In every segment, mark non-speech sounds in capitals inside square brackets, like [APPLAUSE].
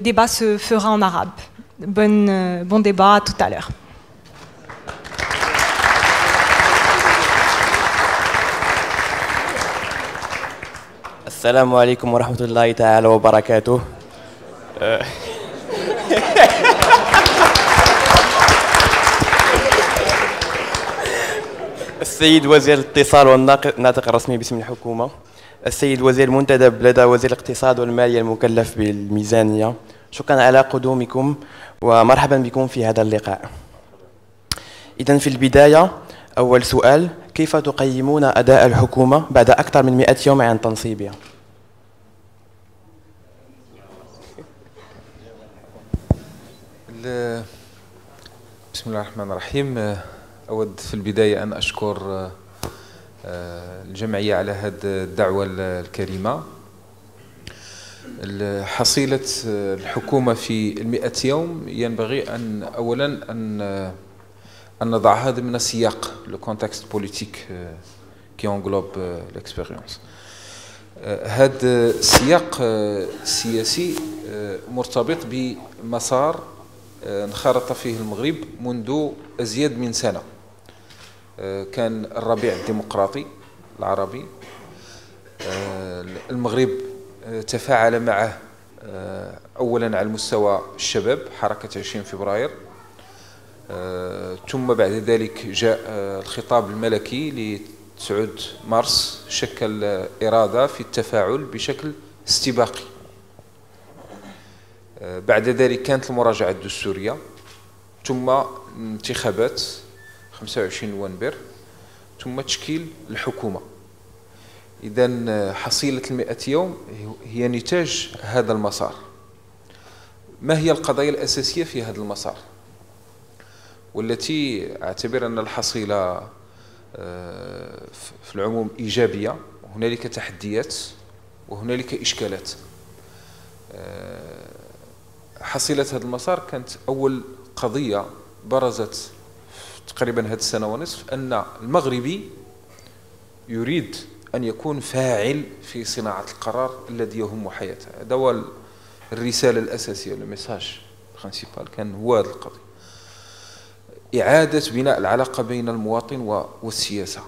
Débat se fera en arabe. Bon, euh, bon débat, à tout à l'heure. السلام عليكم ورحمة الله تعالى وبركاته. السيد وزير الاتصال والناطق الرسمي باسم الحكومة السيد وزير المنتدب لدى وزير الاقتصاد والمالية المكلف بالميزانية. شكرا على قدومكم ومرحبا بكم في هذا اللقاء. إذا في البداية أول سؤال كيف تقيمون أداء الحكومة بعد أكثر من 100 يوم عن تنصيبها؟ بسم الله الرحمن الرحيم. أود في البداية أن أشكر الجمعية على هذه الدعوة الكريمة. حصيلة الحكومة في المئة يوم ينبغي أن أولا أن أن نضع هذا من السياق le contexte politique qui englobe l'expérience هذا السياق السياسي مرتبط بمسار انخرط فيه المغرب منذ أزيد من سنة. كان الربيع الديمقراطي العربي. المغرب تفاعل معه اولا على المستوى الشباب حركة 20 فبراير. ثم بعد ذلك جاء الخطاب الملكي ل 9 مارس شكل إرادة في التفاعل بشكل استباقي. بعد ذلك كانت المراجعة الدستورية ثم انتخابات. 25 نوفمبر ثم تشكيل الحكومة. إذا حصيلة المئة يوم هي نتاج هذا المسار. ما هي القضايا الأساسية في هذا المسار؟ والتي أعتبر أن الحصيلة في العموم إيجابية وهنالك تحديات وهنالك إشكالات. حصيلة هذا المسار كانت أول قضية برزت تقريبا هذه السنة ونصف أن المغربي يريد أن يكون فاعل في صناعة القرار الذي يهم حياته. هذا هو الرسالة الأساسية الـ message principal كان هو هذه القضية. إعادة بناء العلاقة بين المواطن والسياسة.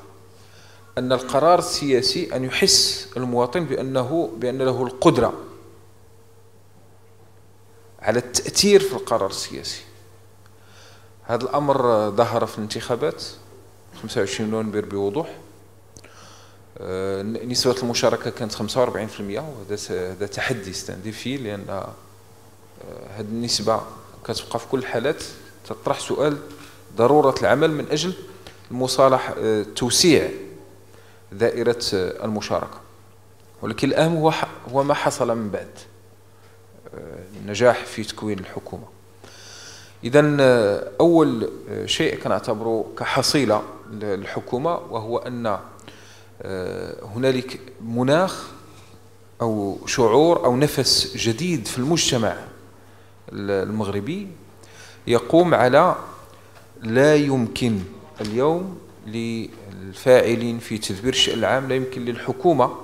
أن القرار السياسي أن يحس المواطن بأنه بأن له القدرة على التأثير في القرار السياسي. هذا الأمر ظهر في الانتخابات 25 نوفمبر بوضوح. نسبة المشاركة كانت 45% وهذا هذا تحدي ستانديفي لأن هذه النسبة كتبقى في كل الحالات. تطرح سؤال ضرورة العمل من أجل المصالح توسيع دائرة المشاركة. ولكن الأهم هو ما حصل من بعد النجاح في تكوين الحكومة. إذا أول شيء كنعتبره كحصيلة للحكومة وهو أن هنالك مناخ أو شعور أو نفس جديد في المجتمع المغربي يقوم على لا يمكن اليوم للفاعلين في تدبير الشأن العام لا يمكن للحكومة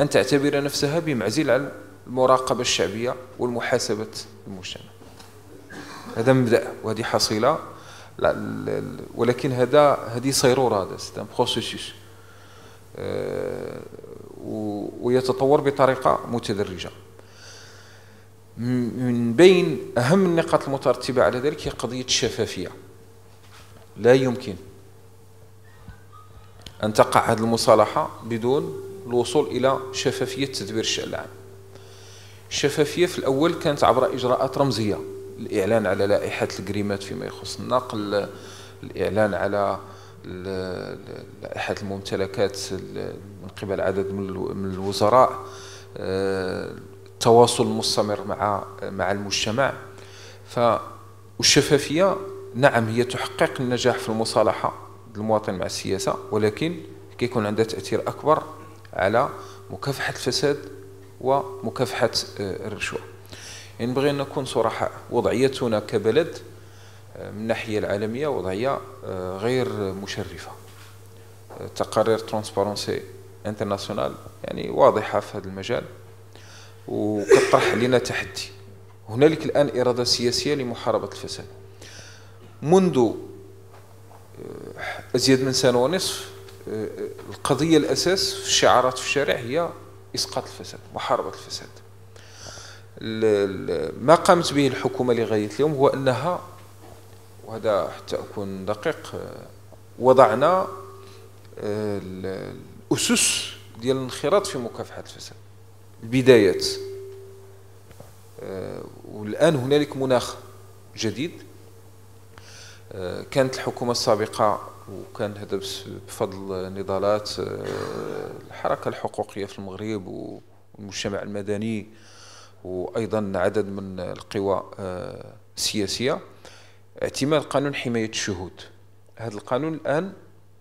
أن تعتبر نفسها بمعزل عن المراقبة الشعبية والمحاسبة المجتمع. هذا مبدأ وهذه حصيلة. ولكن هذا هذه صيرورة هذا c'est un processus ويتطور بطريقة متدرجة. من بين أهم النقاط المترتبة على ذلك هي قضية الشفافية. لا يمكن أن تقع هذه المصالحة بدون الوصول إلى شفافية تدبير الشأن العام. الشفافية في الأول كانت عبر إجراءات رمزية. الإعلان على لائحة الجريمات فيما يخص النقل الإعلان على لائحة الممتلكات من قبل عدد من الوزراء التواصل المستمر مع مع المجتمع. فالشفافية نعم هي تحقق النجاح في المصالحة المواطن مع السياسة ولكن كيكون عندها تأثير أكبر على مكافحة الفساد ومكافحة الرشوة. ينبغي يعني أن نكون صراحة وضعيتنا كبلد من الناحية العالمية وضعية غير مشرفة. تقارير Transparency International يعني واضحة في هذا المجال وكطرح لنا تحدي. هنالك الآن إرادة سياسية لمحاربة الفساد. منذ آه، أزيد من سنة ونصف آه، القضية الأساس في الشعارات في الشارع هي إسقاط الفساد محاربة الفساد. ما قامت به الحكومة لغاية اليوم هو أنها وهذا حتى أكون دقيق آه، وضعنا الأسس ديال الانخراط في مكافحة الفساد البدايات. والآن هنالك مناخ جديد. آه، كانت الحكومة السابقة وكان هذا بفضل نضالات آه، الحركة الحقوقية في المغرب والمجتمع المدني وأيضا عدد من القوى آه، السياسية اعتماد قانون حماية الشهود. هذا القانون الآن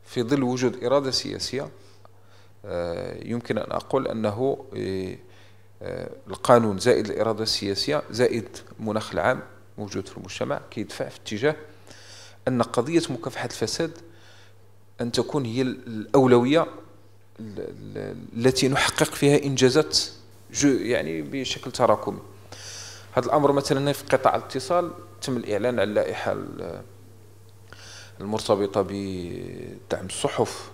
في ظل وجود إرادة سياسية يمكن أن أقول أنه القانون زائد الإرادة السياسية زائد المناخ العام موجود في المجتمع كيدفع في اتجاه أن قضية مكافحة الفساد أن تكون هي الأولوية التي نحقق فيها إنجازات يعني بشكل تراكمي. هذا الأمر مثلا في قطاع الاتصال تم الإعلان على اللائحة المرتبطة بدعم الصحف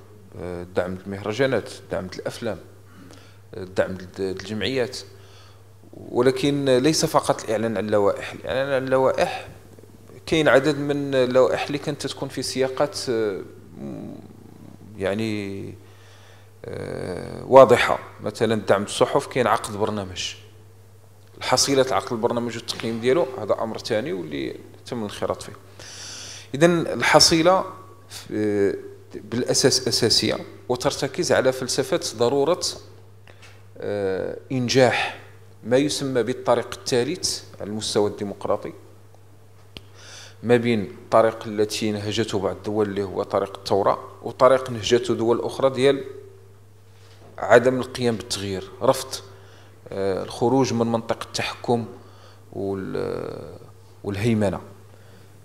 دعم المهرجانات دعم الأفلام دعم الجمعيات. ولكن ليس فقط الإعلان عن اللوائح الإعلان عن اللوائح كاين عدد من اللوائح اللي كانت تكون في سياقات يعني آه، واضحة. مثلا دعم الصحف كاين عقد برنامج. الحصيلة عقد البرنامج والتقييم ديالو هذا أمر ثاني واللي تم الانخراط فيه. إذا الحصيلة بالأساس أساسية وترتكز على فلسفة ضرورة آه، إنجاح ما يسمى بالطريق الثالث على المستوى الديمقراطي ما بين الطريق التي نهجته بعض الدول اللي هو طريق الثورة وطريق نهجته دول أخرى ديال عدم القيام بالتغيير رفض آه، الخروج من منطقة التحكم والهيمنة.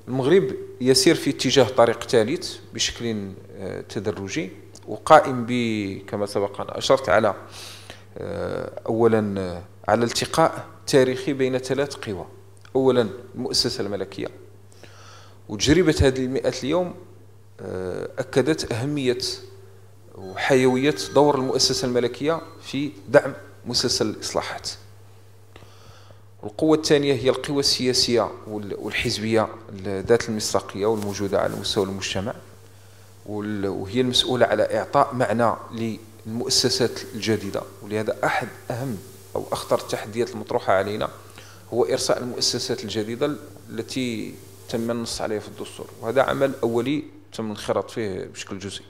المغرب يسير في اتجاه طريق ثالث بشكل آه، تدرجي وقائم ب كما سبق أن أشرت على آه، أولا على التقاء تاريخي بين ثلاث قوى. أولا المؤسسة الملكية. وتجربة هذه المئة اليوم أكدت أهمية وحيوية دور المؤسسة الملكية في دعم مسلسل الإصلاحات. القوة الثانية هي القوى السياسية والحزبية ذات المصداقية والموجودة على مستوى المجتمع وهي المسؤولة على إعطاء معنى للمؤسسات الجديدة. ولهذا أحد أهم أو أخطر التحديات المطروحة علينا هو إرساء المؤسسات الجديدة التي تم النص عليه في الدستور. وهذا عمل أولي تم الانخراط فيه بشكل جزئي.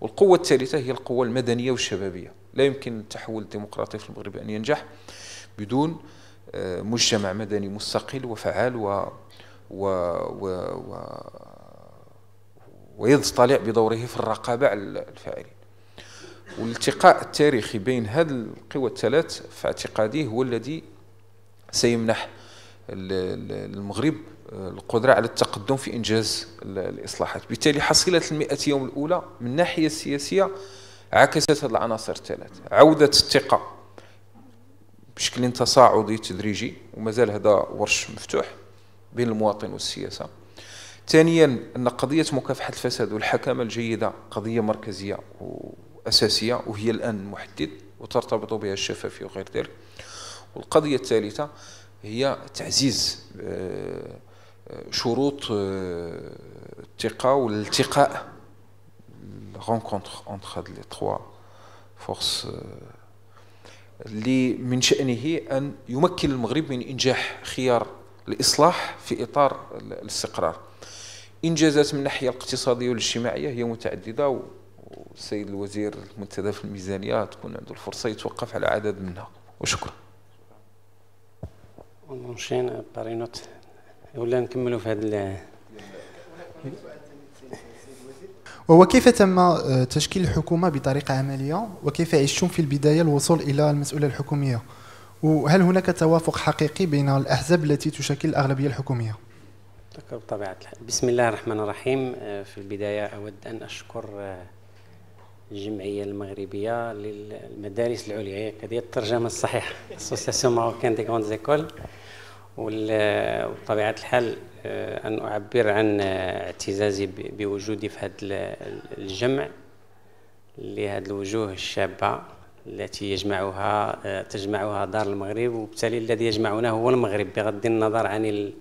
والقوة الثالثة هي القوة المدنية والشبابية. لا يمكن التحول الديمقراطي في المغرب أن ينجح بدون آه، مجتمع مدني مستقل وفعال و, و, و, و ويضطلع بدوره في الرقابة على الفاعلين. والالتقاء التاريخي بين هذه القوى الثلاث في اعتقادي هو الذي سيمنح المغرب القدرة على التقدم في إنجاز الإصلاحات. بالتالي حصيلة المئة يوم الأولى من الناحية السياسية عكست هذه العناصر الثلاث عودة الثقة بشكل تصاعدي تدريجي ومازال هذا ورش مفتوح بين المواطن والسياسة. ثانيا أن قضية مكافحة الفساد والحكامة الجيدة قضية مركزية وأساسية وهي الآن محدد وترتبط بها الشفافية وغير ذلك. والقضية الثالثة هي تعزيز آه، شروط الثقة والالتقاء rencontre entre les trois forces اللي من شأنه أن يمكن المغرب من إنجاح خيار الإصلاح في إطار الاستقرار. إنجازات من الناحية الاقتصادية والاجتماعية هي متعددة والسيد الوزير المنتدى في الميزانية تكون عنده الفرصة يتوقف على عدد منها. وشكرا. ولا نكملوا في هذا وهو كيف تم آه، تشكيل الحكومة بطريقة عملية؟ وكيف عشتم في البداية الوصول إلى المسؤولية الحكومية؟ وهل هناك توافق حقيقي بين الأحزاب التي تشكل الأغلبية الحكومية؟ بطبيعة الحال. بسم الله الرحمن الرحيم. آه، في البداية أود أن أشكر آه، الجمعية المغربية للمدارس العليا. قضية الترجمة الصحيحة. Association Marocaine des Grandes Écoles. وبطبيعة الحال آه، أن أعبر عن اعتزازي بوجودي في هذا الجمع لهذه الوجوه الشابة التي يجمعها آه، تجمعها دار المغرب وبالتالي الذي يجمعنا هو المغرب بغض النظر عن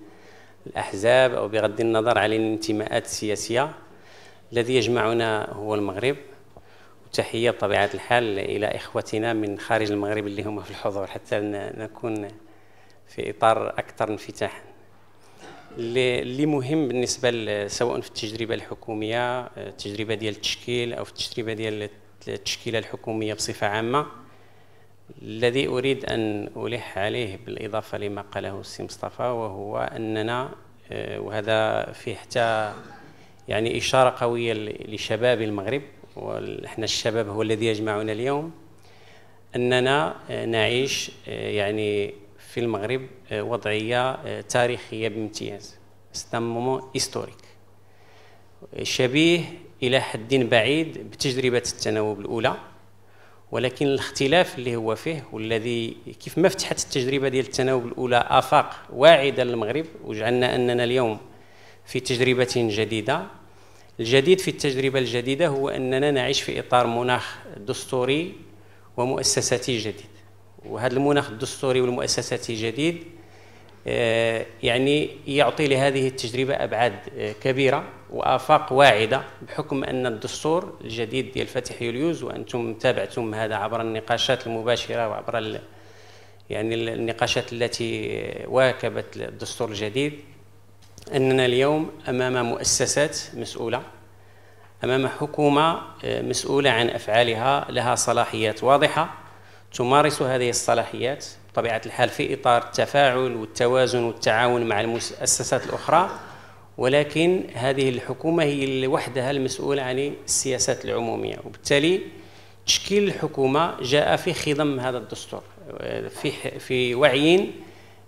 الأحزاب أو بغض النظر عن الانتماءات السياسية. الذي يجمعنا هو المغرب. وتحية بطبيعة الحال إلى إخوتنا من خارج المغرب اللي هم في الحضور حتى نكون في إطار أكثر انفتاحا. اللي مهم بالنسبة سواء في التجربة الحكومية التجربة ديال التشكيل أو في التجربة ديال التشكيلة الحكومية بصفة عامة الذي أريد أن ألح عليه بالإضافة لما قاله السي مصطفى وهو أننا آه، وهذا فيه حتى يعني إشارة قوية لشباب المغرب ونحن الشباب هو الذي يجمعنا اليوم أننا آه، نعيش آه، يعني في المغرب وضعية تاريخية بامتياز. c'est un moment historique شبيه إلى حد بعيد بتجربة التناوب الأولى ولكن الاختلاف اللي هو فيه والذي كيف ما فتحت التجربة ديال التناوب الأولى آفاق واعدة للمغرب وجعلنا أننا اليوم في تجربة جديدة. الجديد في التجربة الجديدة هو أننا نعيش في إطار مناخ دستوري ومؤسساتي جديد. وهذا المناخ الدستوري والمؤسساتي جديد آه، يعني يعطي لهذه التجربة أبعاد آه، كبيرة وآفاق واعدة بحكم أن الدستور الجديد ديال فتح يوليوز وأنتم تابعتم هذا عبر النقاشات المباشرة وعبر يعني النقاشات التي واكبت الدستور الجديد أننا اليوم أمام مؤسسات مسؤولة أمام حكومة آه، مسؤولة عن أفعالها لها صلاحيات واضحة تمارس هذه الصلاحيات بطبيعة الحال في إطار التفاعل والتوازن والتعاون مع المؤسسات الأخرى ولكن هذه الحكومة هي وحدها المسؤولة عن السياسات العمومية. وبالتالي تشكيل الحكومة جاء في خضم هذا الدستور في في وعي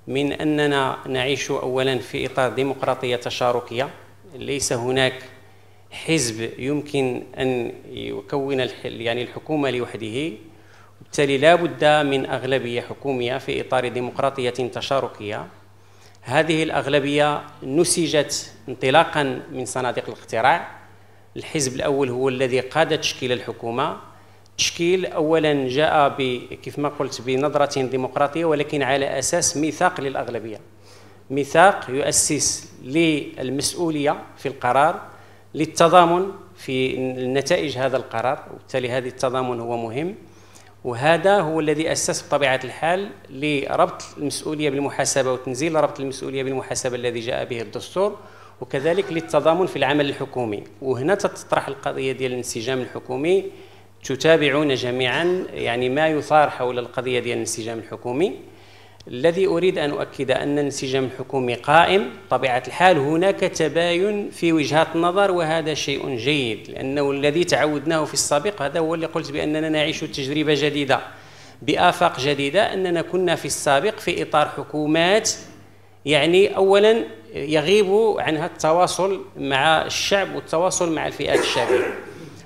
من أننا نعيش أولا في إطار ديمقراطية تشاركية. ليس هناك حزب يمكن أن يكون يعني الحكومة لوحده. بالتالي لا بد من أغلبية حكومية في إطار ديمقراطية تشاركية. هذه الأغلبية نسجت انطلاقا من صناديق الاقتراع الحزب الأول هو الذي قاد تشكيل الحكومة. تشكيل أولا جاء كيف ما قلت بنظرة ديمقراطية ولكن على أساس ميثاق للأغلبية. ميثاق يؤسس للمسؤولية في القرار للتضامن في نتائج هذا القرار. وبالتالي هذا التضامن هو مهم. وهذا هو الذي أسس بطبيعة الحال لربط المسؤولية بالمحاسبة وتنزيل ربط المسؤولية بالمحاسبة الذي جاء به الدستور وكذلك للتضامن في العمل الحكومي. وهنا تطرح القضية ديال الانسجام الحكومي. تتابعون جميعا يعني ما يثار حول القضية ديال الانسجام الحكومي. الذي أريد أن أؤكد أن الانسجام الحكومي قائم طبيعة الحال هناك تباين في وجهات النظر وهذا شيء جيد لأنه الذي تعودناه في السابق هذا هو اللي قلت بأننا نعيش تجربة جديدة بآفاق جديدة أننا كنا في السابق في إطار حكومات يعني أولا يغيب عنها التواصل مع الشعب والتواصل مع الفئات الشعبية.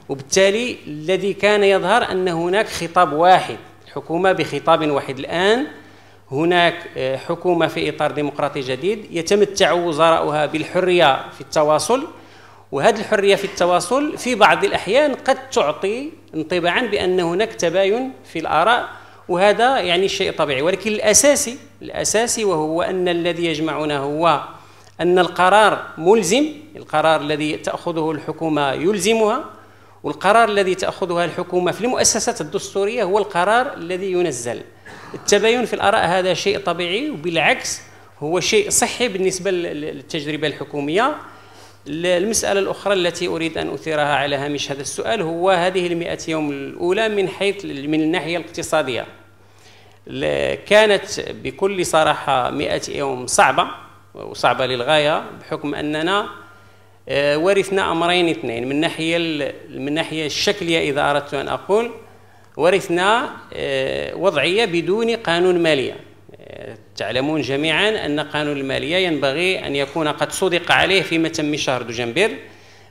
وبالتالي الذي كان يظهر أن هناك خطاب واحد الحكومة بخطاب واحد الآن هناك آه، حكومة في إطار ديمقراطي جديد يتمتع وزراؤها بالحرية في التواصل وهذه الحرية في التواصل في بعض الأحيان قد تعطي انطباعا بأن هناك تباين في الآراء وهذا يعني شيء طبيعي. ولكن الأساسي الأساسي وهو أن الذي يجمعنا هو أن القرار ملزم القرار الذي تأخذه الحكومة يلزمها والقرار الذي تأخذها الحكومة في المؤسسات الدستورية هو القرار الذي ينزل. التباين في الآراء هذا شيء طبيعي وبالعكس هو شيء صحي بالنسبة للتجربة الحكومية. المسألة الأخرى التي أريد أن أثيرها على هامش هذا السؤال هو هذه المئة يوم الأولى من حيث من الناحية الاقتصادية. كانت بكل صراحة مئة يوم صعبة وصعبة للغاية بحكم أننا آه، ورثنا أمرين اثنين من ناحية من الناحية الشكلية إذا أردت أن أقول. ورثنا آه، وضعية بدون قانون مالية. آه، تعلمون جميعا أن قانون المالية ينبغي أن يكون قد صدق عليه في متم شهر دجنبر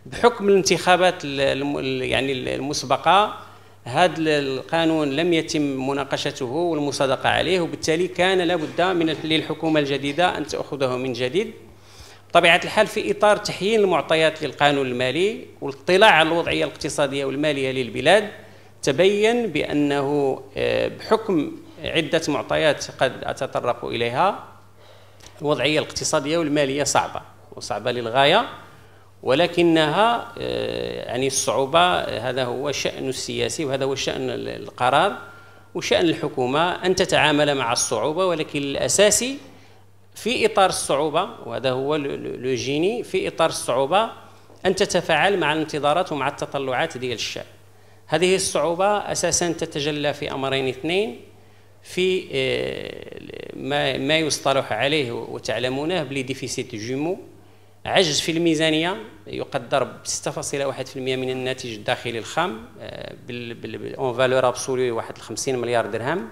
بحكم الانتخابات يعني المسبقة. هذا القانون لم يتم مناقشته والمصادقة عليه وبالتالي كان لابد من للحكومة الجديدة أن تأخذه من جديد. بطبيعة الحال في إطار تحيين المعطيات للقانون المالي والاطلاع على الوضعية الاقتصادية والمالية للبلاد تبين بأنه آه، بحكم عدة معطيات قد أتطرق إليها الوضعية الاقتصادية والمالية صعبة وصعبة للغاية ولكنها آه، يعني الصعوبة هذا هو الشأن السياسي وهذا هو شأن القرار وشأن الحكومة أن تتعامل مع الصعوبة ولكن الأساسي في إطار الصعوبة وهذا هو le génie في إطار الصعوبة أن تتفاعل مع الانتظارات ومع التطلعات ديال الشعب هذه الصعوبة أساسا تتجلى في أمرين اثنين في آه، ما ما يصطلح عليه وتعلمونه ب les déficits jumeaux. عجز في الميزانية يقدر ب 6.1% من الناتج الداخلي الخام en valeur absolue واحد 50 مليار درهم.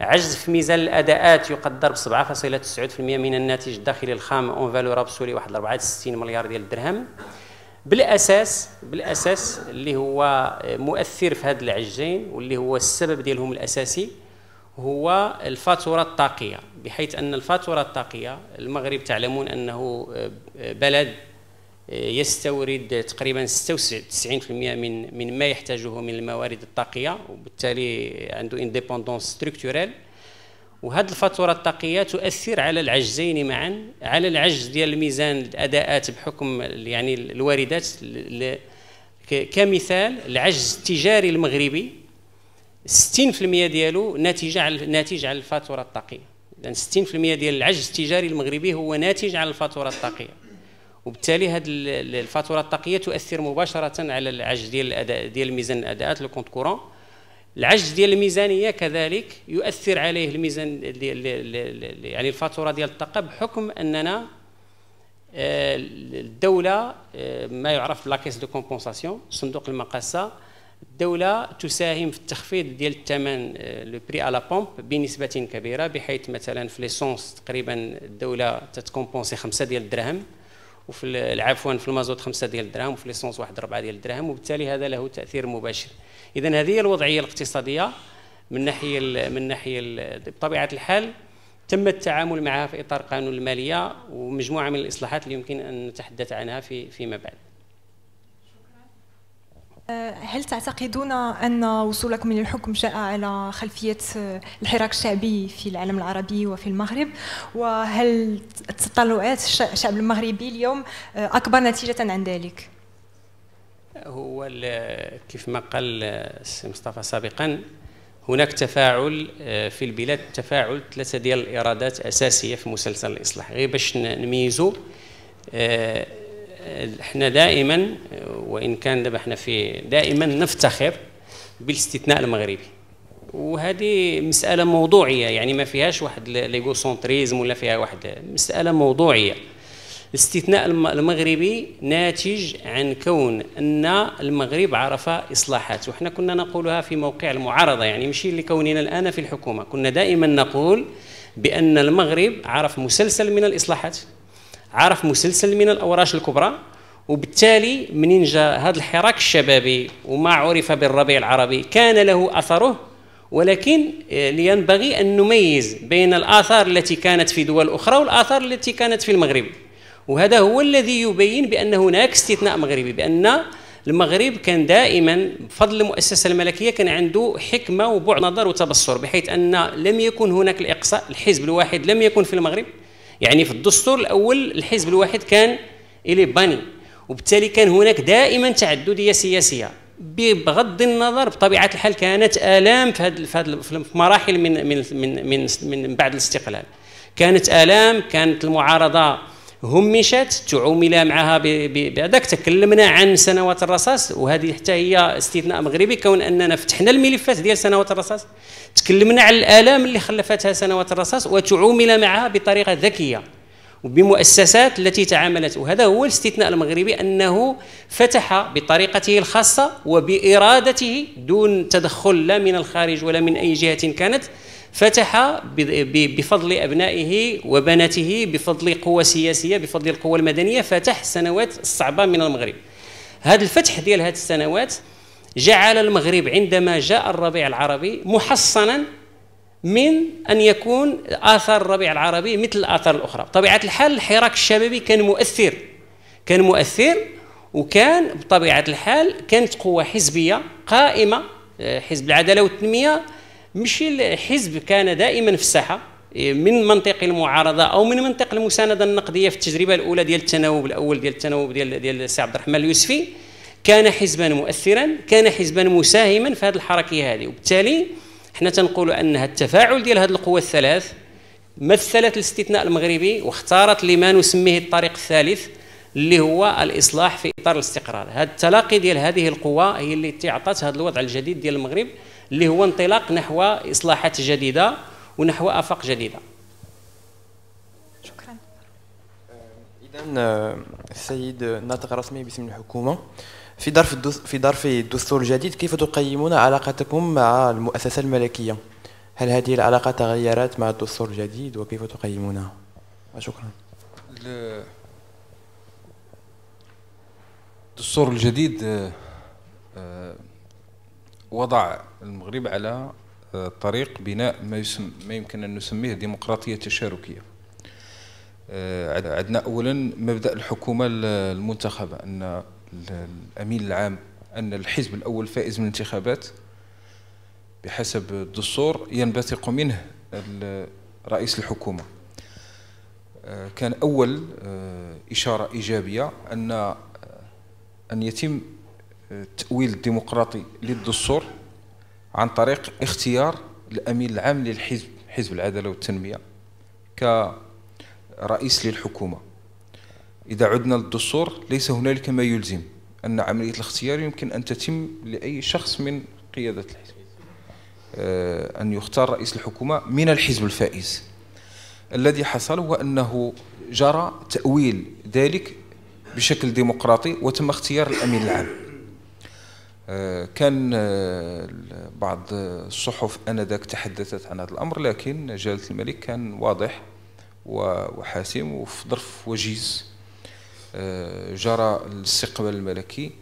عجز في ميزان الأداءات يقدر ب 7.9% من الناتج الداخلي الخام en valeur absolue واحد 64 مليار ديال الدرهم. بالأساس بالأساس اللي هو مؤثر في هذه العجزين واللي هو السبب ديالهم الأساسي هو الفاتورة الطاقية. بحيث أن الفاتورة الطاقية المغرب تعلمون أنه آه، بلد آه، يستورد تقريبا 96% من من ما يحتاجه من الموارد الطاقية وبالتالي عنده une dépendance structurelle وهذه الفاتورة الطاقيه تؤثر على العجزين معا على العجز ديال الميزان الأداءات بحكم يعني الواردات كمثال العجز التجاري المغربي 60% ديالو ناتجه على ناتج على الفاتورة الطاقيه اذا 60% ديال العجز التجاري المغربي هو ناتج على الفاتورة الطاقيه وبالتالي هذه الفاتورة الطاقيه تؤثر مباشرة على العجز ديال الاداء ديال ميزان الأداءات le compte courant العجز ديال الميزانية كذلك يؤثر عليه الميزان يعني الفاتورة ديال الطاقة بحكم أننا آه، الدولة آه، ما يعرف ب la caisse de compensation صندوق المقاصة. الدولة تساهم في التخفيض ديال الثمن le prix à la pompe بنسبة كبيرة بحيث مثلا في l'essence تقريبا الدولة تت compenser 5 ديال الدرهم وفي عفوا في المازوت 5 ديال الدرهم وفي l'essence واحد 4 ديال الدرهم وبالتالي هذا له تأثير مباشر. إذا هذه هي الوضعية الاقتصادية من ناحية من ناحية بطبيعة الحال تم التعامل معها في إطار قانون المالية ومجموعة من الإصلاحات اللي يمكن أن نتحدث عنها في فيما بعد. هل تعتقدون أن وصولكم إلى الحكم جاء على خلفية الحراك الشعبي في العالم العربي وفي المغرب؟ وهل تطلعات الشعب المغربي اليوم أكبر نتيجة عن ذلك؟ هو كيف ما قال السي مصطفى سابقا هناك تفاعل في البلاد تفاعل ثلاثة ديال الإيرادات أساسية في مسلسل الإصلاح. غير باش نميزوا إحنا دائما وإن كان دابا إحنا في دائما نفتخر بالاستثناء المغربي. وهذه مسألة موضوعية يعني ما فيهاش واحد l'égocentrisme ولا فيها واحد مسألة موضوعية. الاستثناء المغربي ناتج عن كون أن المغرب عرف إصلاحات. وحنا كنا نقولها في موقع المعارضة يعني ماشي لكوننا الآن في الحكومة. كنا دائما نقول بأن المغرب عرف مسلسل من الإصلاحات عرف مسلسل من الأوراش الكبرى وبالتالي منين جاء هذا الحراك الشبابي وما عرف بالربيع العربي؟ كان له أثره ولكن آه، لينبغي أن نميز بين الآثار التي كانت في دول أخرى والآثار التي كانت في المغرب. وهذا هو الذي يبين بان هناك استثناء مغربي بأن المغرب كان دائما بفضل المؤسسة الملكية كان عنده حكمة وبعد نظر وتبصر بحيث أن لم يكن هناك الإقصاء الحزب الواحد لم يكن في المغرب يعني في الدستور الأول الحزب الواحد كان إلي باني وبالتالي كان هناك دائما تعدديه سياسيه بغض النظر بطبيعة الحال كانت آلام في هذه في مراحل من من من, من بعد الاستقلال. كانت آلام كانت المعارضة همشت تعومل معها بهذاك تكلمنا عن سنوات الرصاص وهذه حتى هي استثناء مغربي كون أننا فتحنا الملفات ديال سنوات الرصاص. تكلمنا على الآلام اللي خلفتها سنوات الرصاص وتعومل معها بطريقة ذكية وبمؤسسات التي تعاملت. وهذا هو الاستثناء المغربي أنه فتح بطريقته الخاصة وبإرادته دون تدخل لا من الخارج ولا من أي جهة كانت فتح بفضل أبنائه وبناته بفضل قوة سياسية بفضل القوة المدنية فتح سنوات الصعبه من المغرب. هذا الفتح ديال هذه السنوات جعل المغرب عندما جاء الربيع العربي محصنا من أن يكون آثار الربيع العربي مثل الآثار الأخرى. بطبيعة الحال الحراك الشبابي كان مؤثر كان مؤثر وكان بطبيعة الحال كانت قوة حزبية قائمة آه، حزب العدالة والتنمية ماشي حزب كان دائما في الساحة آه، من منطق المعارضة أو من منطق المساندة النقدية في التجربة الأولى ديال التناوب الأول ديال التناوب ديال ديال السي عبد الرحمن اليوسفي. كان حزبا مؤثرا كان حزبا مساهما في هذه الحركيه هذه. وبالتالي حنا تنقول أنها التفاعل ديال هذه القوى الثلاث مثلت الاستثناء المغربي واختارت لما نسميه الطريق الثالث اللي هو الإصلاح في إطار الاستقرار. هذا التلاقي ديال هذه القوى هي اللي تعطت هذا الوضع الجديد ديال المغرب اللي هو انطلاق نحو إصلاحات جديدة ونحو آفاق جديدة. شكرا. اذا السيد ناطق رسمي باسم الحكومة. في ظرف في ظرف الدستور الجديد كيف تقيمون علاقتكم مع المؤسسة الملكية؟ هل هذه العلاقة تغيرت مع الدستور الجديد وكيف تقيمونها؟ شكرا. الدستور الجديد آه، آه، وضع المغرب على آه، طريق بناء ما, يسم ما يمكن أن نسميه ديمقراطية تشاركية. عندنا أولا مبدأ الحكومة المنتخبة أن الأمين العام أن الحزب الأول فائز من الانتخابات بحسب الدستور ينبثق منه رئيس الحكومة. كان أول إشارة إيجابية أن أن يتم التأويل الديمقراطي للدستور عن طريق اختيار الأمين العام للحزب حزب العدالة والتنمية كرئيس للحكومة. إذا عدنا للدستور ليس هنالك ما يلزم. أن عملية الاختيار يمكن أن تتم لأي شخص من قيادة الحزب. آه، أن يختار رئيس الحكومة من الحزب الفائز. الذي حصل هو أنه جرى تأويل ذلك بشكل ديمقراطي وتم اختيار الأمين العام. كان آه، بعض الصحف آنذاك تحدثت عن هذا الأمر لكن جلالة الملك كان واضح وحاسم وفي ظرف وجيز. آه، جرى الاستقبال الملكي.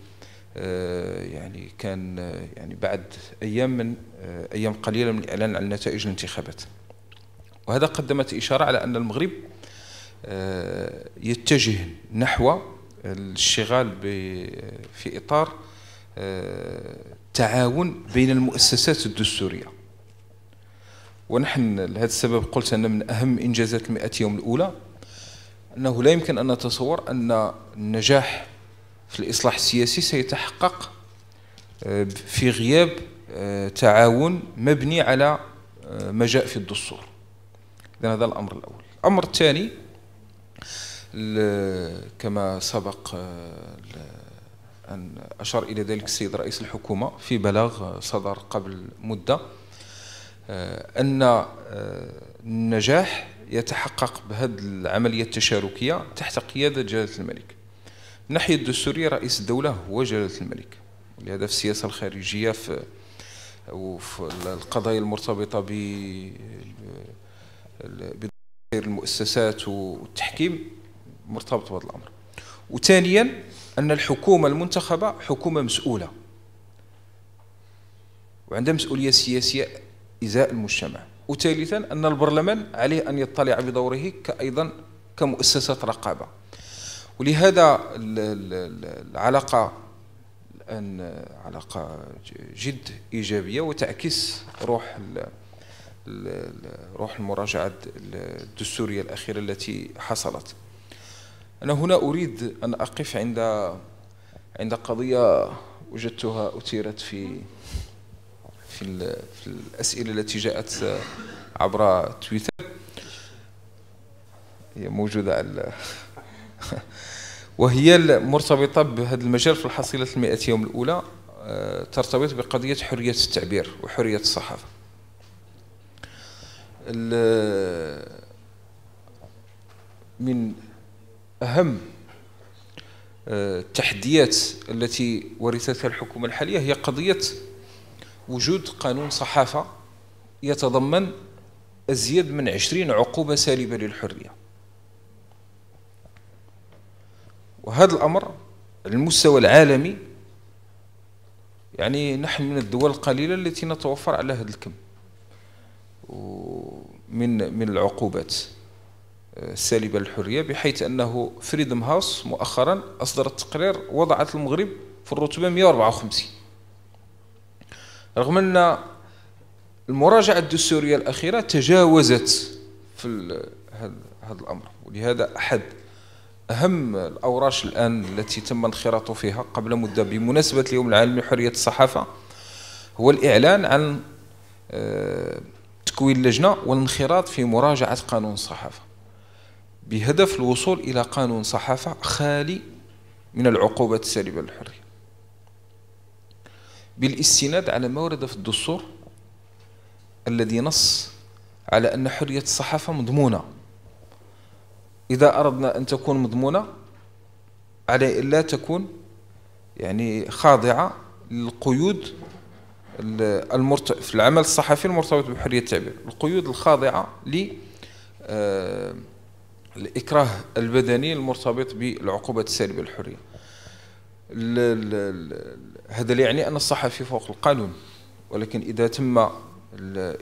يعني كان يعني بعد أيام من أيام قليلة من الإعلان عن نتائج الانتخابات. وهذا قدمت إشارة على أن المغرب يتجه نحو الاشتغال في إطار آه، تعاون بين المؤسسات الدستورية. ونحن لهذا السبب قلت أن من أهم إنجازات المئة يوم الأولى أنه لا يمكن أن نتصور أن النجاح في الإصلاح السياسي سيتحقق آه، في غياب آه، تعاون مبني على ما جاء في الدستور. اذا هذا الأمر الأول. الأمر الثاني كما سبق آه، أن أشار إلى ذلك السيد رئيس الحكومة في بلاغ صدر قبل مدة آه، أن آه، النجاح يتحقق بهذه العملية التشاركية تحت قيادة جلالة الملك. من الناحية الدستورية رئيس الدولة هو جلالة الملك. لهذا في السياسة الخارجية في وفي القضايا المرتبطة ب المؤسسات والتحكيم مرتبط بهذا الأمر. وثانيا أن الحكومة المنتخبة حكومة مسؤولة. وعندها مسؤولية سياسية إزاء المجتمع. وثالثا أن البرلمان عليه أن يطلع بدوره كايضا كمؤسسه رقابة. ولهذا العلاقة الان علاقة جد إيجابية وتعكس روح روح المراجعة الدستورية الأخيرة التي حصلت. أنا هنا أريد أن أقف عند عند قضية وجدتها أثيرت في في, في الأسئلة التي جاءت عبر تويتر. هي موجودة على [LAUGHS] وهي المرتبطة بهذا المجال في الحصيلة المئة يوم الأولى آه، ترتبط بقضية حرية التعبير وحرية الصحافة. من أهم آه، التحديات التي ورثتها الحكومة الحالية هي قضية وجود قانون صحافة يتضمن أزيد من عشرين عقوبة سالبة للحرية. وهذا الأمر المستوى العالمي يعني نحن من الدول القليلة التي نتوفر على هذا الكم من من العقوبات. السالبة للحرية بحيث أنه فريدم هاوس مؤخرا أصدرت تقرير وضعت المغرب في الرتبة 154 رغم أن المراجعة الدستورية الأخيرة تجاوزت في هذا الأمر ولهذا أحد أهم الأوراش الآن التي تم الانخراط فيها قبل مدة بمناسبة اليوم العالمي لحرية الصحافة هو الإعلان عن آه، تكوين لجنة والانخراط في مراجعة قانون الصحافة. بهدف الوصول إلى قانون صحافة خالي من العقوبات السالبة للحرية. بالاستناد على ما ورد في الدستور الذي نص على أن حرية الصحافة مضمونة. إذا أردنا أن تكون مضمونة على لا تكون يعني خاضعة للقيود المرت... في العمل الصحفي المرتبط بحرية التعبير. القيود الخاضعة ل آه، الإكراه البدني المرتبط بالعقوبات السالبة للحرية هذا لا يعني أن الصحفي فوق القانون ولكن إذا تم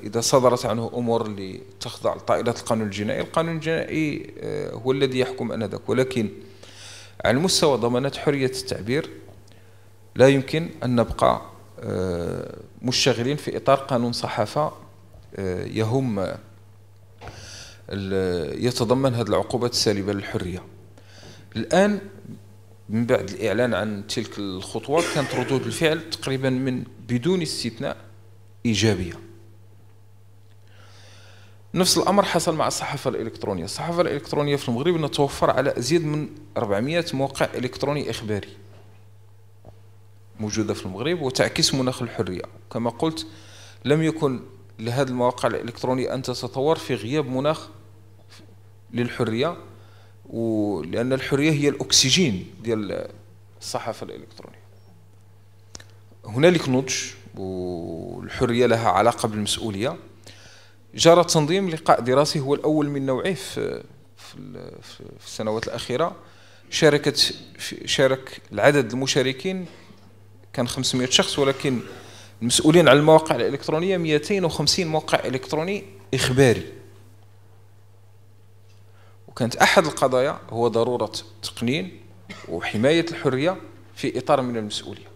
إذا صدرت عنه أمور اللي تخضع لطائلة القانون الجنائي القانون الجنائي آه، هو الذي يحكم أنذاك. ولكن على مستوى ضمانات حرية التعبير لا يمكن أن نبقى آه، مشتغلين في إطار قانون صحافة آه، يهم يتضمن هذه العقوبات السالبة للحرية. الآن من بعد الإعلان عن تلك الخطوات كانت ردود الفعل تقريبا من بدون استثناء إيجابية. نفس الأمر حصل مع الصحافة الإلكترونية. الصحافة الإلكترونية في المغرب نتوفر على أزيد من 400 موقع إلكتروني إخباري موجودة في المغرب وتعكس مناخ الحرية. كما قلت لم يكن لهذه المواقع الإلكترونية أن تتطور في غياب مناخ للحرية ولأن الحرية هي الأكسجين ديال الصحافة الإلكترونية. هنالك نضج والحرية لها علاقة بالمسؤولية. جرى تنظيم لقاء دراسي هو الأول من نوعه في في السنوات الأخيرة. شاركت شارك العدد المشاركين كان 500 شخص ولكن المسؤولين على المواقع الإلكترونية 250 موقع إلكتروني إخباري. وكانت أحد القضايا هو ضرورة تقنين وحماية الحرية في إطار من المسؤولية.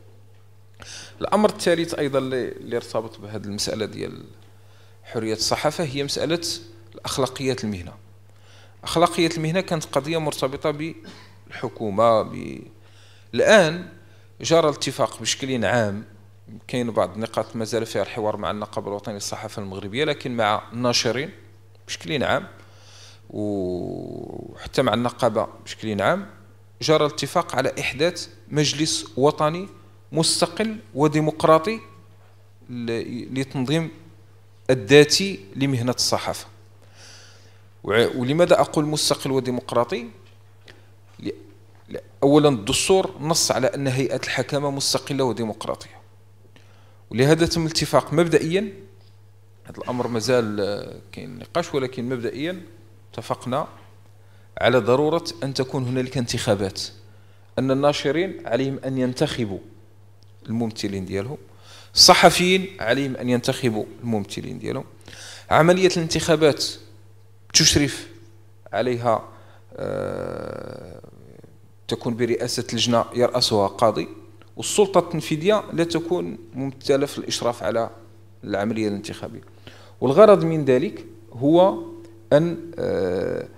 الأمر الثالث أيضا اللي ارتبط بهذه المسألة ديال حرية الصحافة هي مسألة الأخلاقيات المهنة. أخلاقية المهنة كانت قضية مرتبطة بالحكومة ب... الآن جرى الاتفاق بشكل عام كاين بعض النقاط مازال فيها الحوار مع النقابة الوطنية للصحافة المغربية لكن مع الناشرين بشكل عام وحتى مع النقابة بشكل عام جرى الاتفاق على إحداث مجلس وطني مستقل وديمقراطي لتنظيم الذاتي لمهنة الصحافة. ولماذا أقول مستقل وديمقراطي؟ أولا الدستور نص على أن هيئة الحكامة مستقلة وديمقراطية. ولهذا تم الاتفاق مبدئيا. هذا الأمر مازال كاين نقاش ولكن مبدئيا اتفقنا على ضرورة أن تكون هنالك انتخابات أن الناشرين عليهم أن ينتخبوا الممثلين ديالهم الصحفيين عليهم أن ينتخبوا الممثلين ديالهم. عملية الانتخابات تشرف عليها آه، تكون برئاسة لجنة يرأسها قاضي. والسلطة التنفيذية لا تكون ممثلة في الإشراف على العملية الانتخابية. والغرض من ذلك هو أن آه،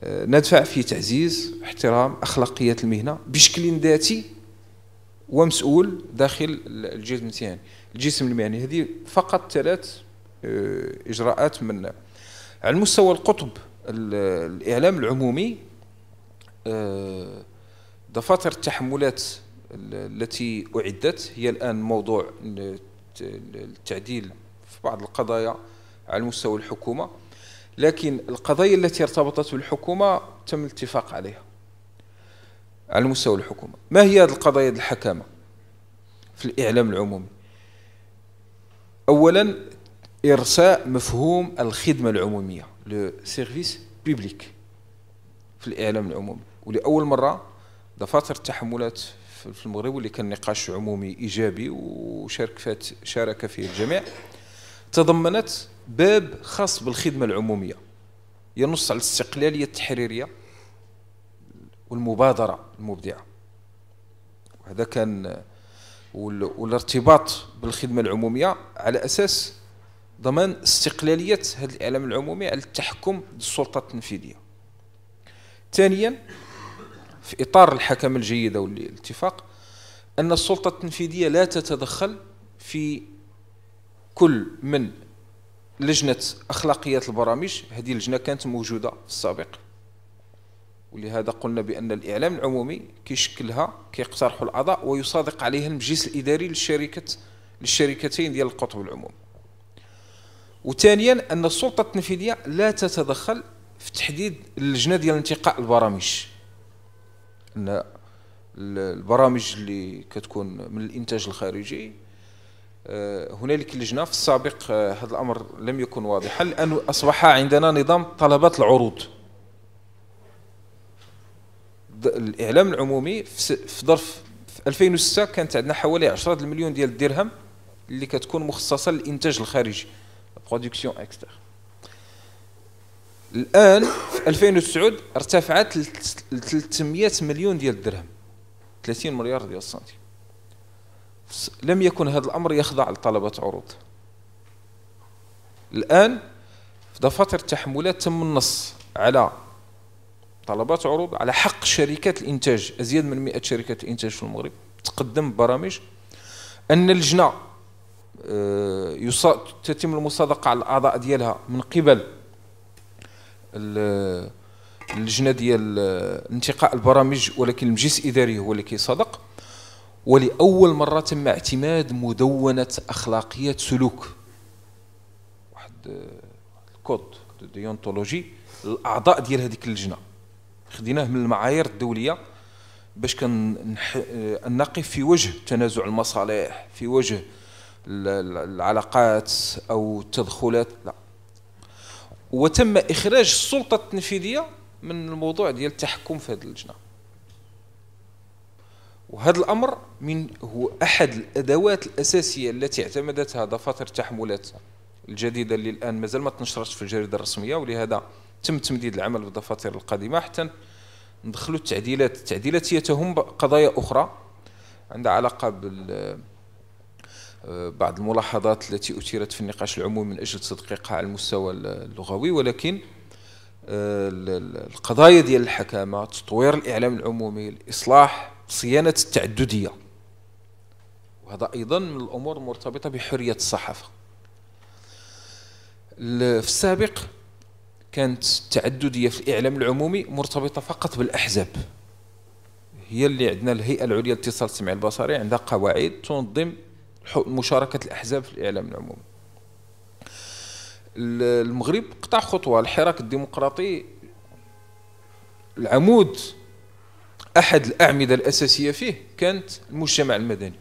آه، ندفع في تعزيز احترام أخلاقيات المهنة بشكل ذاتي ومسؤول داخل الجسم المهني. الجسم المهني هذه فقط ثلاث آه، إجراءات من على المستوى القطب الإعلام العمومي دفاتر التحملات التي أعدت هي الآن موضوع التعديل في بعض القضايا على مستوى الحكومة. لكن القضايا التي ارتبطت بالحكومة تم الاتفاق عليها على مستوى الحكومة. ما هي هذه القضايا الحكامة في الإعلام العمومي؟ أولا إرساء مفهوم الخدمة العمومية le service public في الإعلام العمومي. ولأول مرة دفاتر التحملات في المغرب واللي كان نقاش عمومي إيجابي وشارك شارك فيه الجميع تضمنت باب خاص بالخدمة العمومية ينص على الاستقلالية التحريرية والمبادرة المبدعة. وهذا كان والارتباط بالخدمة العمومية على أساس ضمان استقلالية هذا الإعلام العمومي على التحكم بالسلطة التنفيذية. ثانيا في إطار الحكم الجيده والاتفاق أن السلطة التنفيذية لا تتدخل في كل من لجنة أخلاقيات البرامج. هذه اللجنة كانت موجودة في السابق. ولهذا قلنا بأن الإعلام العمومي كيشكلها كيقترحوا الأعضاء ويصادق عليها المجلس الإداري للشركة للشركتين ديال القطب العمومي. وثانيا أن السلطة التنفيذية لا تتدخل في تحديد اللجنة ديال انتقاء البرامج. إن البرامج اللي كتكون من الإنتاج الخارجي آه، هنالك لجنة في السابق آه، هذا الأمر لم يكن واضحا لأنه أصبح عندنا نظام طلبات العروض. الإعلام العمومي في ظرف في 2006 كانت عندنا حوالي 10 المليون ديال الدرهم اللي كتكون مخصصة للإنتاج الخارجي production externe الآن في 2009 ارتفعت ل 300 مليون ديال الدرهم 30 مليار ديال السنتيم. لم يكن هذا الأمر يخضع لطلبات عروض. الآن في دفاتر التحملات تم النص على طلبات عروض على حق شركات الإنتاج أزيد من 100 شركة الإنتاج في المغرب. تقدم برامج أن اللجنة آه، تتم المصادقة على الأعضاء ديالها من قبل اللجنة ديال انتقاء البرامج ولكن المجلس الاداري هو اللي كيصادق ولأول مرة تم اعتماد مدونة اخلاقيات سلوك. واحد ال code déontologie الاعضاء ديال هذيك اللجنة. خديناه من المعايير الدولية باش كنقف في وجه تنازع المصالح في وجه العلاقات أو التدخلات. لا. وتم إخراج السلطة التنفيذية من الموضوع ديال التحكم في هذه اللجنة. وهذا الأمر من هو أحد الأدوات الأساسية التي اعتمدتها دفاتر التحملات الجديدة اللي الآن مازال ما تنشرتش في الجريدة الرسمية ولهذا تم تمديد العمل بالدفاتر القادمه حتى ندخلوا التعديلات. التعديلات هي تهم قضايا أخرى عندها علاقة بال بعض الملاحظات التي أثيرت في النقاش العمومي من أجل تدقيقها على المستوى اللغوي ولكن آه، القضايا ديال الحكامة تطوير الإعلام العمومي الإصلاح صيانة التعددية. وهذا أيضا من الأمور المرتبطة بحرية الصحافة. في السابق كانت التعددية في الإعلام العمومي مرتبطة فقط بالأحزاب. هي اللي عندنا الهيئة العليا للاتصال السمعي البصري عندها قواعد تنظم مشاركة الأحزاب في الإعلام العمومي. المغرب قطع خطوة. الحراك الديمقراطي العمود أحد الأعمدة الأساسية فيه كانت المجتمع المدني.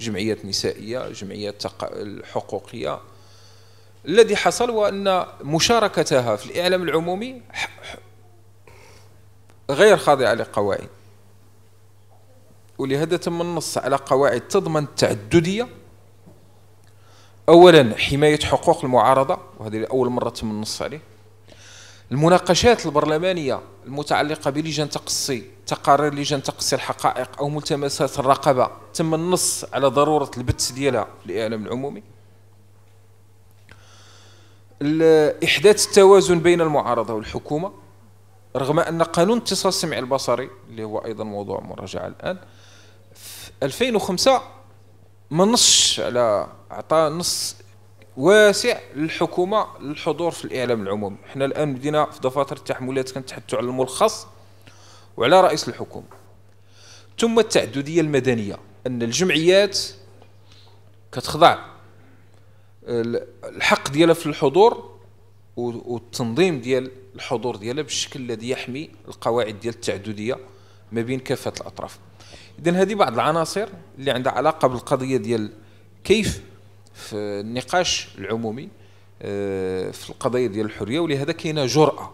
جمعيات نسائية جمعيات الحقوقية. الذي حصل هو أن مشاركتها في الإعلام العمومي غير خاضعة لقواعد ولهذا تم النص على قواعد تضمن التعددية. أولا حماية حقوق المعارضة وهذه أول مرة تم النص عليه. المناقشات البرلمانية المتعلقة بلجان تقصي تقارير لجان تقصي الحقائق أو ملتمسات الرقابة تم النص على ضرورة البث ديالها في الإعلام العمومي. إحداث التوازن بين المعارضة والحكومة رغم أن قانون اتصال السمع البصري اللي هو أيضا موضوع مراجعة الآن 2005 ما نصش على عطى نص واسع للحكومة للحضور في الإعلام العمومي. إحنا الآن بدينا في دفاتر التحملات كنتحدثوا على الملخص وعلى رئيس الحكومة. ثم التعددية المدنية أن الجمعيات كتخضع الحق ديالها في الحضور والتنظيم ديال الحضور ديالها بالشكل الذي يحمي القواعد ديال التعددية ما بين كافة الأطراف. اذا هذه بعض العناصر اللي عندها علاقة بالقضية ديال كيف في النقاش العمومي آه، في القضية ديال الحرية ولهذا كاينة جرأة.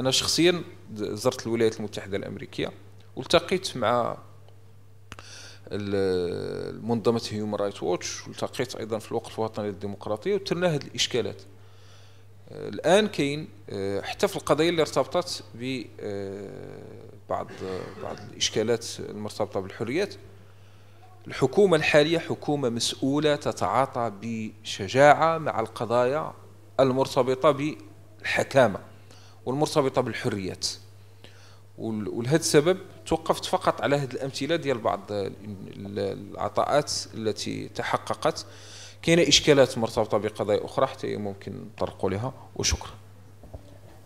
أنا شخصيا زرت الولايات المتحدة الأمريكية والتقيت مع منظمه هيومن رايت ووتش والتقيت أيضا في الوقت الوطني للديمقراطية وترنا هذه الإشكالات. الآن كاين حتى في القضايا اللي ارتبطت ب بعض بعض الإشكالات المرتبطة بالحريات. الحكومة الحالية حكومة مسؤولة تتعاطى بشجاعة مع القضايا المرتبطة بالحكامة والمرتبطة بالحريات. ولهذا السبب توقفت فقط على هذه الأمثلة ديال بعض العطاءات التي تحققت. كاينة إشكالات مرتبطة بقضايا أخرى حتى ممكن نطرقوا لها. وشكرا.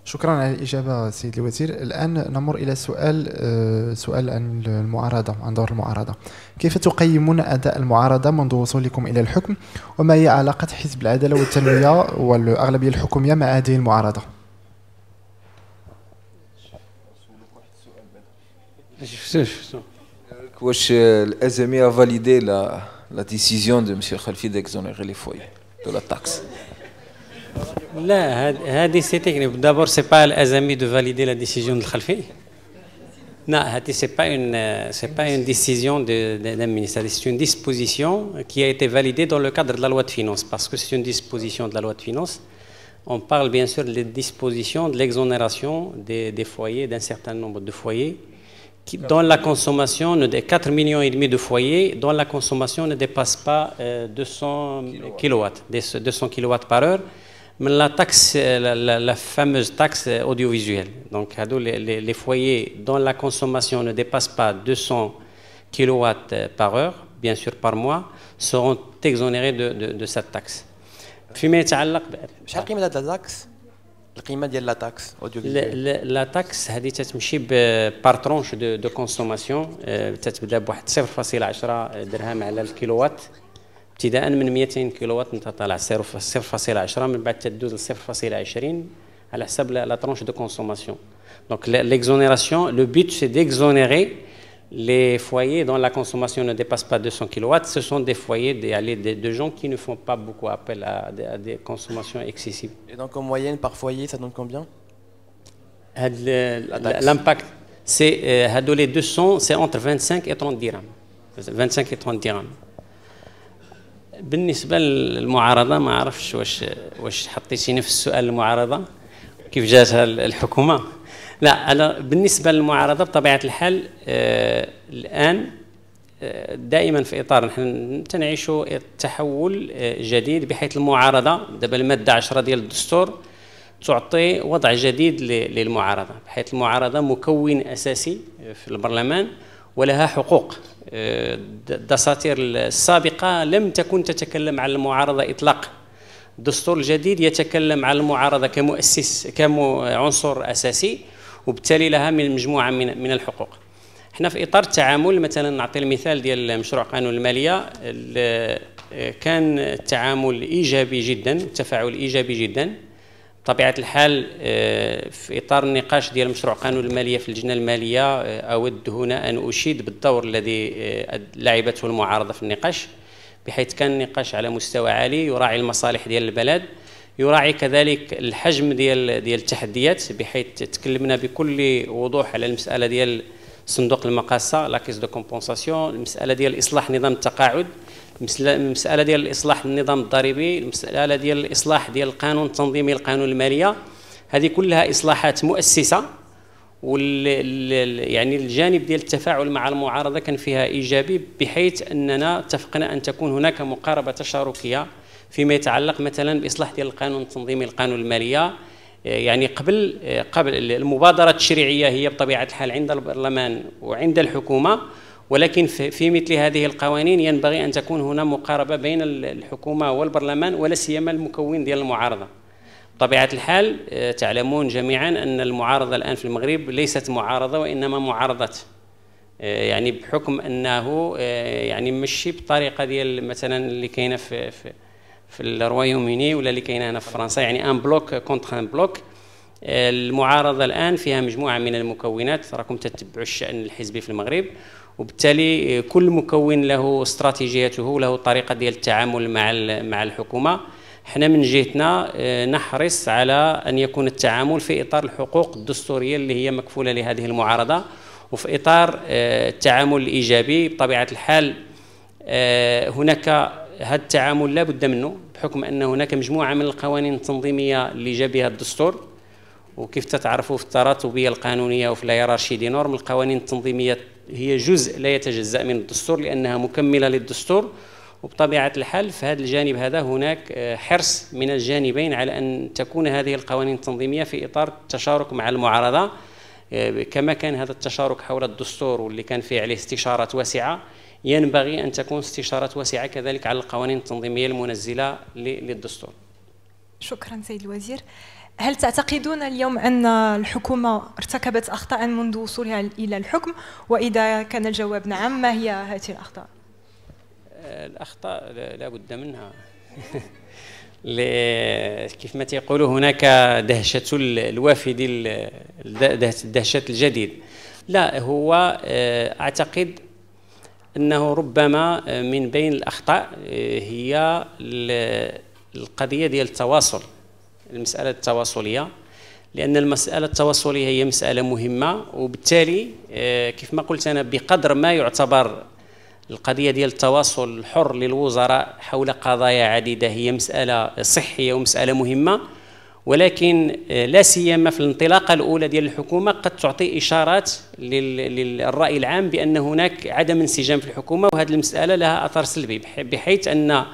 شكرا على الإجابة سيد الوزير. الآن نمر إلى سؤال آه، سؤال عن المعارضة عن دور المعارضة. كيف تقيمون أداء المعارضة منذ وصولكم إلى الحكم؟ وما هي علاقة حزب العدالة والتنمية والأغلبية الحكومية مع هذه المعارضة؟ واش الازميه فاليدي لا لا ديسيزيون دو مسيو خلفي ديكزونيغي لي فوي دو لا تاكس لا هذه سي تكنيك دابور سي با الازمي دو فاليدي لا ديسيزيون دو الخلفي Non, ce n'est pas une, pas une décision d'un ministère, c'est une disposition qui a été validée dans le cadre de la loi de finances, parce que c'est une disposition de la loi de finances. On parle bien sûr des dispositions de l'exonération des, des, foyers, d'un certain nombre de foyers, qui, dont la consommation, de 4 millions et demi de foyers, dont la consommation ne dépasse pas euh, 200 kW, 200 kW par heure, mais la taxe, la, la, la fameuse taxe audiovisuelle. Donc, les, les, les, foyers dont la consommation ne dépasse pas 200 kW par heure, bien sûr par mois, seront exonérés de, de, de cette taxe. فيما يتعلق شحال قيمه هذا التاكس القيمه ديال لا تاكس لا تاكس هذه تتمشي بار ترونش دو, دو كونسوماسيون تتبدا بواحد 0.10 درهم على الكيلووات ابتداء من 200 كيلووات انت طالع 0.10 من بعد تدوز ل 0.20 على حساب لا ترونش دو كونسوماسيون دونك ليكزونيراسيون لو بيت سي ديكزونيري les foyers dont la consommation ne dépasse pas 200 kW, ce sont des foyers de, de, de gens qui ne font pas beaucoup appel à, à, des consommations excessives. Et donc en moyenne par foyer, ça donne combien L'impact, c'est euh, les 200, c'est entre 25 et 30 dirhams. 25 et 30 dirhams. بالنسبة للمعارضة ما أعرفش واش واش حطيتيني في السؤال المعارضة. كيف جاتها الحكومة؟ لا أنا بالنسبة للمعارضة بطبيعة الحال آه الآن آه دائما في إطار نحن تنعيش تحول آه جديد بحيث المعارضة دابا المادة 10 ديال الدستور تعطي وضع جديد للمعارضة. بحيث المعارضة مكون أساسي في البرلمان. ولها حقوق. الدساتير السابقة لم تكن تتكلم عن المعارضة إطلاقا. الدستور الجديد يتكلم عن المعارضة كمؤسس كعنصر أساسي وبالتالي لها من مجموعة من من الحقوق. إحنا في إطار التعامل مثلا نعطي المثال ديال مشروع قانون المالية. كان التعامل إيجابي جدا التفاعل إيجابي جدا. بطبيعة الحال في إطار النقاش ديال مشروع قانون المالية في اللجنة المالية أود هنا أن أشيد بالدور الذي لعبته المعارضة في النقاش بحيث كان النقاش على مستوى عالي يراعي المصالح ديال البلد يراعي كذلك الحجم ديال ديال التحديات بحيث تكلمنا بكل وضوح على المسألة ديال صندوق المقاصة la caisse de compensation المسألة ديال إصلاح نظام التقاعد المساله ديال اصلاح النظام الضريبي المساله ديال الإصلاح ديال القانون التنظيمي القانون المالية. هذه كلها إصلاحات مؤسسة وال يعني الجانب ديال التفاعل مع المعارضة كان فيها إيجابي بحيث أننا اتفقنا أن تكون هناك مقاربة تشاركية فيما يتعلق مثلا بإصلاح ديال القانون التنظيمي القانون المالية. يعني قبل قبل المبادرة التشريعية هي بطبيعة الحال عند البرلمان وعند الحكومة. ولكن في مثل هذه القوانين ينبغي أن تكون هنا مقاربة بين الحكومة والبرلمان ولا سيما المكون ديال المعارضة. بطبيعة الحال تعلمون جميعا أن المعارضة الآن في المغرب ليست معارضة وإنما معارضات يعني بحكم أنه يعني ماشي بالطريقة ديال مثلا اللي كاينة في, في في ال Royaume-Uni ولا اللي كاينة هنا في فرنسا يعني un bloc contre un bloc المعارضة الآن فيها مجموعة من المكونات. راكم تتبعوا الشأن الحزبي في المغرب. وبالتالي كل مكون له استراتيجيته وله طريقة ديال التعامل مع مع الحكومة. إحنا من جهتنا نحرص على أن يكون التعامل في إطار الحقوق الدستورية اللي هي مكفولة لهذه المعارضة وفي إطار التعامل الإيجابي. بطبيعة الحال هناك هذا التعامل لا بد منه بحكم أن هناك مجموعة من القوانين التنظيمية اللي جا بها الدستور. وكيف تتعرفوا في التراتبية القانونية وفي الهيرارشي دي نورم القوانين التنظيمية هي جزء لا يتجزأ من الدستور لأنها مكملة للدستور وبطبيعة الحال في هذا الجانب هذا هناك آه، حرص من الجانبين على أن تكون هذه القوانين التنظيمية في إطار التشارك مع المعارضة آه، كما كان هذا التشارك حول الدستور واللي كان فيه عليه استشارات واسعة ينبغي أن تكون استشارات واسعة كذلك على القوانين التنظيمية المنزلة للدستور. شكرا سيد الوزير. هل تعتقدون اليوم أن الحكومة ارتكبت أخطاء منذ وصولها إلى الحكم؟ وإذا كان الجواب نعم ما هي هذه الأخطاء؟ الأخطاء لا بد منها. [LAUGHS] كيف ما تيقولوا هناك دهشة الوافد دهشة الجديد. لا هو آه، أعتقد أنه ربما من بين الأخطاء آه، هي القضية ديال التواصل. المسألة التواصلية لأن المسألة التواصلية هي مسألة مهمة وبالتالي آه، كيف ما قلت أنا بقدر ما يعتبر القضية ديال التواصل الحر للوزراء حول قضايا عديدة هي مسألة صحية ومسألة مهمة ولكن آه، لا سيما في الانطلاقة الأولى ديال الحكومة قد تعطي إشارات للرأي العام بأن هناك عدم انسجام في الحكومة وهذه المسألة لها أثر سلبي بحيث أن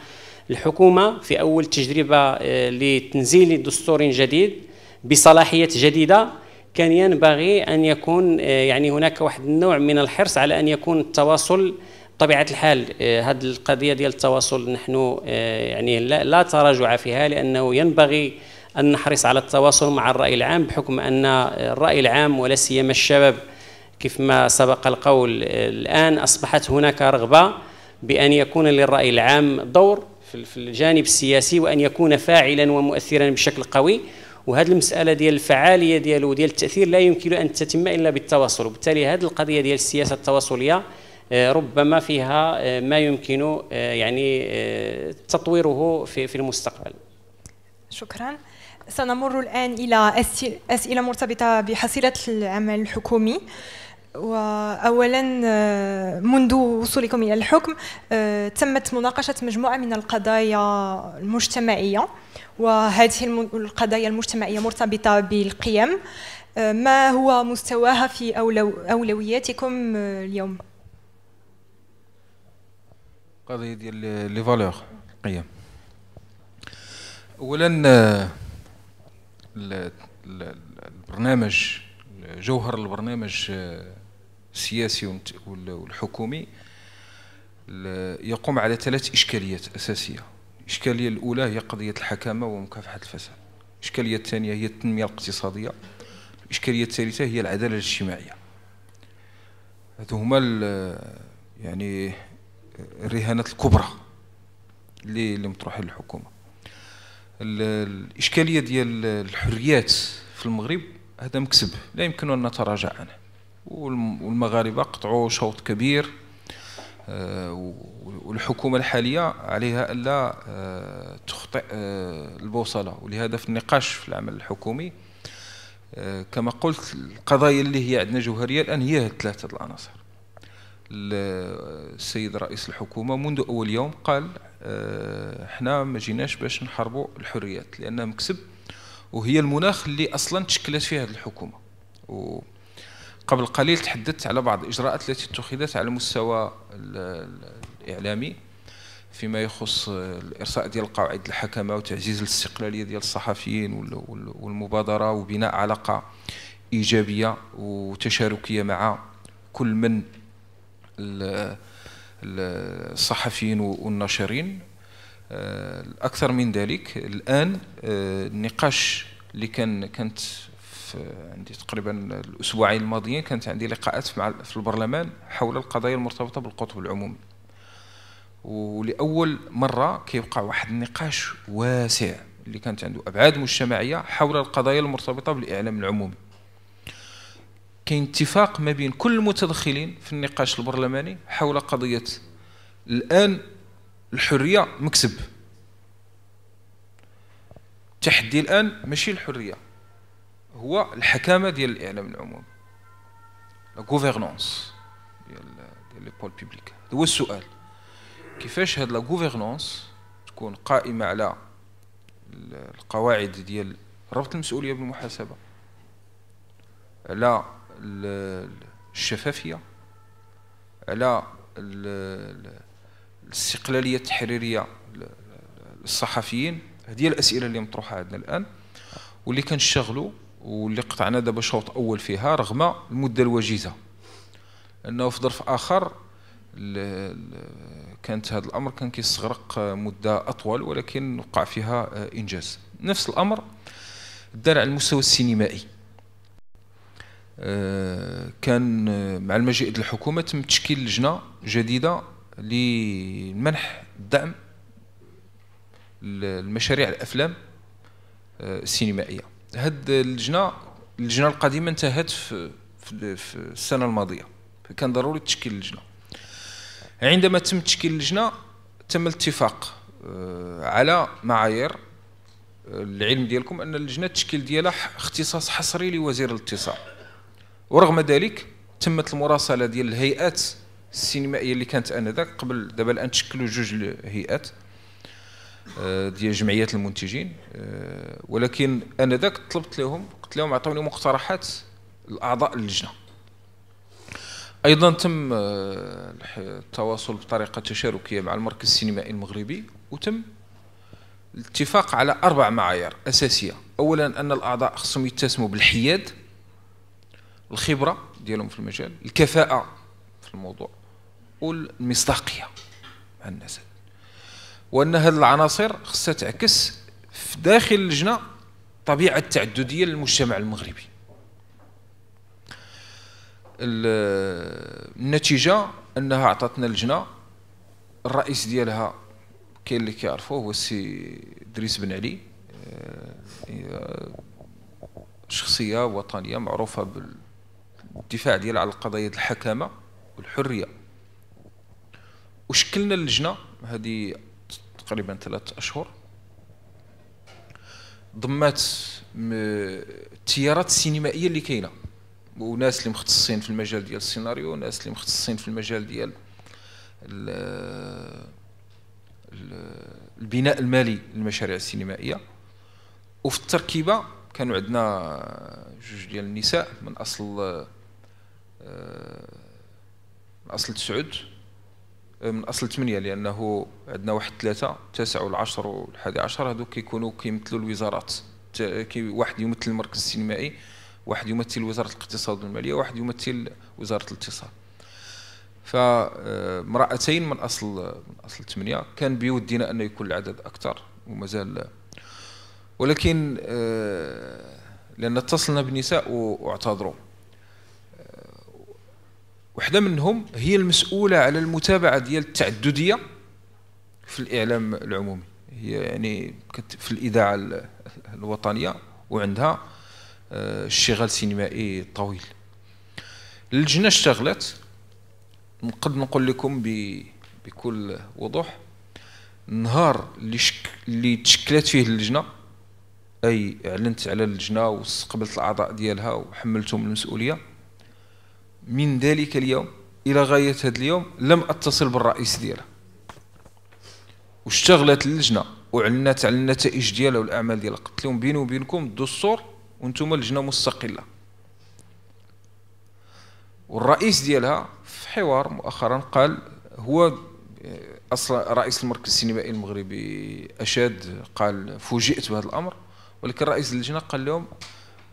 الحكومة في أول تجربة آه، لتنزيل دستور جديد بصلاحية جديدة. كان ينبغي أن يكون آه، يعني هناك واحد النوع من الحرص على أن يكون التواصل بطبيعة الحال. هذه آه، القضية ديال التواصل نحن يعني لا تراجع فيها لأنه ينبغي أن نحرص على التواصل مع الرأي العام بحكم أن الرأي العام ولا سيما الشباب كيف ما سبق القول الآن أصبحت هناك رغبة بأن يكون للرأي العام دور في الجانب السياسي وأن يكون فاعلا ومؤثرا بشكل قوي. وهذه المسألة ديال الفعالية ديالو ديال التأثير لا يمكن أن تتم إلا بالتواصل. وبالتالي هذه القضية ديال السياسة التواصلية آه، ربما فيها آه، ما يمكن آه، يعني تطويره في في المستقبل. شكرا. سنمر الآن إلى أسئلة مرتبطة بحصيلة العمل الحكومي. واولا آه، منذ وصولكم إلى الحكم آه، تمت مناقشة مجموعة من القضايا المجتمعية وهذه القضايا المجتمعية مرتبطة بالقيم. آه، ما هو مستواها في أولو أولوياتكم اليوم؟ قضية ديال لي فالور قيم. اولا البرنامج جوهر البرنامج السياسي والحكومي يقوم على ثلاث إشكاليات أساسية. الإشكالية الأولى هي قضية الحكامة ومكافحة الفساد. الإشكالية الثانية هي التنمية الاقتصادية. الإشكالية الثالثة هي العدالة الاجتماعية. هذو هما يعني الرهانات الكبرى اللي اللي مطروحين للحكومة. الإشكالية ديال الحريات في المغرب هذا مكسب لا يمكن أن نتراجع عنه. والمغاربة قطعوا شوط كبير آه، والحكومة الحالية عليها ألا آه، تخطئ آه، البوصلة. ولهذا في النقاش في العمل الحكومي كما قلت القضايا اللي هي عندنا جوهرية الآن هي الثلاثة العناصر. السيد رئيس الحكومة منذ أول يوم قال إحنا ما جيناش باش نحاربوا الحريات لأنها مكسب وهي المناخ اللي أصلا تشكلت فيه هذه الحكومة. و قبل قليل تحدثت على بعض الإجراءات التي اتخذت على المستوى الإعلامي فيما يخص الإرساء ديال القواعد الحكمة وتعزيز الاستقلالية ديال الصحفيين والمبادرة وبناء علاقة إيجابية وتشاركية مع كل من الصحفيين والناشرين. أكثر من ذلك الآن النقاش اللي كان كانت عندي تقريبا الأسبوعين الماضيين كانت عندي لقاءات مع في البرلمان حول القضايا المرتبطة بالقطب العمومي. ولأول مرة كيوقع واحد النقاش واسع اللي كانت عنده أبعاد مجتمعية حول القضايا المرتبطة بالإعلام العمومي. كاين اتفاق ما بين كل المتدخلين في النقاش البرلماني حول قضية الآن الحرية مكسب. التحدي الآن ماشي الحرية. هو الحكامة ديال الإعلام العمومي. gouvernance ديال ديال les pôles publics هو السؤال. كيفاش هاد لا غوفرنونس تكون قائمة على القواعد ديال ربط المسؤولية بالمحاسبة؟ على الشفافية؟ على الاستقلالية التحريرية للصحفيين؟ هذه الأسئلة اللي مطروحة عندنا الآن. واللي كنشتغلوا واللي قطعنا دابا شوط أول فيها رغم المدة الوجيزة. أنه في ظرف آخر كانت هذا الأمر كان كيستغرق مدة أطول ولكن وقع فيها إنجاز. نفس الأمر دار على المستوى السينمائي. آه، كان مع المجيء الحكومة تم تشكيل لجنة جديدة لمنح الدعم المشاريع الأفلام آه، السينمائية. هاد اللجنه اللجنه القديمة انتهت في في السنة الماضية. فكان ضروري تشكيل اللجنه عندما تم تشكيل اللجنه تم الاتفاق آه، على معايير العلم ديالكم أن اللجنه التشكيل ديالها اختصاص حصري لوزير الاتصال. ورغم ذلك تمت المراسلة ديال الهيئات السينمائية اللي كانت آنذاك قبل دابا الآن تشكلوا جوج هيئات آه، ديال جمعيات المنتجين. آه، ولكن آنذاك طلبت لهم قلت لهم اعطوني مقترحات الأعضاء اللجنة. أيضا تم آه، التواصل بطريقة تشاركية مع المركز السينمائي المغربي وتم الاتفاق على أربع معايير أساسية. اولا أن الأعضاء خصهم يتسموا بالحياد الخبرة ديالهم في المجال الكفاءة في الموضوع والمصداقية مع الناس وأن هذه العناصر خصها تعكس في داخل اللجنة طبيعة التعددية للمجتمع المغربي. النتيجة أنها أعطتنا اللجنة الرئيس ديالها كاين اللي كيعرفوه هو السي دريس بن علي آه، شخصية وطنية معروفة بالدفاع ديالها على القضايا الحكامة والحرية. وشكلنا اللجنة هذه تقريبا ثلاث أشهر. ضمات التيارات السينمائيه اللي كاينة. وناس اللي مختصين في المجال ديال السيناريو وناس اللي مختصين في المجال ديال البناء المالي للمشاريع السينمائية. وفي التركيبة كانوا عندنا جوج ديال النساء من أصل من أصل تسعود. من أصل ثمانية لأنه عندنا واحد ثلاثة تسعة والعشر والحادي عشر هذوك كيكونوا كيمثلوا الوزارات. واحد يمثل المركز السينمائي واحد يمثل وزارة الاقتصاد والماليه واحد يمثل وزارة الاتصال. فامرأتين من أصل من أصل ثمانية كان بيودينا أن يكون العدد أكثر ومازال. ولكن آه، لأن اتصلنا بالنساء واعتذروا. وحده منهم هي المسؤولة على المتابعة ديال التعددية في الإعلام العمومي. هي يعني في الإذاعة الوطنية وعندها اشتغال آه، سينمائي طويل. اللجنة اشتغلت. نقد نقول لكم بكل وضوح النهار اللي شك اللي تشكلت فيه اللجنة أي أعلنت على اللجنة واستقبلت الأعضاء ديالها وحملتهم المسؤولية من ذلك اليوم إلى غاية هذا اليوم لم أتصل بالرئيس ديالها. واشتغلت اللجنة وعلنت على النتائج ديالها والأعمال ديالها. قلت لهم بيني وبينكم الدستور وأنتم لجنه مستقلة. والرئيس ديالها في حوار مؤخرا قال هو أصلا رئيس المركز السينمائي المغربي اشاد قال فوجئت بهذا الأمر. ولكن رئيس اللجنة قال لهم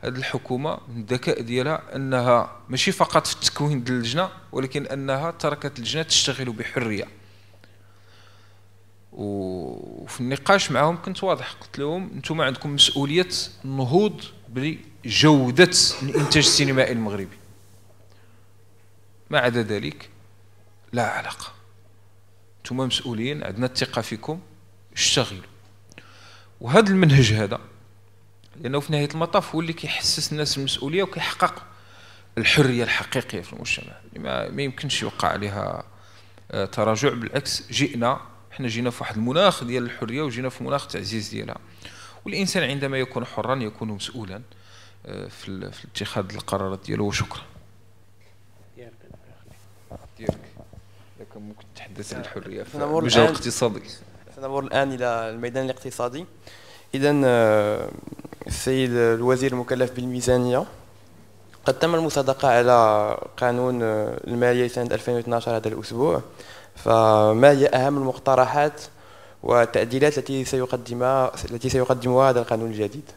هذه الحكومة من الذكاء ديالها أنها ماشي فقط في التكوين ديال اللجنة ولكن أنها تركت اللجنة تشتغل بحرية. وفي النقاش معهم كنت واضح قلت لهم أنتم عندكم مسؤولية النهوض بجودة الإنتاج السينمائي المغربي. ما عدا ذلك لا علاقة. أنتم مسؤولين عندنا الثقة فيكم اشتغلوا. وهذا المنهج هذا لأنه في نهاية المطاف هو اللي كيحسس الناس بالمسؤوليه وكيحقق الحرية الحقيقية في المجتمع. ما, ما يمكنش يوقع عليها آه، تراجع. بالعكس جئنا إحنا جينا في واحد المناخ ديال الحرية وجينا في مناخ تعزيز ديالها. والإنسان عندما يكون حرا يكون مسؤولا آه، في, في اتخاذ القرارات ديالو. وشكرا. ديالك. لكن ممكن تحدث عن الحرية في المجال الاقتصادي. سنمر الآن إلى الميدان الاقتصادي. إذا السيد الوزير المكلف بالميزانية قد تم المصادقة على قانون آه، المالية سنة 2012 هذا الأسبوع فما هي أهم المقترحات والتعديلات التي سيقدمها التي سيقدمها هذا القانون الجديد؟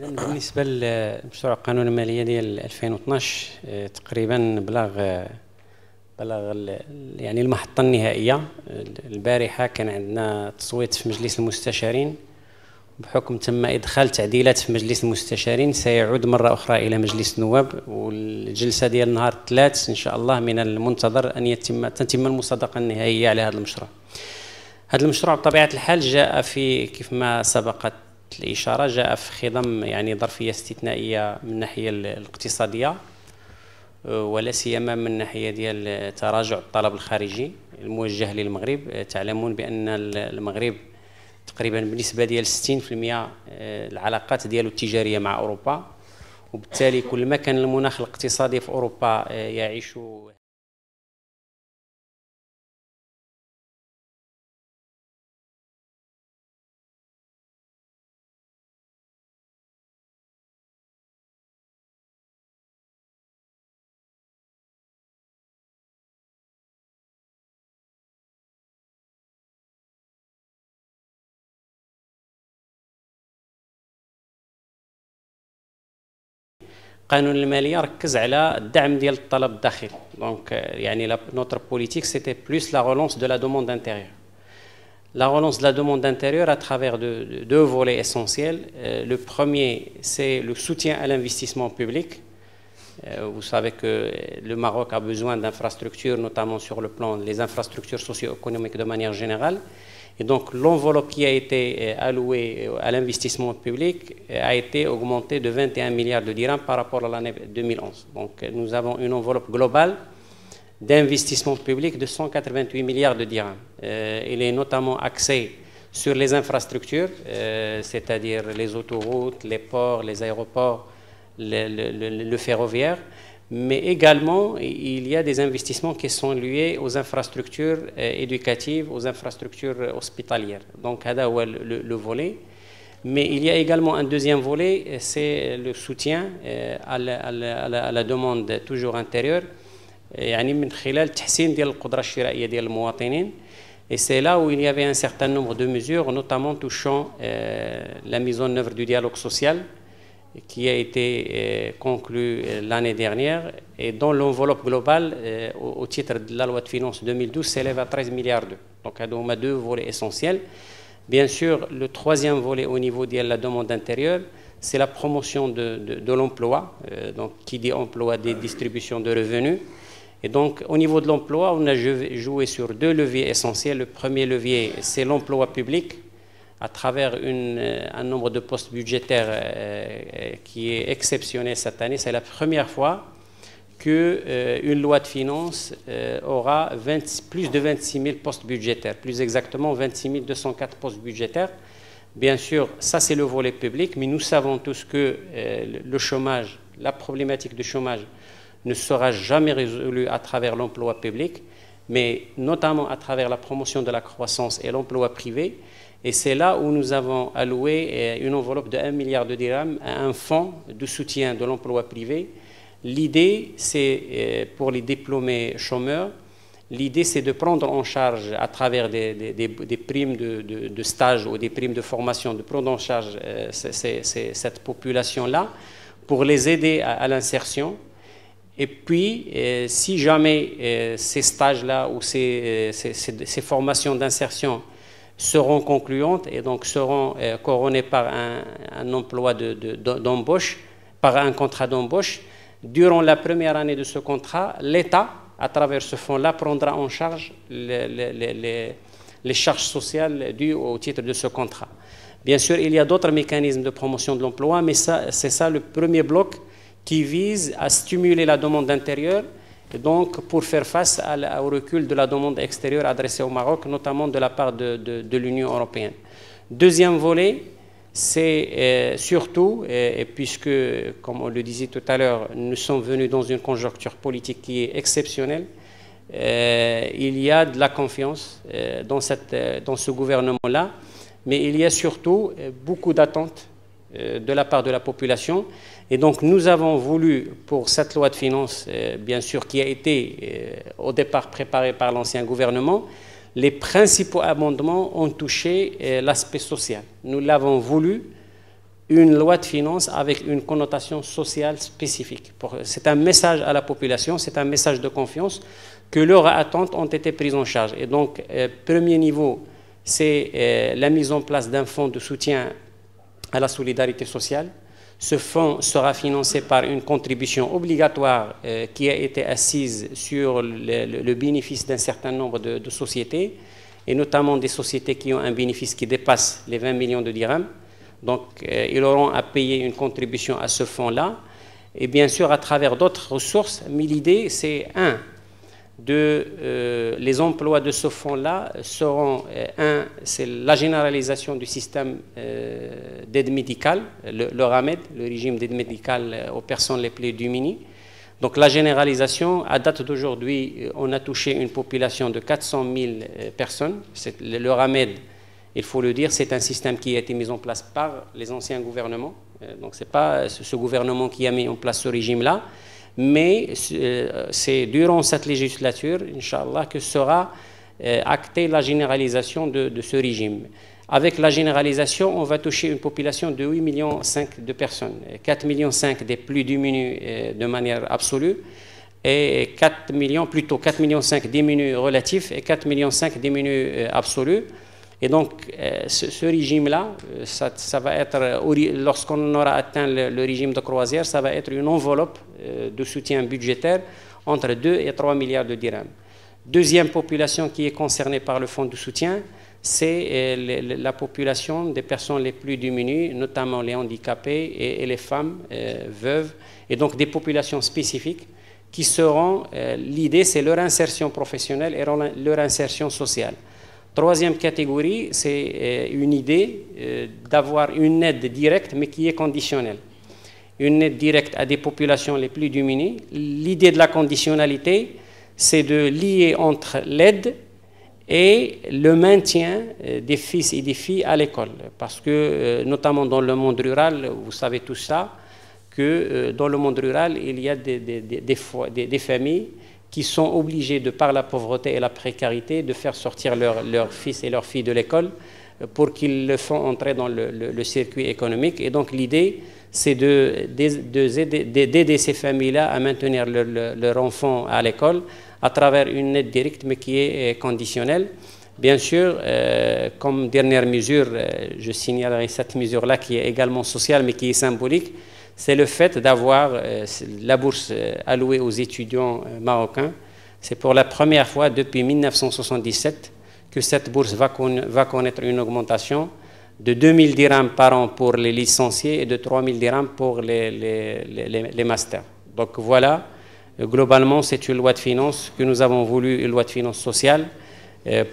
بالنسبة لمشروع قانون المالية ديال 2012 آه، تقريبا بلغ آه، بلغ يعني المحطة النهائية. البارحة كان عندنا تصويت في مجلس المستشارين. بحكم تم إدخال تعديلات في مجلس المستشارين سيعود مرة أخرى إلى مجلس النواب والجلسة ديال نهار الثلاث إن شاء الله من المنتظر أن يتم تتم المصادقه النهائية على هذا المشروع. هذا المشروع بطبيعة الحال جاء في كيف ما سبقت الإشارة جاء في خضم يعني ظرفية استثنائية من الناحية ال- الاقتصادية. ولا سيما من الناحية ديال تراجع الطلب الخارجي الموجه للمغرب. أه، تعلمون ال- المغرب تقريبا بنسبة ديال 60% أه، العلاقات ديالو التجارية مع أوروبا. وبالتالي كل ما كان المناخ الاقتصادي في أوروبا أه، يعيش قانون الماليه ركز على الدعم ديال الطلب الداخلي دونك يعني نوتر بوليتيك سيتي بلوس لا رولونس دو لا دوموند انتيريور La relance de la demande intérieure à travers deux, deux volets essentiels. Euh, le premier, c'est le soutien à l'investissement public. Euh, vous savez que le Maroc a besoin d'infrastructures, notamment sur le plan des infrastructures socio-économiques de manière générale. Et donc l'enveloppe qui a été euh, allouée à l'investissement public euh, a été augmentée de 21 milliards de dirhams par rapport à l'année 2011. Donc euh, nous avons une enveloppe globale d'investissement public de 188 milliards de dirhams. Euh, il est notamment axé sur les infrastructures, euh, c'est-à-dire les autoroutes, les ports, les aéroports, le ferroviaire, mais également il y a des investissements qui sont liés aux infrastructures euh, éducatives, aux infrastructures euh, hospitalières. Donc, هذا هو le, le- le volet. Mais il y a également un deuxième volet, euh, c'est le soutien euh, à la, à la- à la- à la demande toujours intérieure, يعني من خلال تحسين ديال القدرة الشرائية ديال المواطنين Et c'est là où il y avait un certain nombre de mesures, notamment touchant euh, la mise en œuvre du dialogue social, qui a été euh, conclu euh, l'année dernière et dont l'enveloppe globale euh, au, titre de la loi de finances 2012 s'élève à 13 milliards d'euros. Donc, on a deux volets essentiels. Bien sûr, le troisième volet au niveau de la demande intérieure, c'est la promotion de, de- l'emploi. Donc, qui dit emploi, des distributions de revenus. Et donc, au niveau de l'emploi, on a jou- joué sur deux leviers essentiels. Le premier levier, c'est l'emploi public, à travers euh, un nombre de postes budgétaires euh, euh, qui est exceptionnel cette année. C'est la première fois qu'une loi de finances aura 20 plus de 26 000 postes budgétaires, plus exactement 26 204 postes budgétaires. Bien sûr, ça c'est le volet public, mais nous savons tous que le chômage, la problématique du chômage ne sera jamais résolue à travers l'emploi public, mais notamment à travers la promotion de la croissance et l'emploi privé. Et c'est là où nous avons alloué euh, une enveloppe de 1 milliard de dirhams à un fonds de soutien de l'emploi privé. L'idée, c'est euh, pour les diplômés chômeurs, l'idée c'est de prendre en charge à travers des, primes de, de- stage ou des primes de formation, de prendre en charge ces- cette population-là pour les aider à- l'insertion. Et puis, si jamais ces stages-là ou ces- ces formations d'insertion seront concluantes et donc seront euh, couronnées par un, emploi de- de- d'embauche, par un contrat d'embauche, durant la première année de ce contrat, l'État, à travers ce fonds-là, prendra en charge les, les- charges sociales dues au titre de ce contrat. Bien sûr, il y a d'autres mécanismes de promotion de l'emploi, mais c'est ça le premier bloc qui vise à stimuler la demande intérieure, donc pour faire face au recul de la demande extérieure adressée au Maroc, notamment de la part de, l'Union européenne. Deuxième volet, c'est euh, surtout, et puisque, comme on le disait tout à l'heure, nous sommes venus dans une conjoncture politique qui est exceptionnelle, il y a de la confiance cette, dans ce gouvernement-là, mais il y a surtout beaucoup d'attentes de la part de la population. Et donc nous avons voulu, pour cette loi de finances, bien sûr, qui a été au départ préparée par l'ancien gouvernement, les principaux amendements ont touché euh, l'aspect social. Nous l'avons voulu, une loi de finances avec une connotation sociale spécifique. C'est un message à la population, c'est un message de confiance que leurs attentes ont été prises en charge. Et donc, euh, premier niveau, c'est euh, la mise en place d'un fonds de soutien à la solidarité sociale ce fonds sera financé par une contribution obligatoire euh, qui a été assise sur le, bénéfice d'un certain nombre de, sociétés, et notamment des sociétés qui ont un bénéfice qui dépasse les 20 millions de dirhams. Donc, euh, ils auront à payer une contribution à ce fonds-là, et bien sûr à travers d'autres ressources. Mais l'idée, c'est un, de euh, les emplois de ce fonds-là seront, euh, un, c'est la généralisation du système euh, d'aide médicale, le, RAMED, le régime d'aide médicale aux personnes les plus démunies. Donc la généralisation, à date d'aujourd'hui, on a touché une population de 400 000 personnes. Le, le RAMED, il faut le dire, c'est un système qui a été mis en place par les anciens gouvernements. Donc ce n'est pas ce gouvernement qui a mis en place ce régime-là mais euh, c'est durant cette législature, Inch'Allah, que sera euh, actée la généralisation de, ce régime. Avec la généralisation, on va toucher une population de 8,5 millions de personnes, 4,5 millions des plus diminués euh, de manière absolue, et 4 millions, plutôt 4,5 millions diminués relatifs et 4,5 millions diminués absolus. Et donc, euh, ce, régime-là, euh, ça, va être, lorsqu'on aura atteint le, régime de croisière, ça va être une enveloppe euh, de soutien budgétaire entre 2 et 3 milliards de dirhams. Deuxième population qui est concernée par le fonds de soutien, c'est la population des personnes les plus diminuées, notamment les handicapés et, les femmes veuves, et donc des populations spécifiques qui seront, l'idée c'est leur insertion professionnelle et leur insertion sociale. Troisième catégorie, c'est euh, une idée euh, d'avoir une aide directe, mais qui est conditionnelle. Une aide directe à des populations les plus démunies. L'idée de la conditionnalité, c'est de lier entre l'aide et le maintien euh, des fils et des filles à l'école. Parce que, notamment dans le monde rural, vous savez tout ça, que dans le monde rural, il y a des, des familles qui sont obligés, de par la pauvreté et la précarité, de faire sortir leurs fils et leurs filles de l'école euh, pour qu'ils le font entrer dans le, circuit économique. Et donc l'idée, c'est d'aider ces familles-là à maintenir leur, enfant à l'école à travers une aide directe, mais qui est euh, conditionnelle. Bien sûr, euh, comme dernière mesure, je signalerai cette mesure-là qui est également sociale, mais qui est symbolique c'est le fait d'avoir euh, la bourse euh, allouée aux étudiants euh, marocains. C'est pour la première fois depuis 1977 que cette bourse va, connaître une augmentation de 2000 dirhams par an pour les licenciés et de 3000 dirhams pour les, les, masters. Donc voilà, globalement, c'est une loi de finances que nous avons voulu, une loi de finances sociale,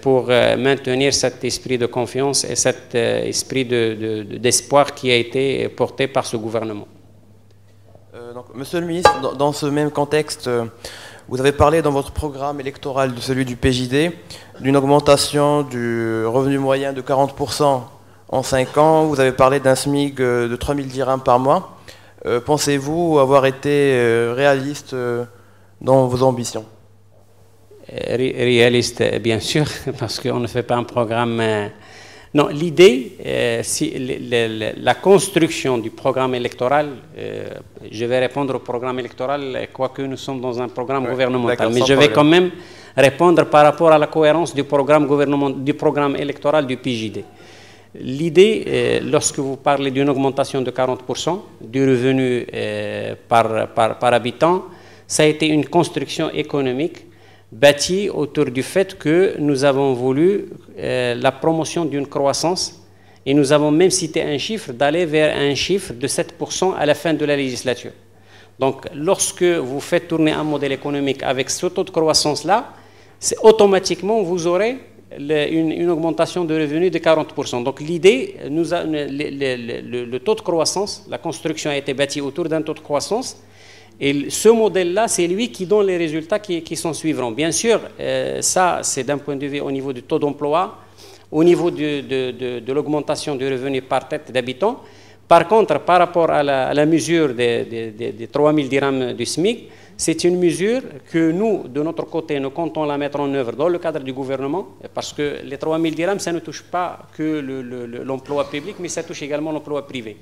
pour maintenir cet esprit de confiance et cet esprit d'espoir qui a été porté par ce gouvernement. Euh, monsieur le ministre, dans, ce même contexte, euh, vous avez parlé dans votre programme électoral, de celui du PJD, d'une augmentation du revenu moyen de 40% en 5 ans. Vous avez parlé d'un SMIC euh, de 3000 dirhams par mois. Pensez-vous avoir été réaliste dans vos ambitions? Réaliste, bien sûr, [LAUGHS] parce qu'on ne fait pas un programme non, l'idée, euh, si, la construction du programme électoral, euh, je vais répondre au programme électoral, quoique nous sommes dans un programme gouvernemental, mais je vais quand même répondre par rapport à la cohérence du programme, du programme électoral du PJD. L'idée, euh, lorsque vous parlez d'une augmentation de 40% du revenu par, par, par habitant, ça a été une construction économique bâti autour du fait que nous avons voulu euh, la promotion d'une croissance et nous avons même cité un chiffre d'aller vers un chiffre de 7% à la fin de la législature. Donc lorsque vous faites tourner un modèle économique avec ce taux de croissance-là, automatiquement vous aurez une, augmentation de revenus de 40%. Donc l'idée, a, le, taux de croissance, la construction a été bâtie autour d'un taux de croissance. Et ce modèle-là, c'est lui qui donne les résultats qui, sont suivront. Bien sûr, euh, ça, c'est d'un point de vue au niveau du taux d'emploi, au niveau de, l'augmentation du revenu par tête d'habitants. Par contre, par rapport à la, mesure des 3 000 dirhams du SMIC, c'est une mesure que nous, de notre côté, nous comptons la mettre en œuvre dans le cadre du gouvernement, parce que les 3 000 dirhams, ça ne touche pas que l'emploi public, mais ça touche également l'emploi privé.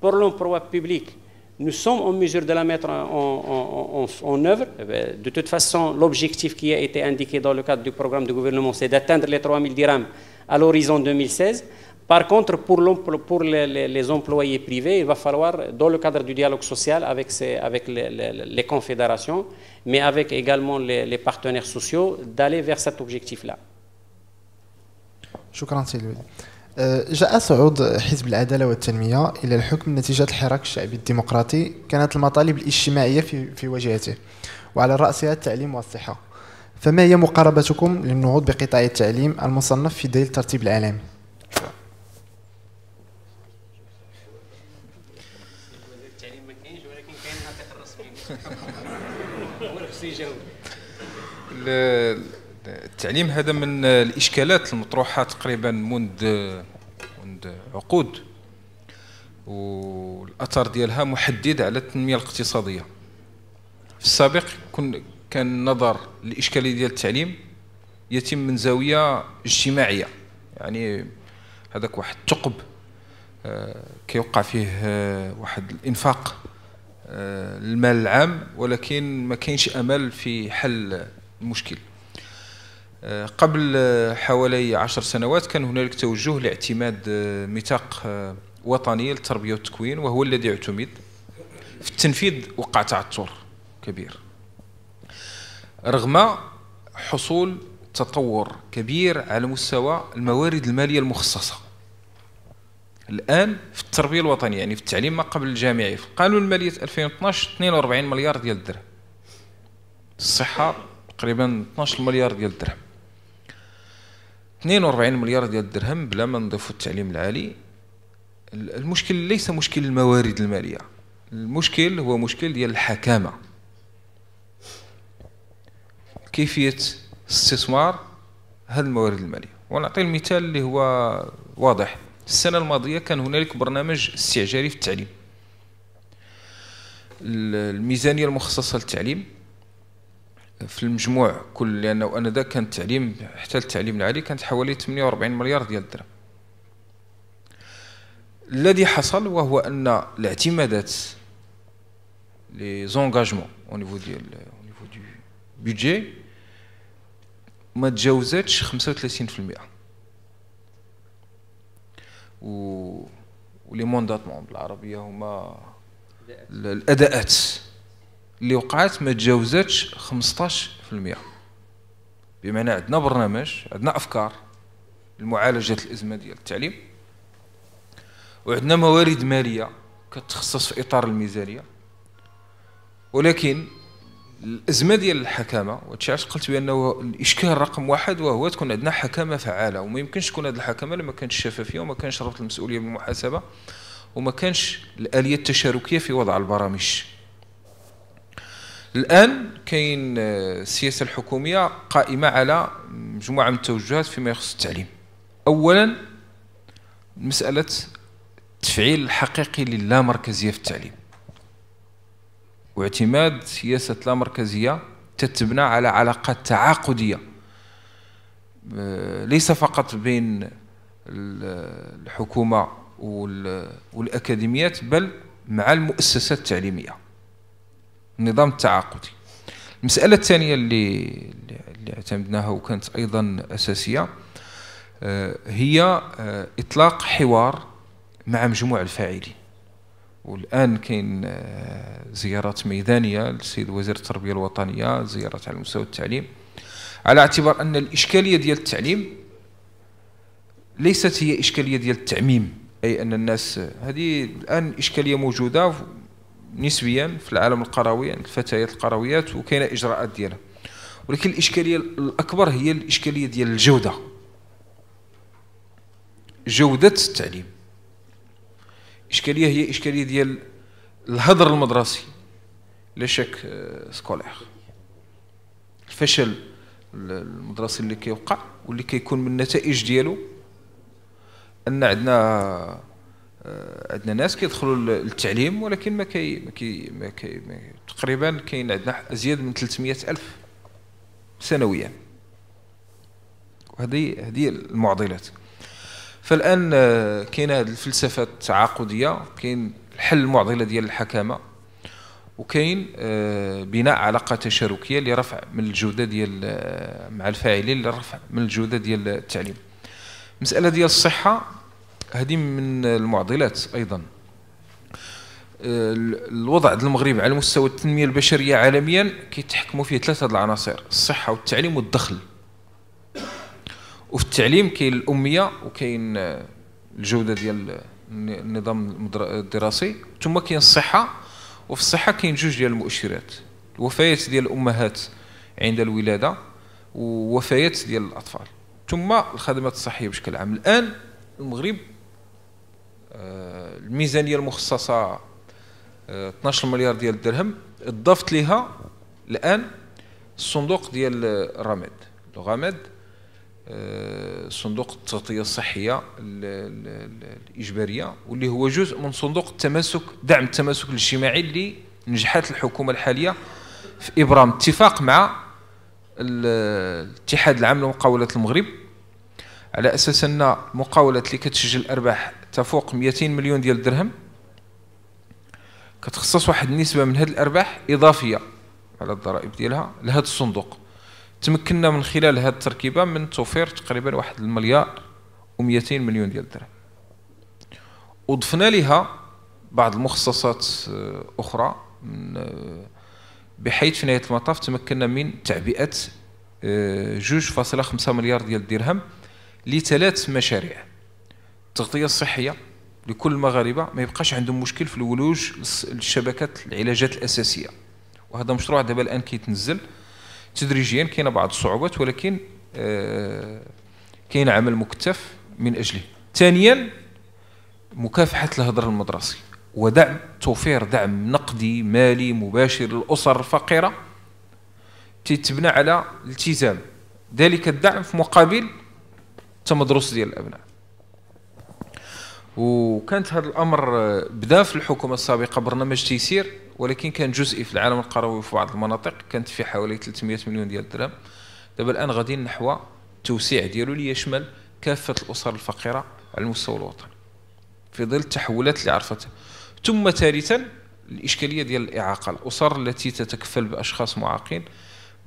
Pour l'emploi public, nous sommes en mesure de la mettre en, œuvre. Eh de toute façon, l'objectif qui a été indiqué dans le cadre du programme du gouvernement, c'est d'atteindre les 3 000 dirhams à l'horizon 2016. Par contre, pour, pour les, employés privés, il va falloir, dans le cadre du dialogue social avec, avec les, confédérations, mais avec également les, partenaires sociaux, d'aller vers cet objectif-là. سيدي جاء صعود حزب العدالة والتنمية إلى الحكم نتيجة الحراك الشعبي الديمقراطي. كانت المطالب الاجتماعية في في وجهته وعلى رأسها التعليم والصحة. فما هي مقاربتكم للنهوض بقطاع التعليم المصنف في دليل الترتيب العالمي التعليم [LAUGHS] هذا من الإشكالات المطروحة تقريبا منذ منذ عقود والأثر ديالها محدد على التنمية الاقتصادية. في السابق كن كان النظر للاشكاليه ديال التعليم يتم من زاوية اجتماعية. يعني هذاك واحد الثقب آه، كيوقع فيه آه، واحد الإنفاق آه، المال العام ولكن ما كاينش أمل في حل المشكل. آه، قبل حوالي عشر سنوات كان هنالك توجه لاعتماد آه، ميثاق وطني للتربيه والتكوين وهو الذي اعتمد في التنفيذ وقع تعثر كبير. رغم حصول تطور كبير على مستوى الموارد المالية المخصصة. الآن في التربية الوطنية يعني في التعليم ما قبل الجامعي في قانون الماليه 2012 42 مليار ديال الدرهم. الصحة تقريبا 12 مليار ديال الدرهم. 42 مليار ديال الدرهم بلا ما نضيفوا التعليم العالي. المشكل ليس مشكل الموارد المالية. المشكل هو مشكل ديال الحكامة. كيفية استثمار هذه الموارد المالية. ونعطي المثال اللي هو واضح. السنة الماضية كان هنالك برنامج استعجالي في التعليم. الميزانية المخصصة للتعليم. في المجموع كل لأنه أنا ذاك كان التعليم حتى التعليم العالي كانت حوالي 48 مليار ديال الدرهم. الذي حصل وهو أن الاعتمادات les engagements au niveau ديال au niveau du budget ما تجاوزاتش 35% و و les mandatements بالعربية هما الأداءات. اللي وقعت ما تجاوزاتش 15% بمعنى عندنا برنامج عندنا أفكار لمعالجه الأزمة ديال التعليم وعندنا موارد مالية كتخصص في إطار الميزانية. ولكن الأزمة ديال الحكامة وهادشي علاش قلت بأنه الإشكال رقم واحد وهو تكون عندنا حكامة فعالة. وما يمكنش تكون هذه الحكامة لما كانش الشفافيه وما كانش ربط المسؤولية بالمحاسبة وما كانش الآلية التشاركية في وضع البرامج. الآن كاين السياسة الحكومية قائمة على مجموعة من التوجهات فيما يخص التعليم. اولا مسألة التفعيل الحقيقي للامركزية في التعليم. واعتماد سياسة لا مركزية تتبنى على علاقات تعاقدية آه، ليس فقط بين الحكومة والأكاديميات بل مع المؤسسات التعليمية. النظام التعاقدي المسألة الثانية اللي اللي اعتمدناها وكانت أيضا أساسية آه، هي آه، إطلاق حوار مع مجموع الفاعلين. والآن كاين آه، زيارات ميدانية للسيد وزير التربية الوطنية زيارات على مستوى التعليم على اعتبار أن الإشكالية ديال التعليم ليست هي إشكالية ديال التعميم أي أن الناس هذه الآن إشكالية موجودة نسبيا في العالم القروي يعني الفتيات القرويات وكاينة إجراءات ديالها. ولكن الإشكالية الأكبر هي الإشكالية ديال الجودة. جودة التعليم. إشكالية هي إشكالية ديال الهدر المدرسي. لا شك آه، سكولير. الفشل المدرسي اللي كيوقع واللي كيكون من النتائج ديالو أن عندنا عندنا ناس كيدخلوا للتعليم ولكن ما كي ما كي ما كي تقريبا كاين عندنا ازيد من 300 ألف سنويا. وهذه هذه المعضلات. فالآن آه، كاينة هذه الفلسفة التعاقدية كاين حل المعضلة ديال الحكامة وكاين آه، بناء علاقة تشاركية لرفع من الجودة ديال آه، مع الفاعلين لرفع من الجودة ديال التعليم. المساله ديال الصحة هذه من المعضلات أيضا. الوضع ديال المغرب على مستوى التنمية البشرية عالميا كيتحكموا فيه ثلاثة العناصر الصحة والتعليم والدخل. وفي التعليم كاين الأمية وكاين الجودة ديال النظام الدراسي. ثم كاين الصحة وفي الصحة كاين جوج ديال المؤشرات. الوفيات ديال الأمهات عند الولادة ووفيات ديال الأطفال. ثم الخدمات الصحية بشكل عام. الآن المغرب آه، الميزانية المخصصة 12 آه، مليار ديال الدرهم. اضافت لها الآن الصندوق ديال الرماد الغماد آه، صندوق التغطية الصحية الإجبارية واللي هو جزء من صندوق التماسك دعم التماسك الاجتماعي اللي نجحت الحكومة الحالية في إبرام اتفاق مع الاتحاد العام لمقاولات المغرب. على أساس أن المقاولات اللي كتسجل أرباح تفوق 200 مليون ديال الدرهم كتخصص واحد النسبة من هذه الأرباح إضافية على الضرائب ديالها لهذا الصندوق. تمكنا من خلال هذه التركيبة من توفير تقريبا واحد المليار و200 مليون ديال الدرهم. وضفنا لها بعض المخصصات آه، أخرى آه، بحيث في نهاية المطاف تمكنا من تعبئة آه، جوج فاصلة خمسة مليار ديال الدرهم لثلاث مشاريع. التغطية الصحية لكل المغاربه ما يبقاش عندهم مشكل في الولوج للشبكات العلاجات الأساسية. وهذا مشروع دابا الآن كيتنزل. تدريجيا كاين بعض الصعوبات ولكن آه كاين عمل مكتف من أجله. ثانيا مكافحة الهدر المدرسي. ودعم توفير دعم نقدي مالي مباشر للأسر الفقيرة تتبنى على الالتزام ذلك الدعم في مقابل التمدرس ديال الأبناء. وكانت هذا الأمر آه، بدأ في الحكومة السابقة برنامج تيسير ولكن كان جزئي في العالم القروي في بعض المناطق. كانت في حوالي 300 مليون ديال الدرهم. دابا الآن غاديين نحو التوسيع ديالو ليشمل كافة الأسر الفقيرة على المستوى الوطني. في ظل التحولات اللي عرفتها ثم ثالثا الإشكالية ديال الإعاقة. الأسر التي تتكفل بأشخاص معاقين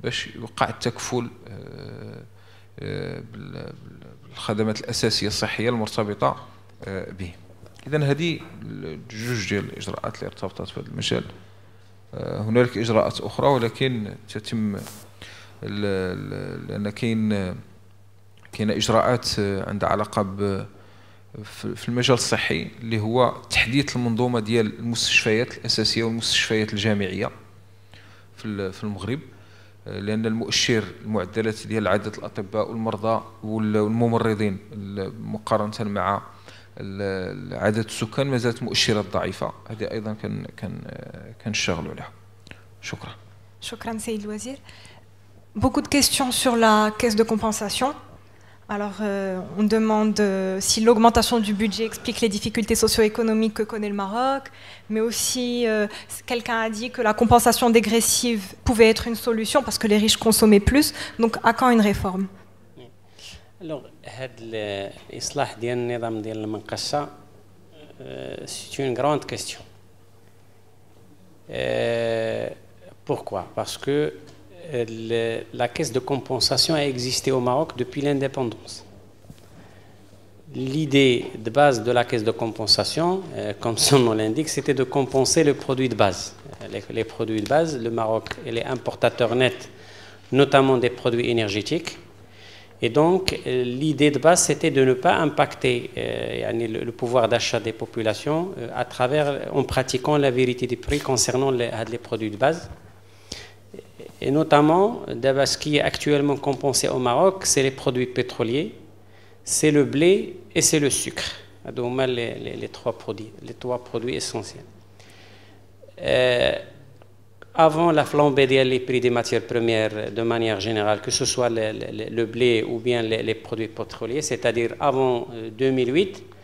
باش يوقع التكفل آه، آه، بالخدمات الأساسية الصحية المرتبطة آه، به. اذا هذه جوج ديال الإجراءات اللي ارتبطت في المجال. آه، هنالك إجراءات أخرى ولكن تتم لأن كاين كاين إجراءات عندها علاقة ب في المجال الصحي اللي هو تحديث المنظومة ديال المستشفيات الأساسية والمستشفيات الجامعية في المغرب. آه، لأن المؤشر المعدلات ديال عدد الأطباء والمرضى والممرضين مقارنة مع عدد السكان ما زالت مؤشرات ضعيفة. هذه أيضا كان كان كنشتغلوا عليها. شكرا. شكرا سيد الوزير. Beaucoup de questions sur la caisse de compensation. Alors, euh, on demande euh, si l'augmentation du budget explique les difficultés socio-économiques que connaît le Maroc, mais aussi euh, quelqu'un a dit que la compensation dégressive pouvait être une solution parce que les riches consommaient plus. Donc, à quand une réforme? Alors, c'est une grande question. pourquoi? Parce que la caisse de compensation a existé au Maroc depuis l'indépendance. L'idée de base de la caisse de compensation, euh, comme son nom l'indique, c'était de compenser le produit de base. Les, les, produits de base, le Maroc est importateur net, notamment des produits énergétiques. Et donc, euh, l'idée de base, c'était de ne pas impacter euh, le, pouvoir d'achat des populations euh, en pratiquant la vérité des prix concernant les, produits de base. Et notamment, ce qui est actuellement compensé au Maroc, c'est les produits pétroliers, c'est le blé et c'est le sucre. Les, les, trois produits, les trois produits essentiels. Euh, avant la flambée des prix des matières premières de manière générale, que ce soit le, blé ou bien les, produits pétroliers, c'est-à-dire avant 2008, euh,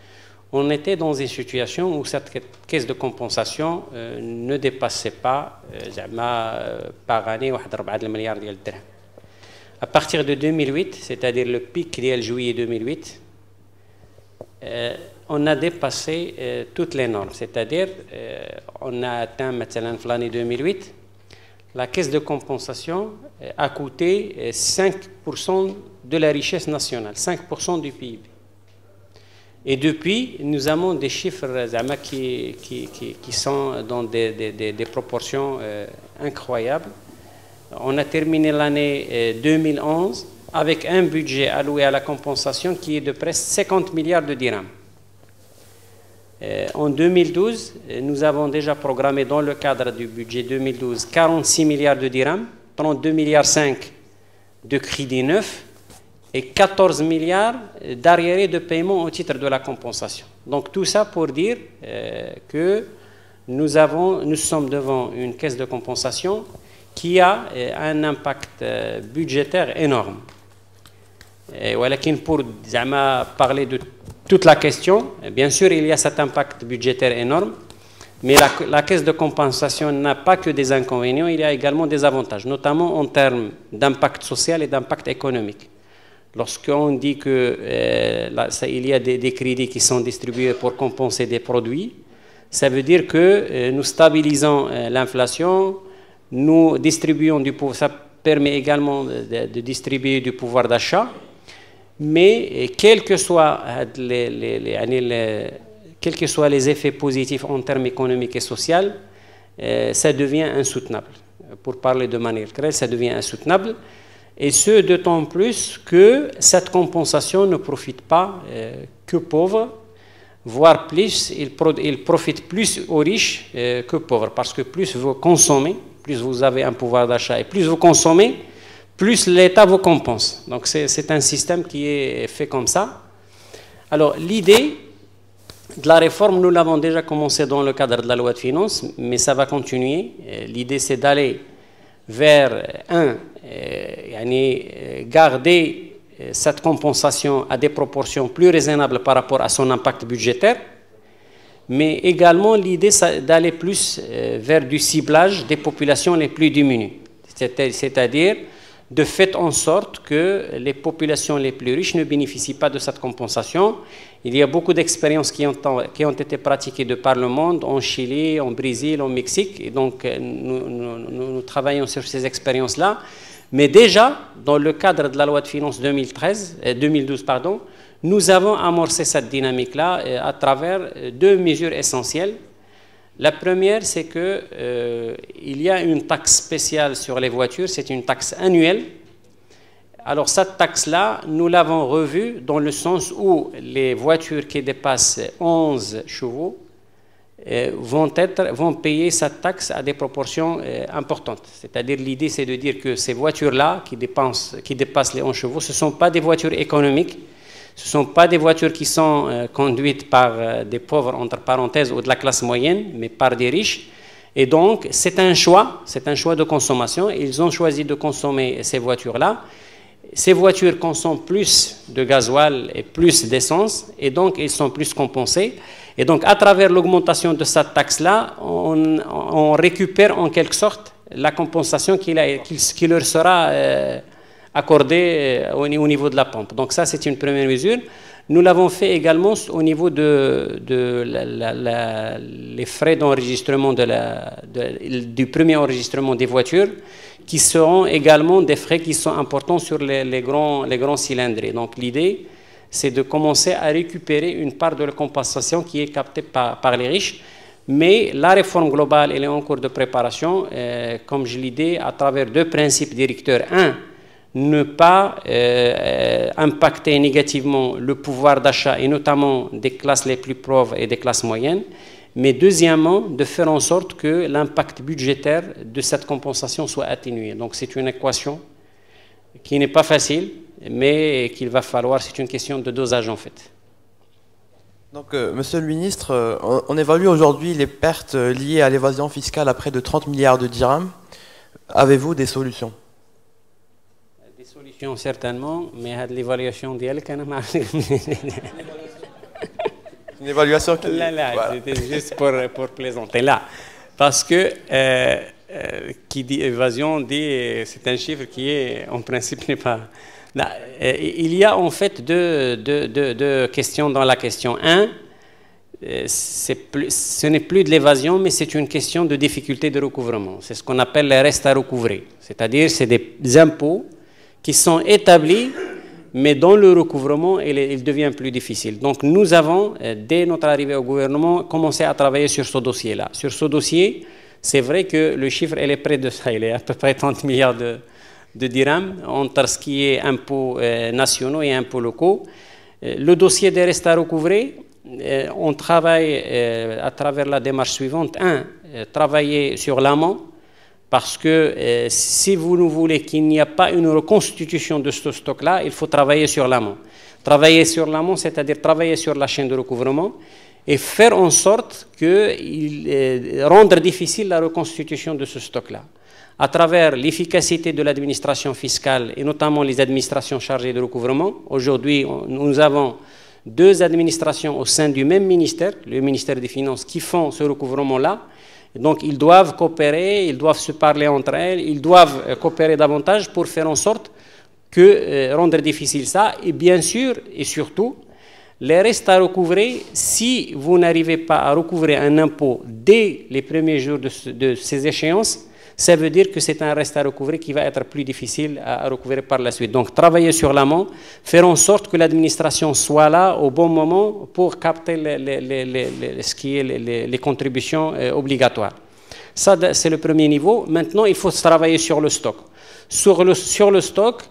on était dans une situation où cette caisse de compensation euh, ne dépassait pas par année 4 milliards de dirhams. À partir de 2008, c'est-à-dire le pic de juillet 2008, euh, on a dépassé euh, toutes les normes. C'est-à-dire, euh, on a atteint maintenant l'année 2008, la caisse de compensation a coûté 5% de la richesse nationale, 5% du PIB. Et depuis, nous avons des chiffres qui, sont dans des, proportions incroyables. On a terminé l'année 2011 avec un budget alloué à la compensation qui est de presque 50 milliards de dirhams. Euh, en 2012, nous avons déjà programmé dans le cadre du budget 2012 46 milliards de dirhams, 32 milliards 5 de crédits neufs et 14 milliards d'arriérés de paiement au titre de la compensation. Donc tout ça pour dire euh, que nous, sommes devant une caisse de compensation qui a euh, un impact budgétaire énorme. Et pour parler de toute la question, bien sûr, il y a cet impact budgétaire énorme, mais la, caisse de compensation n'a pas que des inconvénients, il y a également des avantages, notamment en termes d'impact social et d'impact économique. Lorsqu'on dit qu'il euh, y a des, crédits qui sont distribués pour compenser des produits, ça veut dire que euh, nous stabilisons euh, l'inflation, nous distribuons du pouvoir, ça permet également de distribuer du pouvoir d'achat, mais quels que soient les, que les effets positifs en termes économiques et sociaux, ça devient insoutenable. Pour parler de manière claire, ça devient insoutenable. Et ce, d'autant plus que cette compensation ne profite pas euh, que pauvres, voire plus, il, il, profite plus aux riches euh, que pauvres. Parce que plus vous consommez, plus vous avez un pouvoir d'achat et plus vous consommez, plus l'État vous compense. Donc c'est un système qui est fait comme ça. Alors l'idée de la réforme, nous l'avons déjà commencé dans le cadre de la loi de finances, mais ça va continuer. Euh, l'idée c'est d'aller vers, un, garder cette compensation à des proportions plus raisonnables par rapport à son impact budgétaire, mais également l'idée d'aller plus vers du ciblage des populations les plus diminuées, c'est-à-dire de fait en sorte que les populations les plus riches ne bénéficient pas de cette compensation. Il y a beaucoup d'expériences qui ont, été pratiquées de par le monde, en Chili, en Brésil, en Mexique, et donc euh, nous, travaillons sur ces expériences-là. Mais déjà, dans le cadre de la loi de finances 2013, 2012, euh, nous avons amorcé cette dynamique-là euh, à travers deux mesures essentielles. La première, c'est qu'il euh, y a une taxe spéciale sur les voitures, c'est une taxe annuelle. Alors cette taxe-là, nous l'avons revue dans le sens où les voitures qui dépassent 11 chevaux euh, vont, être, vont payer cette taxe à des proportions euh, importantes. C'est-à-dire l'idée, c'est de dire que ces voitures-là qui, qui dépassent les 11 chevaux, ce ne sont pas des voitures économiques, ce ne sont pas des voitures qui sont euh, conduites par euh, des pauvres, entre parenthèses, ou de la classe moyenne, mais par des riches. Et donc, c'est un choix, c'est un choix de consommation. Ils ont choisi de consommer ces voitures-là. Ces voitures consomment plus de gasoil et plus d'essence, et donc ils sont plus compensés. Et donc, à travers l'augmentation de cette taxe-là, on, récupère en quelque sorte la compensation qui, leur sera euh, accordé euh, au niveau de la pompe. Donc ça, c'est une première mesure. Nous l'avons fait également au niveau de, frais d'enregistrement du premier enregistrement des voitures, qui seront également des frais qui sont importants sur les, grands, les grands cylindres. Donc l'idée, c'est de commencer à récupérer une part de la compensation qui est captée par, les riches. Mais la réforme globale, elle est en cours de préparation, euh, comme je l'ai dit, à travers deux principes directeurs. Un, ne pas euh, euh, impacter négativement le pouvoir d'achat et notamment des classes les plus pauvres et des classes moyennes, mais deuxièmement de faire en sorte que l'impact budgétaire de cette compensation soit atténué. Donc c'est une équation qui n'est pas facile, mais qu'il va falloir, c'est une question de dosage en fait. Donc, euh, Monsieur le Ministre, euh, on, on évalue aujourd'hui les pertes euh, liées à l'évasion fiscale à près de 30 milliards de dirhams. Avez-vous des solutions? Des solutions certainement, mais à l'évaluation d'elle. [LAUGHS] Une évaluation qui... Là, là, Voilà. c'était juste pour, pour plaisanter. Là, parce que euh, qui dit évasion dit c'est un chiffre qui est en principe n'est pas. Euh, il y a en fait deux, questions dans la question. Un, euh, ce n'est plus de l'évasion, mais c'est une question de difficulté de recouvrement. C'est ce qu'on appelle les restes à recouvrer. C'est-à-dire, c'est des impôts qui sont établis, mais dont le recouvrement, il, il devient plus difficile. Donc, nous avons, euh, dès notre arrivée au gouvernement, commencé à travailler sur ce dossier-là. Sur ce dossier, c'est vrai que le chiffre, elle est près de ça. Il est à peu près 30 milliards de, de dirhams entre ce qui est impôts euh, nationaux et impôts locaux. Euh, Le dossier des restes à recouvrer, euh, on travaille à travers la démarche suivante. Un, travailler sur l'amont, parce que si vous nous voulez qu'il n'y a pas une reconstitution de ce stock-là, il faut travailler sur l'amont. Travailler sur l'amont, c'est-à-dire travailler sur la chaîne de recouvrement et faire en sorte que rendre difficile la reconstitution de ce stock-là. À travers l'efficacité de l'administration fiscale et notamment les administrations chargées de recouvrement, aujourd'hui nous avons deux administrations au sein du même ministère, le ministère des Finances, qui font ce recouvrement-là. Donc ils doivent coopérer, ils doivent se parler entre elles, ils doivent euh, coopérer davantage pour faire en sorte que euh, rendre difficile ça. Et bien sûr et surtout, les restes à recouvrer, si vous n'arrivez pas à recouvrer un impôt dès les premiers jours de, de ces échéances, ça veut dire que c'est un reste à recouvrer qui va être plus difficile à, recouvrer par la suite. Donc travailler sur l'amont, faire en sorte que l'administration soit là au bon moment pour capter les- ce qui est les, contributions euh, obligatoires. Ça, c'est le premier niveau. Maintenant, il faut travailler sur le stock. Sur le, stock,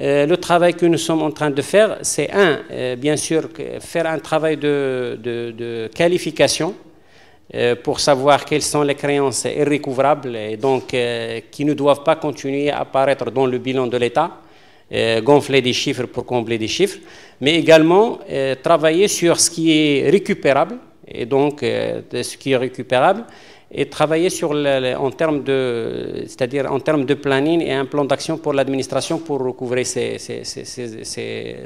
euh, le travail que nous sommes en train de faire, c'est un, euh, bien sûr, faire un travail de, qualification pour savoir quelles sont les créances irrécouvrables et donc euh, qui ne doivent pas continuer à apparaître dans le bilan de l'État, euh, gonfler des chiffres pour combler des chiffres, mais également euh, travailler sur ce qui est récupérable et donc euh, ce qui est récupérable et travailler sur en termes de c'est-à-dire en termes de planning et un plan d'action pour l'administration pour recouvrer ces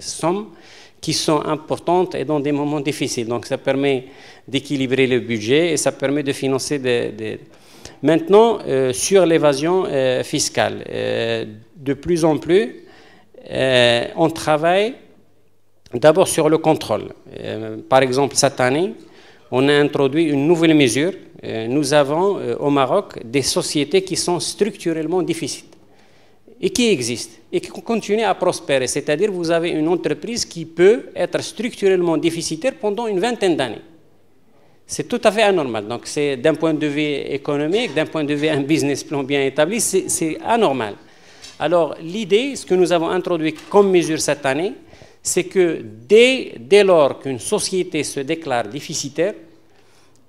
sommes qui sont importantes et dans des moments difficiles. Donc ça permet d'équilibrer le budget et ça permet de financer des... Maintenant, euh, sur l'évasion euh, fiscale, euh, de plus en plus, on travaille d'abord sur le contrôle. Par exemple, cette année, on a introduit une nouvelle mesure. Nous avons au Maroc des sociétés qui sont structurellement difficiles et qui existent et qui continuent à prospérer. C'est-à-dire vous avez une entreprise qui peut être structurellement déficitaire pendant une vingtaine d'années. C'est tout à fait anormal. Donc c'est d'un point de vue économique, d'un point de vue un business plan bien établi, c'est c'est anormal. Alors l'idée, ce que nous avons introduit comme mesure cette année, c'est que dès, dès lors qu'une société se déclare déficitaire,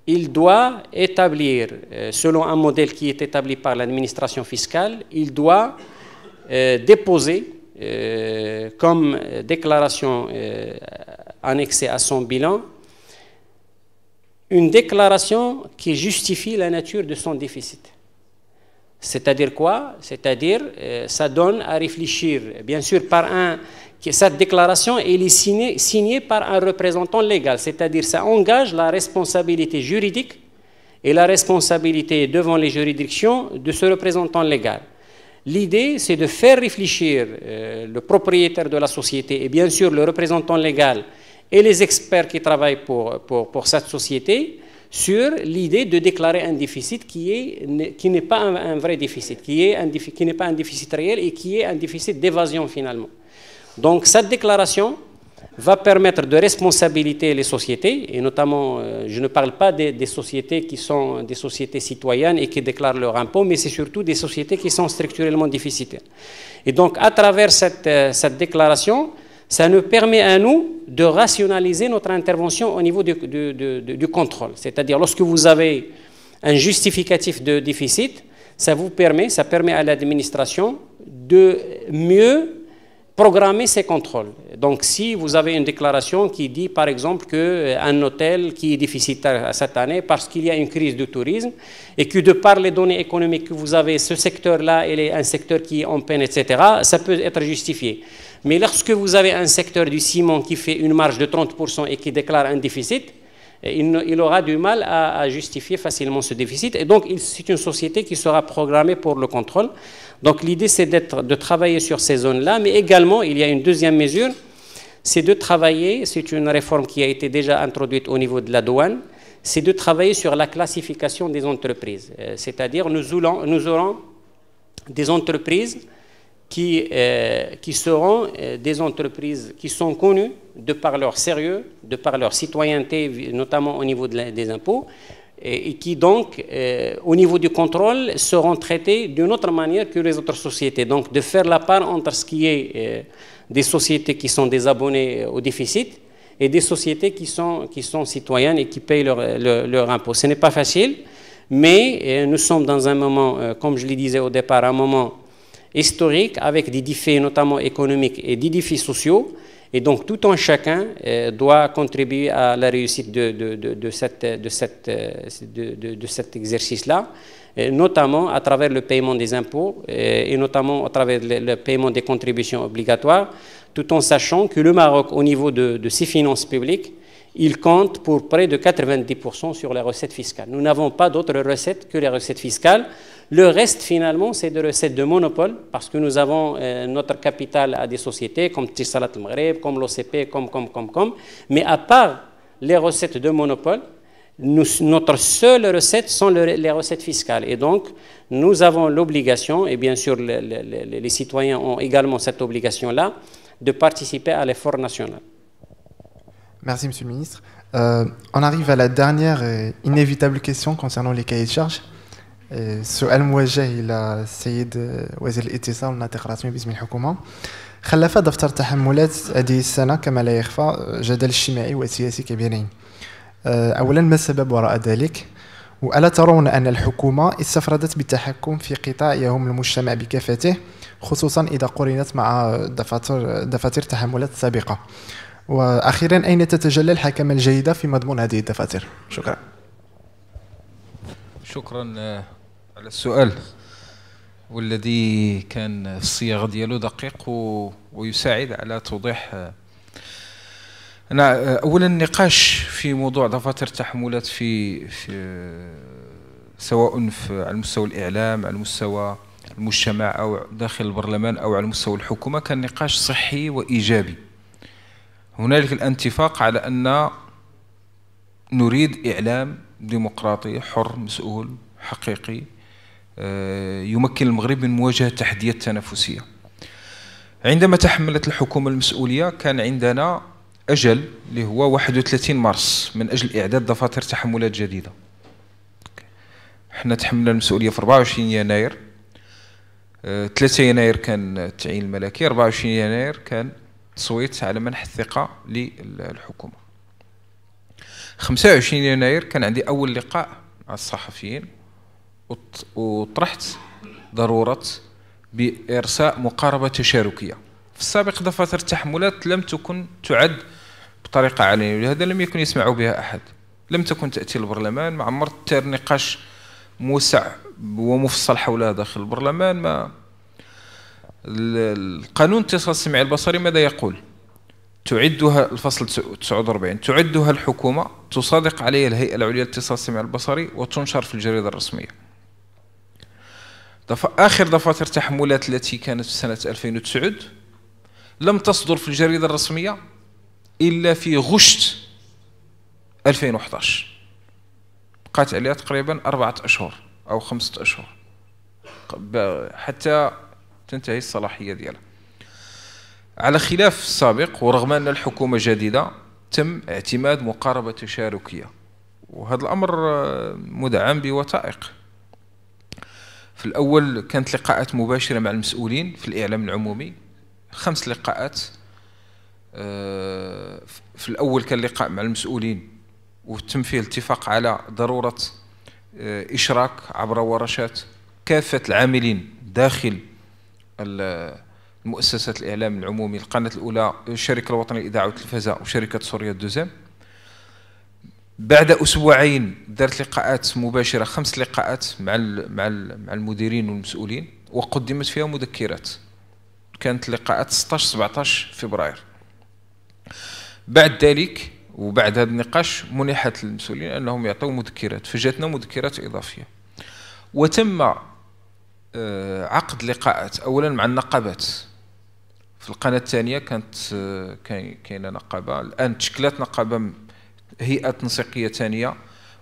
il doit établir, euh, selon un modèle qui est établi par l'administration fiscale, il doit euh, déposer euh, comme euh, déclaration annexée à son bilan une déclaration qui justifie la nature de son déficit. C'est-à-dire quoi? C'est-à-dire, ça donne à réfléchir, bien sûr, par un. Cette déclaration est signée, signée par un représentant légal, c'est-à-dire ça engage la responsabilité juridique et la responsabilité devant les juridictions de ce représentant légal. L'idée, c'est de faire réfléchir euh, le propriétaire de la société et bien sûr le représentant légal et les experts qui travaillent pour, pour, pour cette société sur l'idée de déclarer un déficit qui qui n'est pas un, vrai déficit, qui qui n'est pas un déficit réel et qui est un déficit d'évasion finalement. Donc cette déclaration va permettre de responsabiliser les sociétés, et notamment, euh, je ne parle pas des, sociétés qui sont des sociétés citoyennes et qui déclarent leur impôt, mais c'est surtout des sociétés qui sont structurellement déficitaires. Et donc, à travers cette, euh, déclaration, ça nous permet à nous de rationaliser notre intervention au niveau du- du contrôle. C'est-à-dire, lorsque vous avez un justificatif de déficit, ça vous permet, ça permet à l'administration de mieux programmer ces contrôles. Donc, si vous avez une déclaration qui dit, par exemple, qu'un hôtel qui est déficitaire cette année parce qu'il y a une crise du tourisme et que de par les données économiques que vous avez, ce secteur-là est un secteur qui est en peine, etc., ça peut être justifié. Mais lorsque vous avez un secteur du ciment qui fait une marge de 30% et qui déclare un déficit, il, aura du mal à, à, justifier facilement ce déficit. Et donc, c'est une société qui sera programmée pour le contrôle. Donc l'idée, c'est de travailler sur ces zones-là, mais également, il y a une deuxième mesure, c'est de travailler, c'est une réforme qui a été déjà introduite au niveau de la douane, c'est de travailler sur la classification des entreprises. Euh, c'est-à-dire, nous, nous, aurons des entreprises qui, euh, seront euh, des entreprises qui sont connues de par leur sérieux, de par leur citoyenneté, notamment au niveau des impôts, et qui donc, euh, au niveau du contrôle, seront traités d'une autre manière que les autres sociétés. Donc, de faire la part entre ce qui est euh, des sociétés qui sont des abonnés au déficit et des sociétés qui sont, citoyennes et qui payent leur, leur, impôt. Ce n'est pas facile, mais euh, nous sommes dans un moment, comme je le disais au départ, un moment historique avec des défis notamment économiques et des défis sociaux. Et donc tout un chacun euh, doit contribuer à la réussite de, cet exercice-là, notamment à travers le paiement des impôts euh, et notamment à travers le, paiement des contributions obligatoires, tout en sachant que le Maroc, au niveau de, ses finances publiques, il compte pour près de 90% sur les recettes fiscales. Nous n'avons pas d'autres recettes que les recettes fiscales. Le reste, finalement, c'est des recettes de monopole, parce que nous avons euh, notre capital à des sociétés comme Tissalat al-Maghreb, comme l'OCP, comme, comme, comme, comme. Mais à part les recettes de monopole, notre seule recette sont les recettes fiscales. Et donc, nous avons l'obligation, et bien sûr, les, citoyens ont également cette obligation-là, de participer à l'effort national. Merci, Monsieur le Ministre. Euh, on arrive à la dernière et inévitable question concernant les cahiers de charges. السؤال موجه إلى السيد وزير الإتصال والناطق الرسمي باسم الحكومة. خلف دفتر تحملات هذه السنة كما لا يخفى جدل اجتماعي وسياسي كبيرين. اولا ما السبب وراء ذلك؟ وألا ترون أن الحكومة استفردت بالتحكم في قطاع يهم المجتمع بكافته خصوصا إذا قرنت مع دفاتر دفاتر تحملات سابقة. وأخيرا أين تتجلى الحكمة الجيدة في مضمون هذه الدفاتر؟ شكرا. شكرا على السؤال. والذي كان الصياغة ديالو دقيق ويساعد على توضيح أنا اولا النقاش في موضوع دفاتر التحملات في, في سواء في على مستوى الإعلام على مستوى المجتمع أو داخل البرلمان أو على مستوى الحكومة كان نقاش صحي وإيجابي. هنالك الاتفاق على أن نريد إعلام ديمقراطي حر مسؤول حقيقي آه، يمكن المغرب من مواجهة التحديات التنافسية عندما تحملت الحكومة المسؤولية كان عندنا أجل اللي هو 31 مارس من أجل إعداد دفاتر تحملات جديدة. إحنا تحملنا المسؤولية في 24 يناير. 3 آه، يناير كان التعيين الملكي 24 يناير كان تصويت على منح الثقة للحكومة. 25 يناير كان عندي أول لقاء مع الصحفيين. وطرحت ضرورة بإرساء مقاربة تشاركية. في السابق دفاتر التحملات لم تكن تعد بطريقة علنية ولهذا لم يكن يسمع بها أحد. لم تكن تأتي البرلمان مع مرت نقاش موسع ومفصل حولها داخل البرلمان ما القانون الاتصال السمعي البصري ماذا يقول؟ تعدها الفصل 49 تعدها الحكومة تصادق عليها الهيئة العليا للاتصال السمعي البصري وتنشر في الجريدة الرسمية. آخر دفاتر تحملات التي كانت في سنة 2009 لم تصدر في الجريدة الرسمية إلا في غشت 2011 بقات عليها تقريبا أربعة أشهر أو خمسة أشهر. حتى تنتهي الصلاحية ديالها. على خلاف السابق ورغم أن الحكومة جديدة تم اعتماد مقاربة تشاركية. وهذا الأمر مدعم بوثائق. في الأول كانت لقاءات مباشرة مع المسؤولين في الإعلام العمومي خمس لقاءات آه، في الأول كان لقاء مع المسؤولين وتم فيه الاتفاق على ضرورة آه، إشراك عبر ورشات كافة العاملين داخل مؤسسات الإعلام العمومي القناة الأولى الشركة الوطنية للاذاعه والتلفزه وشركه سوريا الدوزيم بعد أسبوعين دارت لقاءات مباشرة خمس لقاءات مع مع مع المديرين والمسؤولين وقدمت فيها مذكرات. كانت لقاءات 16 17 فبراير. بعد ذلك وبعد هذا النقاش منحت للمسؤولين أنهم يعطوا مذكرات. فجاتنا مذكرات إضافية. وتم آه، عقد لقاءات اولا مع النقابات. في القناة الثانية كانت كاينة نقابة. الآن تشكلت نقابة هيئة تنسيقية ثانية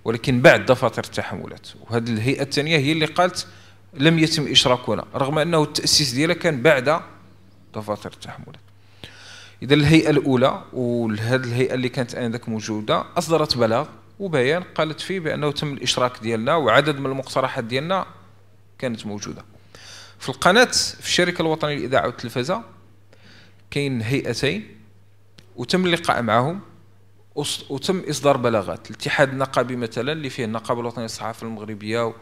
ولكن بعد دفاتر التحملات. وهذه الهيئة الثانية هي اللي قالت لم يتم اشراكنا رغم أنه التأسيس ديالها كان بعد دفاتر التحملات. إذا الهيئة الأولى وهذه الهيئة اللي كانت آنذاك موجودة أصدرت بلاغ وبيان قالت فيه بأنه تم الإشراك ديالنا وعدد من المقترحات ديالنا كانت موجودة. في القناة في الشركة الوطنية للاذاعه والتلفزة كاين هيئتين وتم اللقاء معهم وتم إصدار بلاغات. الاتحاد النقابي مثلا اللي فيه النقابة الوطنية للصحافة المغربية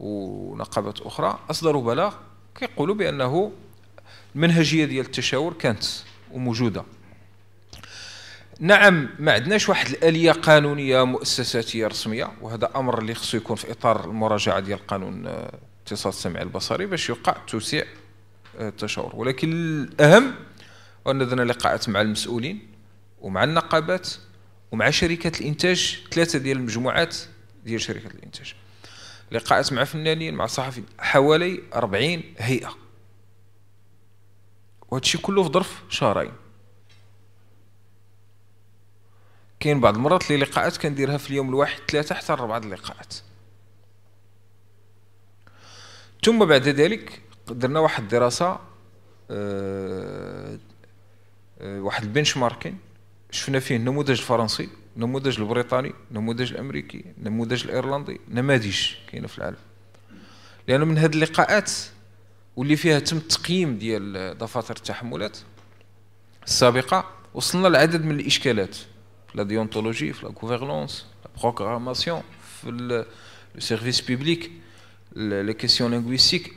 ونقابات أخرى أصدروا بلاغ كيقولوا بأنه المنهجية ديال التشاور كانت وموجودة. نعم ما عندناش واحد الآلية قانونية مؤسساتية رسمية وهذا أمر اللي خصو يكون في إطار المراجعة ديال قانون الاتصال السمعي البصري باش يوقع توسيع التشاور. ولكن الأهم ان درنا لقاءات مع المسؤولين ومع النقابات ومع شركات الإنتاج ثلاثة ديال المجموعات ديال شركات الإنتاج. لقاءات مع فنانين مع صحفيين حوالي 40 هيئة. وهذا الشيء كله في ظرف شهرين. كاين بعض المرات لي لقاءات كنديرها في اليوم الواحد ثلاثة حتى أربعة اللقاءات ثم بعد ذلك درنا واحد الدراسة أه أه واحد البنش ماركين شفنا فيه النموذج الفرنسي النموذج البريطاني النموذج الأمريكي النموذج الإيرلندي نماذج كاينة في العالم. لأن من هذه اللقاءات واللي فيها تم التقييم ديال دفاتر التحملات السابقة وصلنا لعدد من الإشكالات في la déontologie في la gouvernance la programmation في le service public les questions linguistiques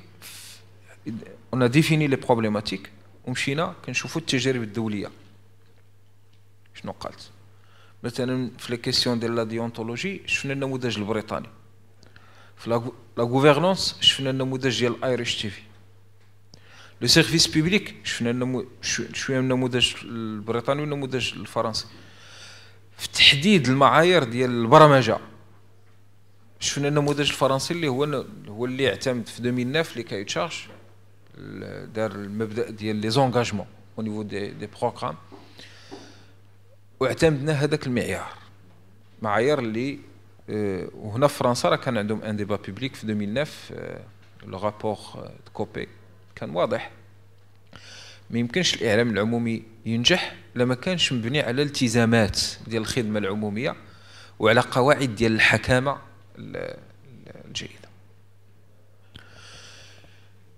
on définit les problématiques ومشينا كنشوفوا التجارب الدولية. شنو قالت؟ مثلا في les questions ديال la déontologie شفنا النموذج البريطاني؟ في la gouvernance شفنا النموذج ديال ال Irish TV le service public شفنا. شوية من النموذج البريطاني والنموذج الفرنسي؟ في تحديد المعايير ديال البرمجة. شفنا النموذج الفرنسي اللي هو هو اللي اعتمد في 2009 les cahiers des charges؟ دار المبدا ديال les engagements au niveau des des programmes واعتمدنا هذاك المعيار. معايير اللي آه وهنا في فرنسا راه كان عندهم un débat public في 2009 le rapport Copé كان واضح. ما يمكنش الإعلام العمومي ينجح لما كانش مبني على التزامات ديال الخدمة العمومية وعلى قواعد ديال الحكامة الجيده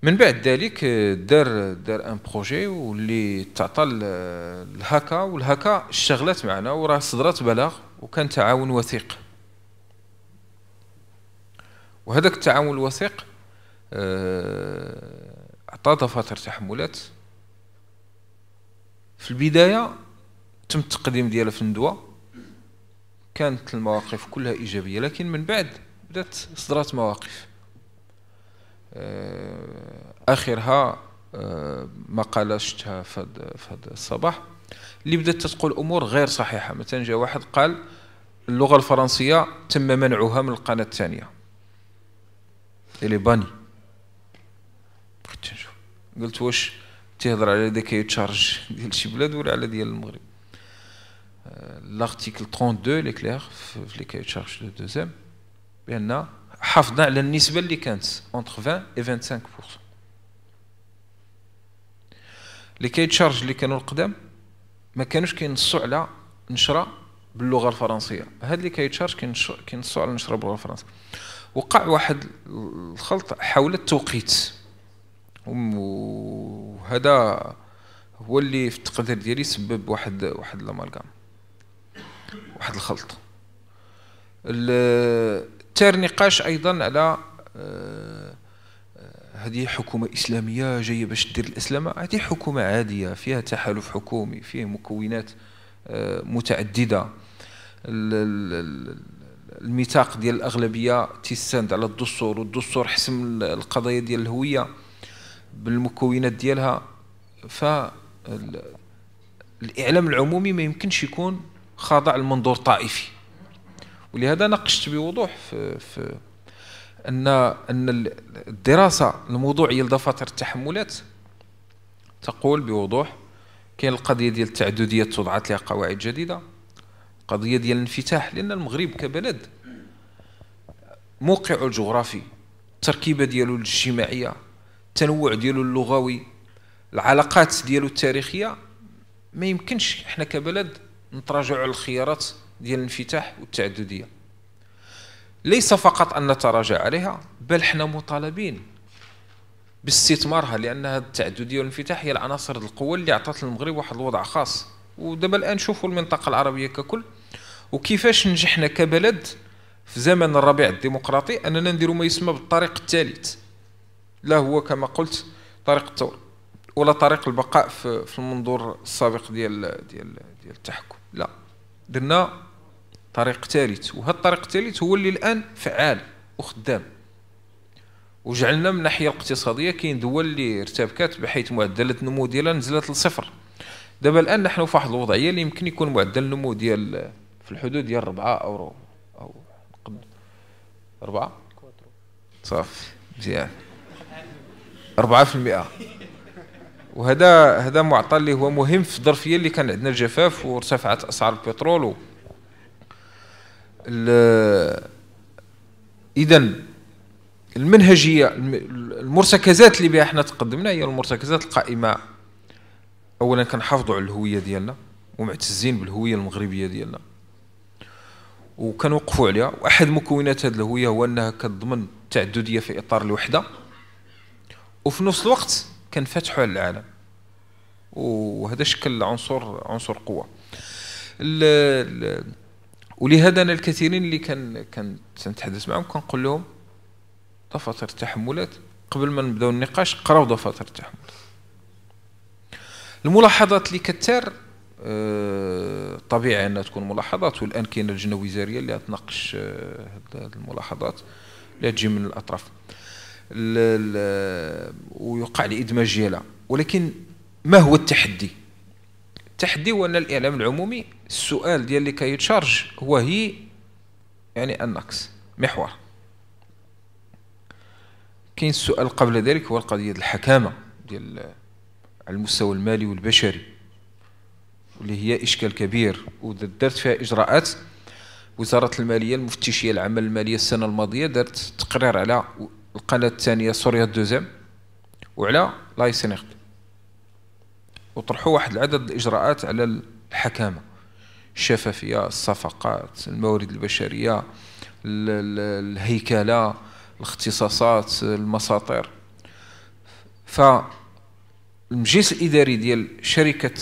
من بعد ذلك دار دار un projet واللي تعطى ال HACA وال HACA اشتغلت معنا وراه صدرت بلاغ وكان تعاون وثيق. وهذاك التعاون الوثيق آه عطى دفاتر تحملات. في البداية تم التقديم ديالها في الندوة. كانت المواقف كلها إيجابية لكن من بعد بدأت صدرات مواقف. آه، آخرها آه، مقالة شفتها في هذا الصباح. اللي بدات تقول أمور غير صحيحة. مثلا جاء واحد قال اللغة الفرنسية تم منعها من القناة الثانية. اللي باني. قلت واش تهضر على داك يتشارج ديال شي بلاد ولا على ديال المغرب؟ لارتيكل 32 لي كلير في لي تشارج دو دوزيام بأن حافظنا على النسبة اللي كانت اونتر 20 و 25% لي كاي تشارج اللي كانوا القدام ما كانوش كينصوا على نشرة باللغة الفرنسية. هاد اللي كيتشارج كينصوا على نشرة باللغة الفرنسية. وقع واحد الخلط حول التوقيت. وهذا هو اللي في التقدير ديالي سبب واحد واحد لامالغام واحد الخلط. تار نقاش أيضا على آه، هذه حكومة إسلامية جاية باش تدير الإسلام. هذه حكومة عادية فيها تحالف حكومي فيه مكونات آه، متعددة. الميثاق ديال الأغلبية تيستند على الدستور والدستور حسم القضايا ديال الهوية بالمكونات ديالها. ف الإعلام العمومي ما يمكنش يكون خاضع لمنظور طائفي. ولهذا ناقشت بوضوح في, في ان أن الدراسة الموضوعيه لدفاتر التحملات. تقول بوضوح كاين القضية ديال التعددية توضعت لها قواعد جديدة قضية ديال الانفتاح لأن المغرب كبلد موقعه الجغرافي التركيبة ديالو الاجتماعية التنوع ديالو اللغوي العلاقات ديالو التاريخية ما يمكنش إحنا كبلد نتراجعوا على الخيارات ديال الانفتاح والتعددية. ليس فقط أن نتراجع عليها بل إحنا مطالبين باستثمارها لأن التعددية والانفتاح هي العناصر القوة اللي عطات للمغرب واحد الوضع خاص. ودابا الآن شوفوا المنطقة العربية ككل وكيفاش نجحنا كبلد في زمن الربيع الديمقراطي أننا نديروا ما يسمى بالطريق الثالث. لا هو كما قلت طريق الثوره ولا طريق البقاء في المنظور السابق ديال ديال ديال التحكم. لا درنا طريق ثالث. وهذا الطريق الثالث هو اللي الآن فعال وخدام. وجعلنا من الناحية الاقتصادية كاين دول اللي ارتبكت بحيث معدلات النمو ديالها نزلت لصفر. دابا الآن نحن في واحد الوضعية اللي يمكن يكون معدل النمو ديال في الحدود ديال 4 أو أو أربعة صافي. مزيان. 4% وهذا هذا معطى اللي هو مهم في الظرفية اللي كان عندنا الجفاف وارتفعت أسعار البترول اذا المنهجية المرتكزات اللي بها إحنا تقدمنا هي المرتكزات القائمة. اولا كنحافظوا على الهوية ديالنا ومعتزين بالهوية المغربية ديالنا. وكنوقفوا عليها. وأحد مكونات هذه الهوية هو أنها كتضمن التعدديه في إطار الوحدة. وفي نفس الوقت كنفتحوا على العالم. وهذا شكل عنصر عنصر قوة. ولهذا أنا الكثيرين اللي كان كان نتحدث معهم كنقول لهم دفاتر التحملات قبل ما نبداو النقاش قراو دفاتر التحملات. الملاحظات اللي كثر آه، طبيعي أنها تكون ملاحظات والآن كاينة لجنة وزارية اللي تناقش آه، هذه الملاحظات اللي تجي من الأطراف. ويوقع الإدماج ديالها. ولكن ما هو التحدي؟ التحدي هو ان الإعلام العمومي؟ السؤال ديال اللي كيتشارج هو هي يعني النقص محور. كاين السؤال قبل ذلك هو القضية الحكامة ديال على المستوى المالي والبشري واللي هي إشكال كبير. ودرت فيها إجراءات. وزارة المالية المفتشية العامه المالية السنة الماضية دارت تقرير على القناة الثانية سوريا دوزيم وعلى لايسينيغ وطرحوا واحد العدد الإجراءات على الحكامة. الشفافية الصفقات الموارد البشرية الهيكلة الاختصاصات المساطر. فالمجلس الإداري ديال شركة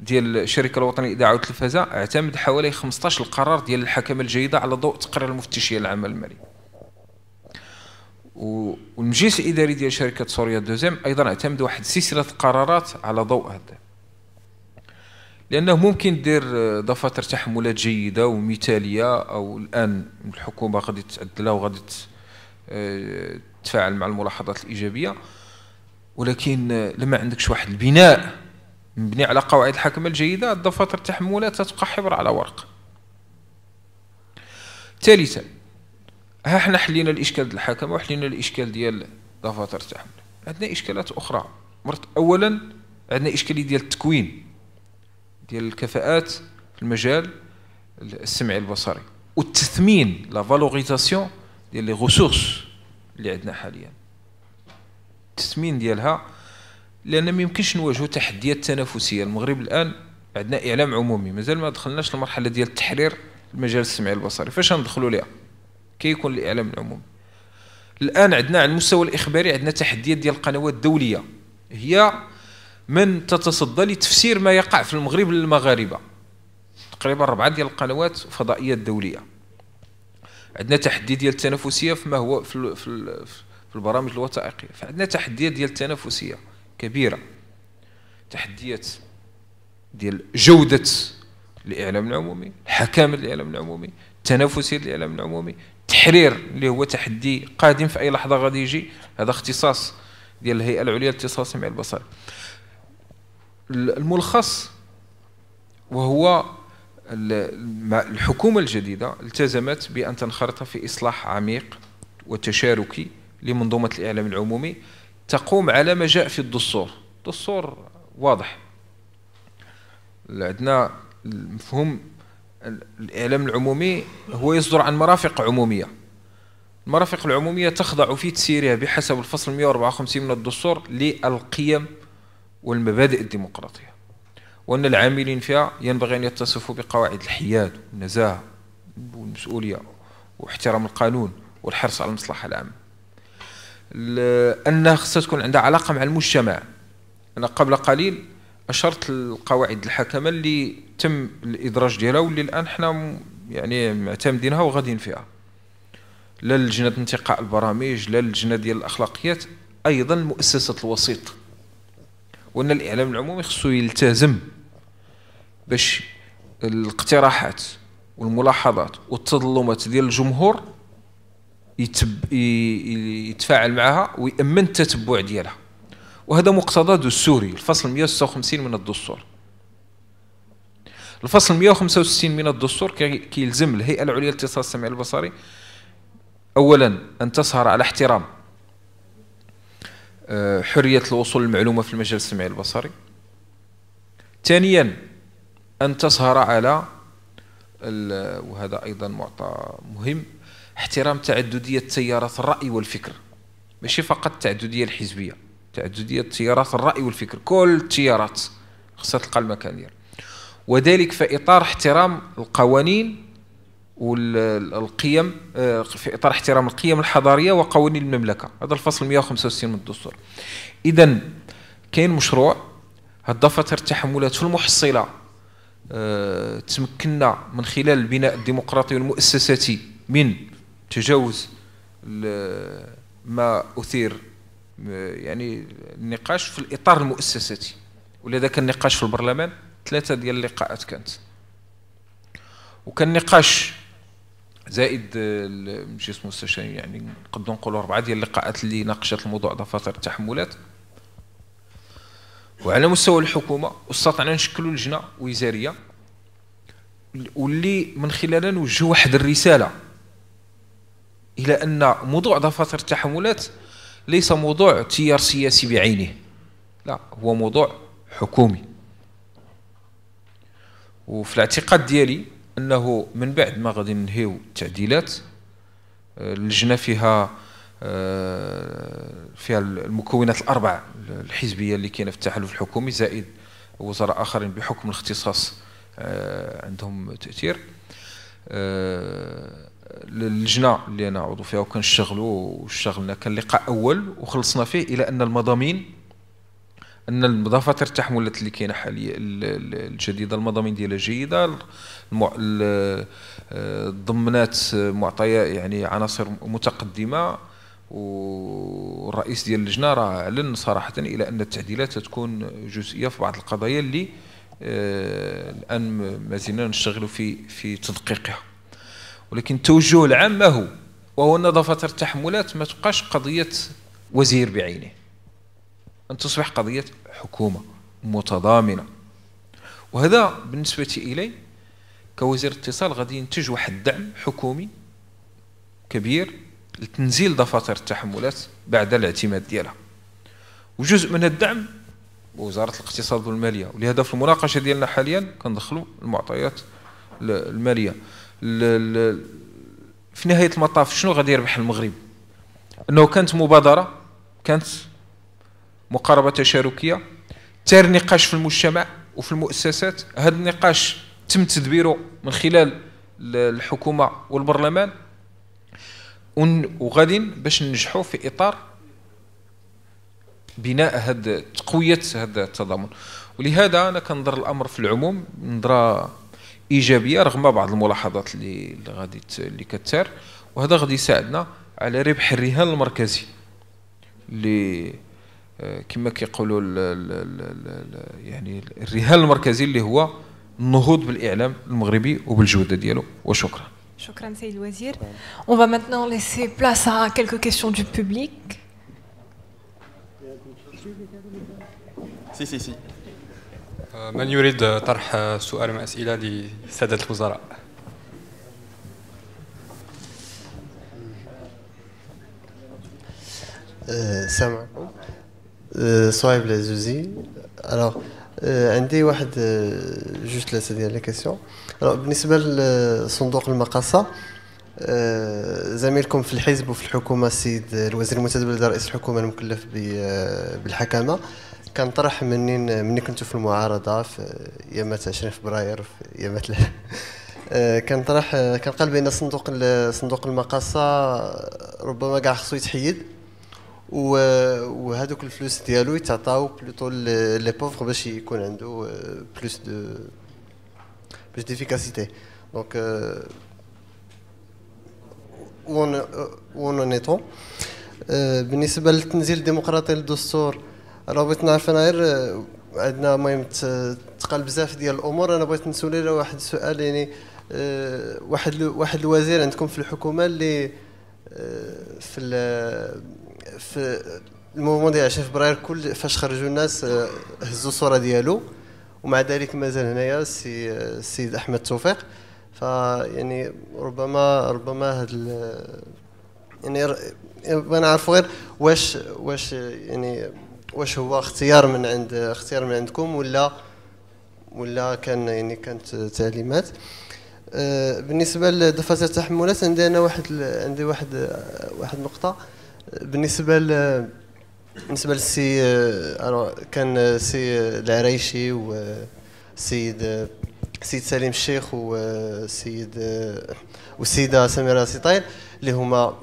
ديال الشركة الوطنية للاذاعه والتلفزة اعتمد حوالي 15 القرار ديال الحكمه الجيدة على ضوء تقرير المفتشية العامة المالية. والمجلس الإداري ديال شركة سوريا دوزيم أيضا اعتمد واحد سلسلة القرارات على ضوء هذا. لأنه ممكن دير دفاتر تحملات جيدة ومثالية أو الآن الحكومة غادي تعدلها وغادي تتفاعل مع الملاحظات الإيجابية. ولكن لما عندكش واحد البناء مبني على قواعد الحكمه الجيدة الدفاتر التحملات تبقى حبر على ورق. ثالثا ها حنا حلينا الإشكال ديال الحكامة وحلينا الإشكال ديال دفاتر التحمل. عندنا إشكالات أخرى. مرت اولا عندنا إشكالية ديال التكوين ديال الكفاءات في المجال السمعي البصري والتثمين la valorisation ديال les ressources اللي عندنا حاليا. التثمين ديالها لأن ما يمكنش نواجهوا تحديات تنافسية. المغرب الآن عندنا إعلام عمومي. مازال ما دخلناش المرحله ديال التحرير المجال السمعي البصري. فاش ندخلوا ليها؟ كيكون الاعلام العمومي الآن عندنا على المستوى الإخباري عندنا تحديات ديال القنوات الدولية. هي من تتصدى لتفسير ما يقع في المغرب للمغاربة. تقريبا ربعه ديال القنوات فضائيات دوليه عندنا تحدي ديال التنافسية فيما هو في في البرامج الوثائقية. فعندنا تحديات ديال التنافسية كبيرة. تحديات ديال جودة الإعلام العمومي حكامه الإعلام العمومي تنافسيه الإعلام العمومي التحرير اللي هو تحدي قادم في أي لحظة غادي يجي. هذا اختصاص ديال الهيئة العليا للاتصال السمعي البصري الملخص وهو الحكومة الجديدة التزمت بأن تنخرط في إصلاح عميق وتشاركي لمنظومة الإعلام العمومي تقوم على ما جاء في الدستور. الدستور واضح. عندنا المفهوم الإعلام العمومي هو يصدر عن مرافق عمومية. المرافق العمومية تخضع في تسييرها بحسب الفصل 154 من الدستور للقيم والمبادئ الديمقراطية. وأن العاملين فيها ينبغي أن يتصفوا بقواعد الحياد والنزاهة والمسؤولية واحترام القانون والحرص على المصلحة العامة. أنها خصها تكون عندها علاقة مع المجتمع. أنا قبل قليل أشرت القواعد الحكمة اللي تم الإدراج ديالها واللي الآن حنا يعني معتمدينها وغاديين فيها. لا لجنة انتقاء البرامج لا لجنة ديال الأخلاقيات أيضا مؤسسة الوسيط. وأن الإعلام العمومي خصو يلتزم باش الاقتراحات والملاحظات والتظلمات ديال الجمهور يتب يتفاعل معها ويأمن التتبع ديالها. وهذا مقتضى دستوري الفصل 156 من الدستور. الفصل 165 من الدستور كيلزم الهيئة العليا للاتصال السمعي البصري أولا أن تسهر على احترام آه، حرية الوصول للمعلومة في المجال السمعي البصري. ثانيا أن تسهر على وهذا أيضا معطى مهم احترام تعددية تيارات الرأي والفكر ماشي فقط التعددية الحزبية. تعددية تيارات الرأي والفكر كل التيارات خصها تلقى المكان ديالها وذلك في إطار احترام القوانين والقيم آه، في إطار احترام القيم الحضارية وقوانين المملكة. هذا الفصل 165 من الدستور. اذا كاين مشروع هاد دفاتر التحملات في المحصلة أه تمكنا من خلال البناء الديمقراطي والمؤسساتي من تجاوز ما أثير يعني النقاش في الإطار المؤسساتي. ولذا كان نقاش في البرلمان ثلاثة ديال اللقاءات كانت. وكان نقاش زائد مش اسمه استشاري يعني نقدروا نقولوا أربعة ديال اللقاءات اللي ناقشت الموضوع دفاتر التحملات وعلى مستوى الحكومة واستطعنا نشكلوا لجنة وزارية. واللي من خلالها نوجه واحد الرسالة إلى أن موضوع دفاتر التحملات ليس موضوع تيار سياسي بعينه. لا هو موضوع حكومي. وفي الاعتقاد ديالي أنه من بعد ما غادي ننهيو التعديلات آه، اللجنة فيها آه، فيها المكونات الاربع الحزبية اللي كاينة في التحالف الحكومي زائد وزراء آخرين بحكم الاختصاص آه، عندهم تأثير. اللجنه اللي أنا عضو فيها وكنشتغلوا واشتغلنا كان لقاء أول وخلصنا فيه إلى أن المضامين أن المضافات التحملات اللي كاينة حاليا الجديدة المضامين ديالها جيده ضمنات معطيات يعني عناصر متقدمة والرئيس ديال اللجنة راه أعلن صراحة إلى أن التعديلات تكون جزئية في بعض القضايا اللي آه، الآن ما زلنا نشتغل في في تدقيقها. ولكن التوجه العام ما هو وهو ان دفاتر التحملات ما تبقاش قضية وزير بعينه. أن تصبح قضية حكومة متضامنة. وهذا بالنسبة إلي كوزير اتصال غادي ينتج واحد الدعم حكومي كبير لتنزيل دفاتر التحملات بعد الاعتماد ديالها. وجزء من الدعم وزارة الاقتصاد والمالية. ولهذا في المناقشة ديالنا حاليا كندخلوا المعطيات المالية. في نهاية المطاف شنو غادي يربح المغرب؟ أنه كانت مبادرة كانت مقاربة تشاركية تار نقاش في المجتمع وفي المؤسسات. هذا النقاش تم تدبيره من خلال الحكومة والبرلمان. وغادي باش ننجحوا في إطار بناء هذا تقوية هذا التضامن. ولهذا أنا كنظر الأمر في العموم نظرة إيجابية رغم بعض الملاحظات اللي غادي اللي كتار وهذا غادي يساعدنا على ربح الرهان المركزي اللي آه، كما كيقولوا يعني الرهان المركزي اللي هو النهوض بالإعلام المغربي وبالجودة ديالو. وشكرا. شكرا سيد الوزير. On va maintenant laisser place à quelques questions du public. si si si من يريد طرح سؤال أسئلة لسادة الوزراء؟ السلام عليكم صهيب العزوزي alors عندي واحد جوج ثلاثة ديال les questions. بالنسبة لصندوق المقاصة زميلكم في الحزب وفي الحكومة السيد الوزير المنتدب رئيس الحكومة المكلف بالحكامة كان طرح منين مني كنت في المعارضة في يامات 20 فبراير في يامات [LAUGHS] كان طرح كان قال بأن صندوق صندوق المقاصة ربما كاع خصو يتحيد وهذوك الفلوس ديالو يتعطاو plutôt les pauvres باش يكون عنده plus de plus d'efficacité donc وون وون بالنسبة للتنزيل الديمقراطي للدستور راه بغيت نعرف أنا غير عندنا المهم تقال بزاف ديال الأمور. أنا بغيت نسول على واحد السؤال يعني واحد واحد الوزير عندكم في الحكومة اللي في في المومون ديال 20 فبراير كل فاش خرجوا الناس آه، هزوا الصورة ديالو. ومع ذلك مازال هنايا السي السيد أحمد توفيق. فيعني ربما ربما هذا يعني بغينا نعرفوا غير واش واش يعني واش هو اختيار من عند اختيار من عندكم ولا ولا كان يعني كانت تعليمات؟ آه، بالنسبة لدفاتر التحملات عندي أنا واحد عندي واحد واحد نقطة. بالنسبة ل بالنسبة للسي كان سي العريشي والسيد السيد سليم الشيخ والسيد والسيده سميرة سيطير اللي هما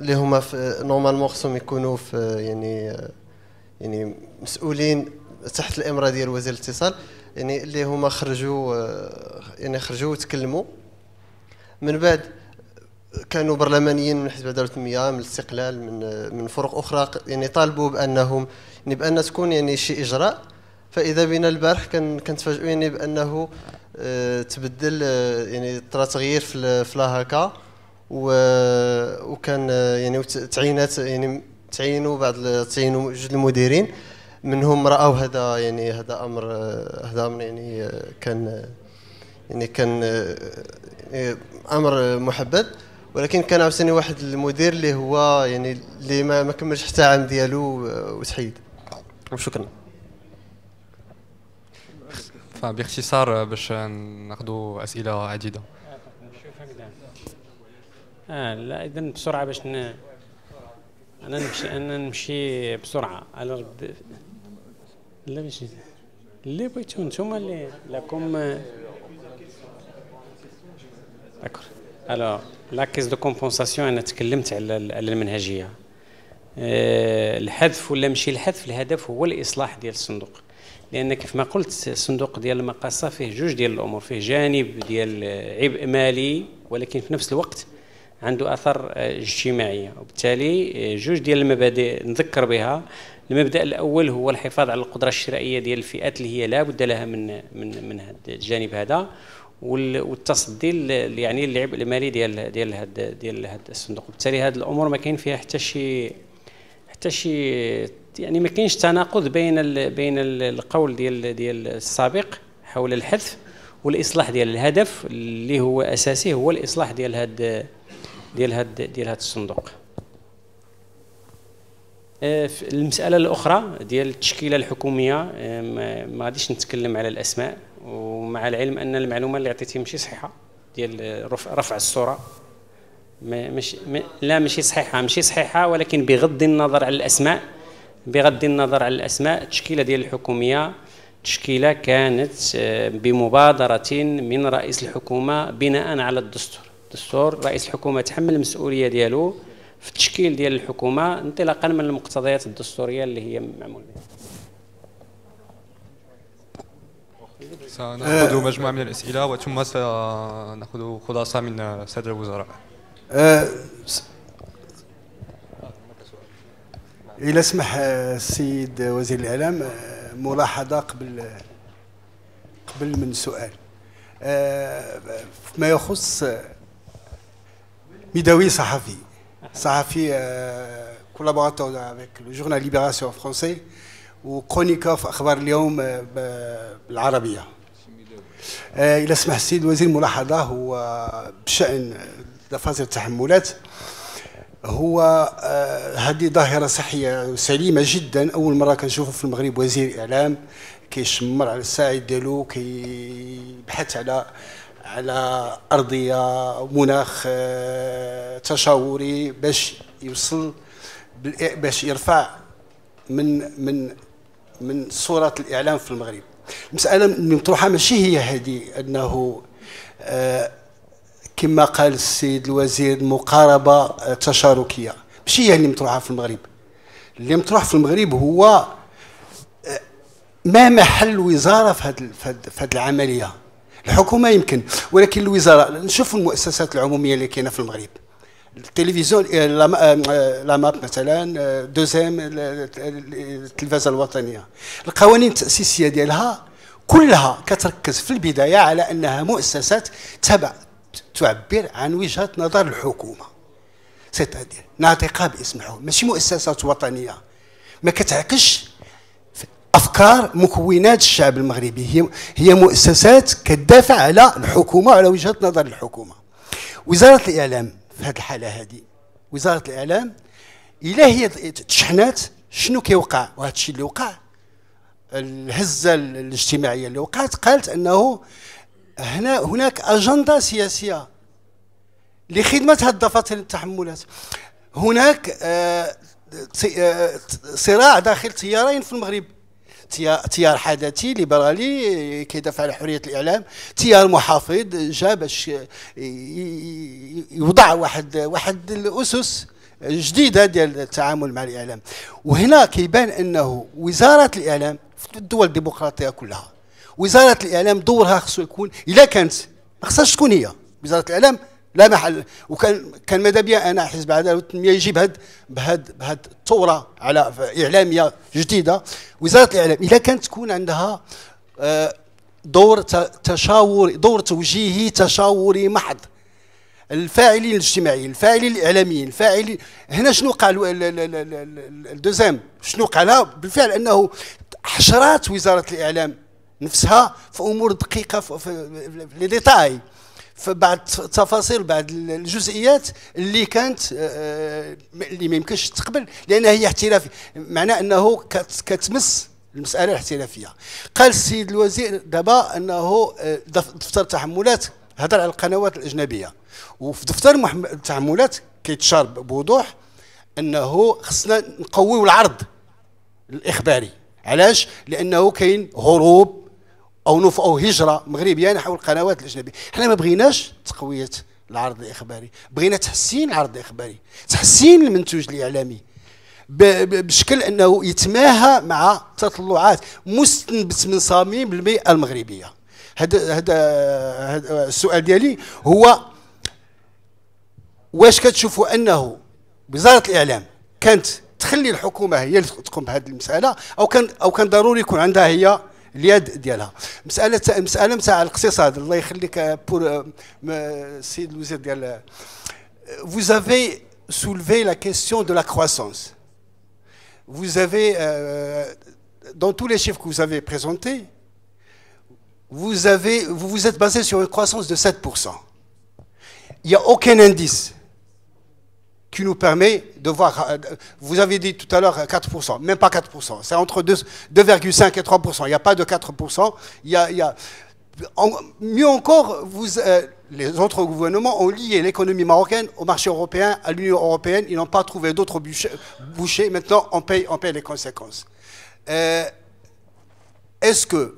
اللي هما normalement خصهم يكونوا في يعني يعني مسؤولين تحت الإمرة ديال وزير الاتصال يعني اللي هما خرجوا يعني خرجوا وتكلموا. من بعد كانوا برلمانيين من حزب عدالة المياه من الاستقلال من من فرق أخرى يعني طالبوا بأنهم يعني بأن تكون يعني شي إجراء. فإذا بنا البارح كنتفاجئوا يعني بأنه آه، تبدل آه، يعني طرا تغيير في في لاهاكا وكان آه، يعني تعيينات يعني تعينوا بعض تعينوا جوج المديرين منهم رأوا هذا يعني هذا أمر هذا أمر يعني كان يعني كان أمر محبب. ولكن كان عاوتاني واحد المدير اللي هو يعني اللي ما, ما كملش حتى عام ديالو آه، وتحيد. وشكرا. فباختصار باش ناخذوا أسئلة عديدة. آه لا اذا بسرعة باش ن... أنا نمشي أنا نمشي بسرعة. على لا باش اللي بغيتو نتوما اللي لكم d'accord. Alors la caisse de compensation أنا تكلمت على المنهجية. آه، الحذف ولا ماشي الحذف؟ الهدف هو الإصلاح ديال الصندوق. لأن كيف ما قلت الصندوق ديال المقاصة فيه جوج ديال الأمور فيه جانب ديال عبء مالي ولكن في نفس الوقت عنده اثر اجتماعيه وبالتالي آه، جوج ديال المبادئ نذكر بها. المبدأ الأول هو الحفاظ على القدرة الشرائية ديال الفئات اللي هي لا بد لها من من من هذا الجانب هذا والتصدي يعني اللعب المالي ديال ديال هاد ديال هاد الصندوق. وبالتالي هاد الأمور ما كاين فيها حتى شي حتى شي يعني ما كاينش تناقض بين ال بين القول ديال ديال السابق حول الحذف والإصلاح ديال الهدف اللي هو أساسي هو الإصلاح ديال هاد ديال هاد ديال هاد الصندوق. آه، المسألة الأخرى ديال التشكيلة الحكومية آه، ما غاديش نتكلم على الأسماء ومع العلم أن المعلومة اللي عطيتي ماشي صحيحة ديال رفع, رفع الصورة. مش لا ماشي صحيحة ماشي صحيحة ولكن بغض النظر على الأسماء بغض النظر على الأسماء التشكيلة ديال الحكومية تشكيله كانت آه، بمبادرة من رئيس الحكومة بناء على الدستور. الدستور رئيس الحكومة تحمل المسؤولية ديالو في التشكيل ديال الحكومة انطلاقا من المقتضيات الدستورية اللي هي معمول بها سنأخذ مجموعة من الأسئلة وثم سنأخذ خلاصة من السادة الوزراء. إلى سمح السيد وزير الإعلام ملاحظة قبل قبل من سؤال. ما يخص ميداوي صحفي صحفي كولابوراتور avec le journal Libération français في أخبار اليوم بالعربيه إلى سمح السيد الوزير ملاحظه هو بشان دفاتر التحملات هو هذه ظاهره صحيه سليمه جدا اول مره كنشوفه في المغرب وزير اعلام كيشمر على الساعد ديالو كيبحث على على أرضية مناخ تشاوري باش يوصل باش يرفع من من من صورة الإعلام في المغرب. المساله المطروحه ماشي هي هذه أنه آه كما قال السيد الوزير مقاربة تشاركية. ماشي هي اللي مطروحة في المغرب. اللي مطروح في المغرب هو آه ما محل وزارة في هذه في هذه العملية. الحكومة يمكن ولكن الوزارة نشوف المؤسسات العمومية اللي كاينة في المغرب. التلفزيون لا ماب مثلا دوزيم التلفزة الوطنية. القوانين التأسيسية ديالها كلها كتركز في البداية على أنها مؤسسات تبع تعبر عن وجهة نظر الحكومة. سيتادير ناطقة باسمها ماشي مؤسسات وطنية. ما كتعكش أفكار مكونات الشعب المغربي. هي هي مؤسسات كتدافع على الحكومة وعلى وجهة نظر الحكومة. وزارة الإعلام في هذه الحالة هذه وزارة الإعلام إلا هي تشحنات شنو كيوقع؟ وهذا الشيء اللي وقع الهزة الاجتماعية اللي وقعت قالت أنه هنا هناك أجندة سياسية لخدمة هذه الدفاتر التحملات. هناك آه، آه، صراع داخل تيارين في المغرب. تيار حدثي ليبرالي كيدافع على حرية الإعلام. تيار محافظ جا باش يوضع واحد واحد الأسس جديدة ديال التعامل مع الإعلام. وهنا كيبان أنه وزارة الإعلام في الدول الديمقراطية كلها وزارة الإعلام دورها خصو يكون إلا كانت ما خصهاش تكون هي. وزارة الإعلام لا محل وكان كان ماذا بيا أنا حزب العداله والتنميه يجي بهاد بهاد بهاد الثوره على اعلاميه جديده وزاره الاعلام اذا كانت تكون عندها آه، دور تشاور دور توجيهي تشاوري محض الفاعلين الاجتماعيين الفاعلين الاعلاميين الفاعلين هنا شنو قال الدوزام شنو قالها بالفعل انه حشرات وزاره الاعلام نفسها في امور دقيقه في لي ديتاي فبعد التفاصيل بعد الجزئيات اللي كانت آه، اللي ما يمكنش تقبل لانها هي احترافية. معناه أنه كتمس المسألة الاحترافية. قال السيد الوزير دابا أنه آه، دفتر التحملات هضر على القنوات الأجنبية. وفي دفتر التحملات كيتشار بوضوح أنه خصنا نقويو العرض الإخباري. علاش؟ لأنه كاين هروب أو نف أو هجرة مغربية نحو القنوات الأجنبية. حنا ما بغيناش تقوية العرض الإخباري. بغينا تحسين العرض الإخباري. تحسين المنتوج الإعلامي. بشكل أنه يتماهى مع تطلعات مستنبت من صميم البيئه المغربية. هذا هذا السؤال ديالي هو واش كتشوفوا أنه وزارة الإعلام كانت تخلي الحكومة هي اللي تقوم بهذه المسألة أو كان أو كان ضروري يكون عندها هي اليد ديالها مساله مساله نتاع الاقتصاد الله يخليك بور السيد الوزير ديال vous avez soulevé la question de la croissance vous avez euh, dans tous les chiffres que vous avez présentés vous avez vous vous êtes basé sur une croissance de 7%. Il n'y a aucun indice qui nous permet de voir, euh, vous avez dit tout à l'heure 4%, même pas 4%, c'est entre 2,5 et 3%, il n'y a pas de 4%, il y a, mieux encore, euh, les autres gouvernements ont lié l'économie marocaine au marché européen, à l'Union européenne, ils n'ont pas trouvé d'autres bouchées, maintenant on paye, on paye les conséquences. Euh, est-ce que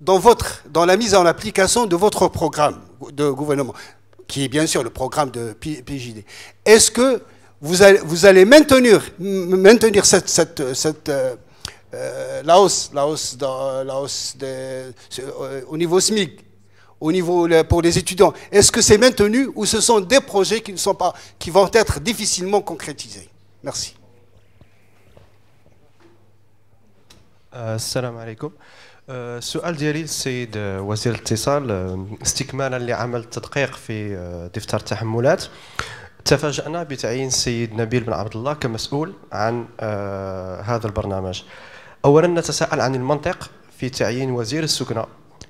dans, votre, dans la mise en application de votre programme de gouvernement, qui est bien sûr le programme de PJD, est-ce que vous allez, vous allez maintenir, cette, euh, euh, la hausse, euh, au niveau SMIC, au niveau pour les étudiants? Est-ce que c'est maintenu ou ce sont des projets qui, ne sont pas, qui vont être difficilement concrétisés? Merci. Euh, alaikum. السؤال ديالي للسيد آه، وزير الاتصال استكمالا لعمل التدقيق في دفتر التحملات تفاجأنا بتعيين السيد نبيل بن عبد الله كمسؤول عن هذا البرنامج. أولا نتساءل عن المنطق في تعيين وزير السكنة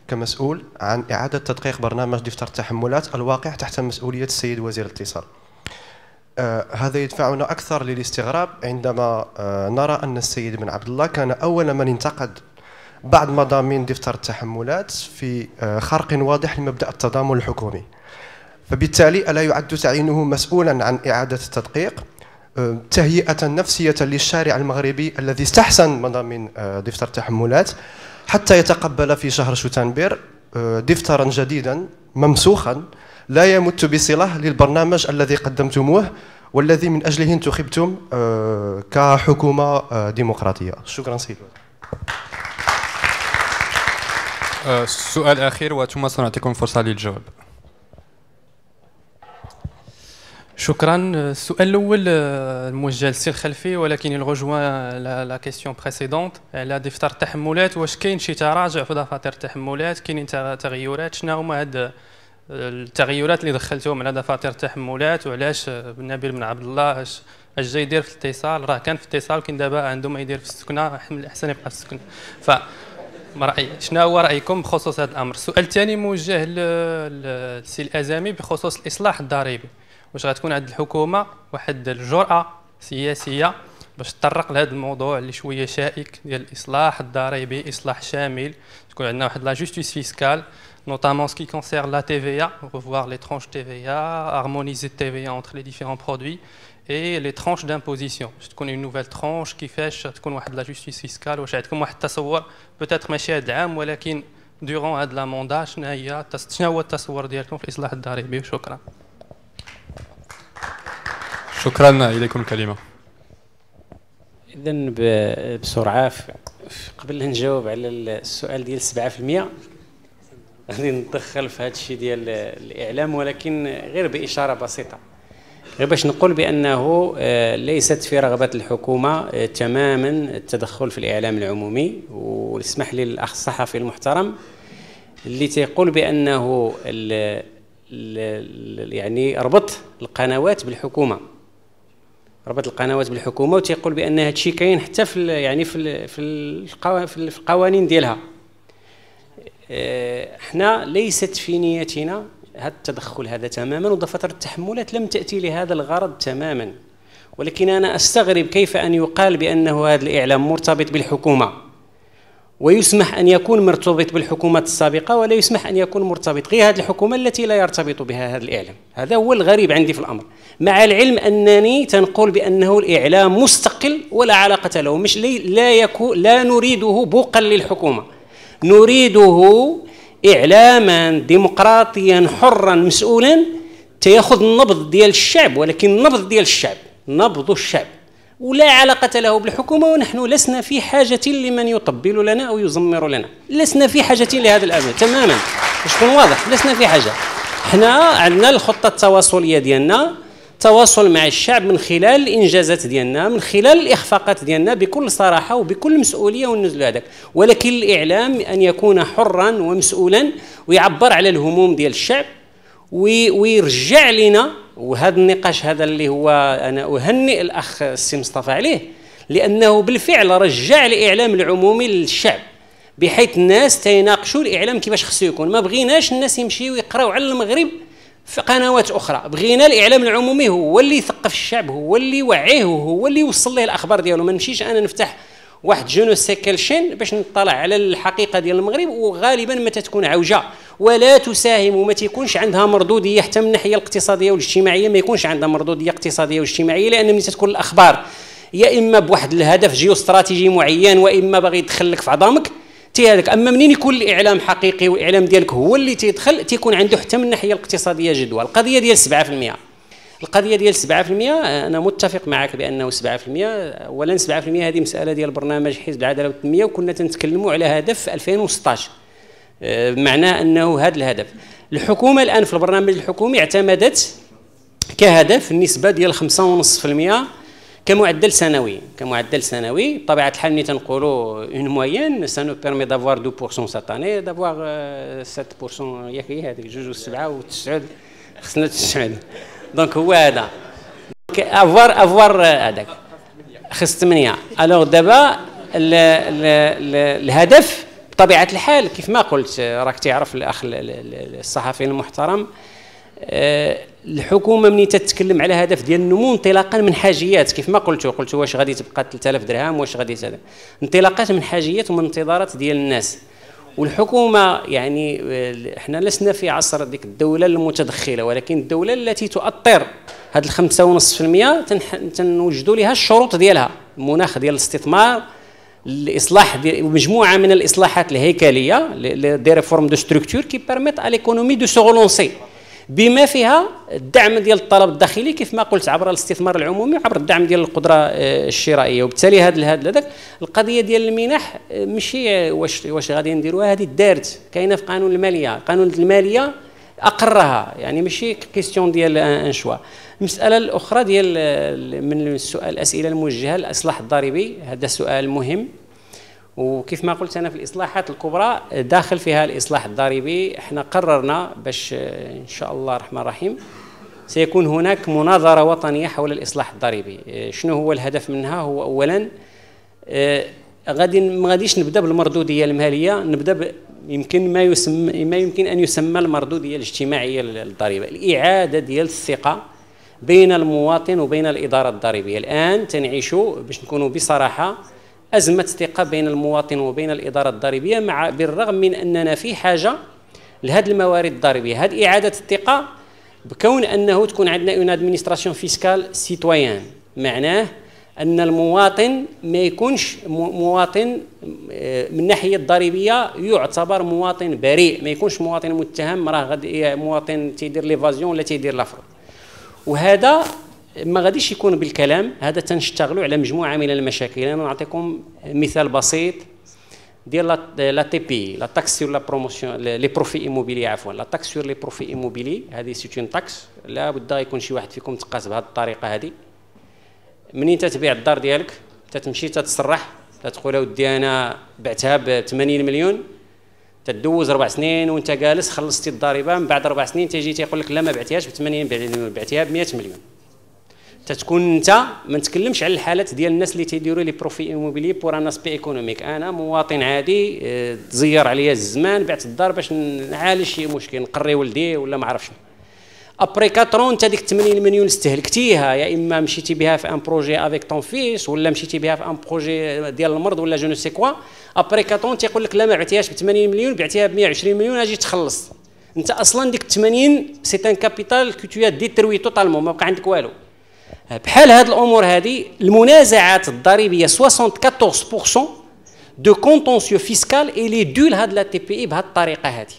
كمسؤول عن إعادة تدقيق برنامج دفتر التحملات الواقع تحت مسؤولية السيد وزير الاتصال آه هذا يدفعنا أكثر للاستغراب عندما آه نرى أن السيد بن عبد الله كان أول من انتقد بعض مضامين دفتر التحملات في آه خرق واضح لمبدأ التضامن الحكومي. فبالتالي ألا يعد تعيينه مسؤولا عن إعادة التدقيق؟ آه، تهيئة نفسية للشارع المغربي الذي استحسن مضامين آه، دفتر التحملات حتى يتقبل في شهر شتنبر دفترا جديدا ممسوخا لا يمت بصلة للبرنامج الذي قدمتموه والذي من أجله انتخبتم كحكومة آه، ديمقراطية. شكرا سيد. السؤال الأخير وثم سنعطيكم فرصة للجواب. شكرا. السؤال الأول موجه للسي الخلفي ولكن elle rejoint la question précédente على دفتر التحملات واش كاين شي تراجع في دفاتر التحملات كاينين تغيرات؟ شنو هما هاد التغيرات اللي دخلتهم على دفاتر التحملات وعلاش نبيل بن عبد الله اش اش جاي يدير في الاتصال راه كان في الاتصال كاين دابا عنده ما يدير في السكنة أحسن يبقى في السكنة. ف رأي شنو هو رأيكم بخصوص هذا الأمر؟ السؤال الثاني موجه للسي الأزامي بخصوص الإصلاح الضريبي. واش غتكون عند الحكومة؟ واحد الجرأة سياسية باش تطرق لهذا الموضوع اللي شوية شائك ديال الإصلاح الضريبي إصلاح شامل. تكون عندنا واحد la justice fiscale notamment ce qui concerne la TVA, revoir les tranches TVA, harmoniser TVA entre les différents produits. Et les tranches d'imposition. تكون une nouvelle tranche كيفاش تكون واحد la justice fiscale واش عندكم واحد التصور peut-être ماشي هذا العام ولكن durant هاد le mandat شنو هي شنو هو التصور ديالكم في الاصلاح الضريبي وشكرا شكرا اليكم الكلمة اذا بسرعة قبل نجاوب على السؤال ديال 7% غادي ندخل في هذا الشيء ديال الإعلام ولكن غير بإشارة بسيطة. غير باش نقول بأنه آه، ليست في رغبة الحكومة آه، تماما التدخل في الإعلام العمومي. واسمح لي الأخ الصحفي المحترم اللي تيقول بأنه ال ال يعني ربط القنوات بالحكومة. ربط القنوات بالحكومة وتيقول بأن هذا الشيء كاين حتى في يعني في في القوانين ديالها. آه، إحنا ليست في نيتنا هذا التدخل هذا تماما ودفتر التحملات لم تأتي لهذا الغرض تماما. ولكن أنا أستغرب كيف أن يقال بأنه هذا الإعلام مرتبط بالحكومة. ويسمح أن يكون مرتبط بالحكومات السابقة ولا يسمح أن يكون مرتبط غير هذه الحكومة التي لا يرتبط بها هذا الإعلام. هذا هو الغريب عندي في الأمر. مع العلم أنني تنقول بأنه الإعلام مستقل ولا علاقة له مش لا يكون لا نريده بوقا للحكومة. نريده إعلاما ديمقراطيا حرا مسؤولا تيأخذ النبض ديال الشعب ولكن النبض ديال الشعب نبض الشعب. ولا علاقة له بالحكومة ونحن لسنا في حاجة لمن يطبل لنا أو يزمر لنا. لسنا في حاجة لهذا الأمر تماما. باش واضح لسنا في حاجة. إحنا عندنا الخطة التواصلية ديالنا. تواصل مع الشعب من خلال الإنجازات ديالنا من خلال الإخفاقات ديالنا بكل صراحة وبكل مسؤولية والنزل هذاك. ولكن الإعلام أن يكون حرا ومسؤولا ويعبر على الهموم ديال الشعب ويرجع لنا وهذا النقاش هذا اللي هو أنا أهنئ الأخ السي مصطفى عليه لأنه بالفعل رجع الإعلام العمومي للشعب بحيث الناس تيناقشوا الإعلام كيفاش خصو يكون. ما بغيناش الناس يمشيو يقراو على المغرب في قنوات أخرى. بغينا الإعلام العمومي هو اللي يثقف الشعب هو اللي يوعيه هو اللي يوصل له الأخبار ديالو. ما نمشيش أنا نفتح واحد جونو سيكل شين باش نطلع على الحقيقة ديال المغرب وغالبا ما تكون عوجة. ولا تساهم وما تيكونش عندها مردودية حتى من الناحية الاقتصادية والاجتماعية ما يكونش عندها مردودية اقتصادية واجتماعية لأن ملي تكون الأخبار يا إما بواحد الهدف جيو استراتيجي معين وإما باغي يدخلك في عظامك تي هذاك أما منين يكون الإعلام حقيقي والاعلام ديالك هو اللي تيدخل تيكون عنده حتى من الناحية الاقتصادية جدوى القضية ديال 7% القضية ديال 7% أنا متفق معك بأنه 7% اولا 7% هذه مسألة ديال برنامج حزب العدالة والتنمية وكنا تنتكلموا على هدف 2016 معناه أنه هذا الهدف. الحكومة الآن في البرنامج الحكومي اعتمدت كهدف النسبة ديال 5.5% كمعدل سنوي كمعدل سنوي بطبيعه الحال ملي تنقولوا en moyenne ça nous permet d'avoir 2% cette année d'avoir 7% ياك هي هذيك جوج وسبعه وتسعود خصنا تسعود. donc هو هذا avoir avoir هذاك. خص 8 alors دابا الهدف بطبيعة الحال كيف ما قلت راك تعرف الأخ الصحفي المحترم. الحكومة ملي تتكلم على هدف ديال النمو انطلاقا من حاجيات. كيف ما قلت قلت واش غادي تبقى 3000 درهم واش غادي هذا انطلاقات من حاجيات ومن انتظارات ديال الناس. والحكومة يعني آه، إحنا لسنا في عصر ديك الدولة المتدخلة ولكن الدولة التي تؤطر هذا الخمسة ونص في المية تنوجدوا لها الشروط ديالها. المناخ ديال الاستثمار الإصلاح ديال مجموعة من الإصلاحات الهيكلية des réformes de structure qui permettent à l'économie de se بما فيها الدعم ديال الطلب الداخلي كيف ما قلت عبر الاستثمار العمومي وعبر الدعم ديال القدرة آه، الشرائية. وبالتالي هذا هذا القضية ديال المنح آه، ماشي واش واش غادي نديروها هذه دارت كاينة في قانون المالية. قانون المالية أقرها يعني ماشي question ديال un choix المسألة الأخرى ديال من السؤال الأسئلة الموجهة للأصلاح الضريبي هذا سؤال مهم. وكيف ما قلت أنا في الإصلاحات الكبرى داخل فيها الإصلاح الضريبي إحنا قررنا باش إن شاء الله الرحمن الرحيم سيكون هناك مناظرة وطنية حول الإصلاح الضريبي شنو هو الهدف منها؟ هو اولا آه، غادي ما غاديش نبدأ بالمردودية المالية نبدأ يمكن ما يسمى ما يمكن أن يسمى المردودية الاجتماعية للضريبه الإعادة ديال الثقة بين المواطن وبين الإدارة الضريبيه الآن تنعيش باش نكونوا بصراحة أزمة ثقه بين المواطن وبين الإدارة الضريبية مع بالرغم من أننا في حاجة لهذه الموارد الضريبية. هذه إعادة الثقة بكون أنه تكون عندنا une administration fiscale citoyenne معناه أن المواطن ما يكونش مواطن آه، من الناحيه الضريبية يعتبر مواطن بريء. ما يكونش مواطن متهم راه غادي مواطن تيدير l'évasion ولا تيدير la fraude وهذا ما غاديش يكون بالكلام. هذا تنشتغلوا على مجموعة من المشاكل. أنا نعطيكم مثال بسيط ديال la TPI la taxe sur la promotion les profits immobiliers عفوا. la taxe sur les profits immobiliers هذه c'est une taxe لا بد يكون شي واحد فيكم تقاس بهذه الطريقة هذه. منين تتبيع الدار ديالك؟ تتمشي تتصرح تتقول اودي أنا بعتها ب 80 مليون. تدوز أربع سنين وأنت جالس خلصتي الضريبة من بعد أربع سنين تيجي تيقول لك لا ما بعتيهاش ب 80 مليون بعتيها ب 100 مليون. تتكون انت ما نتكلمش على الحالات ديال الناس اللي تيديروا les profits immobiliers pour un aspect économique. أنا مواطن عادي آه، تزير عليا الزمان بعت الدار باش نعالج شي مشكل نقري ولدي ولا ما عرفش. après 4 انت ديك 80 مليون استهلكتيها يا إما مشيتي بها في un projet avec ton fils ولا مشيتي بها في un projet ديال المرض ولا je ne sais quoi après 4 تيقول لك لا ما بعتيهاش ب 80 مليون بعتيها ب 120 مليون أجي تخلص. انت أصلا ديك 80 c'est un capital que tu détruis totalement ما بقى عندك والو. بحال هاد الأمور هذه المنازعات الضريبية 74% du contentieux fiscal il est dû لهاد la TPI بهاد الطريقة هذه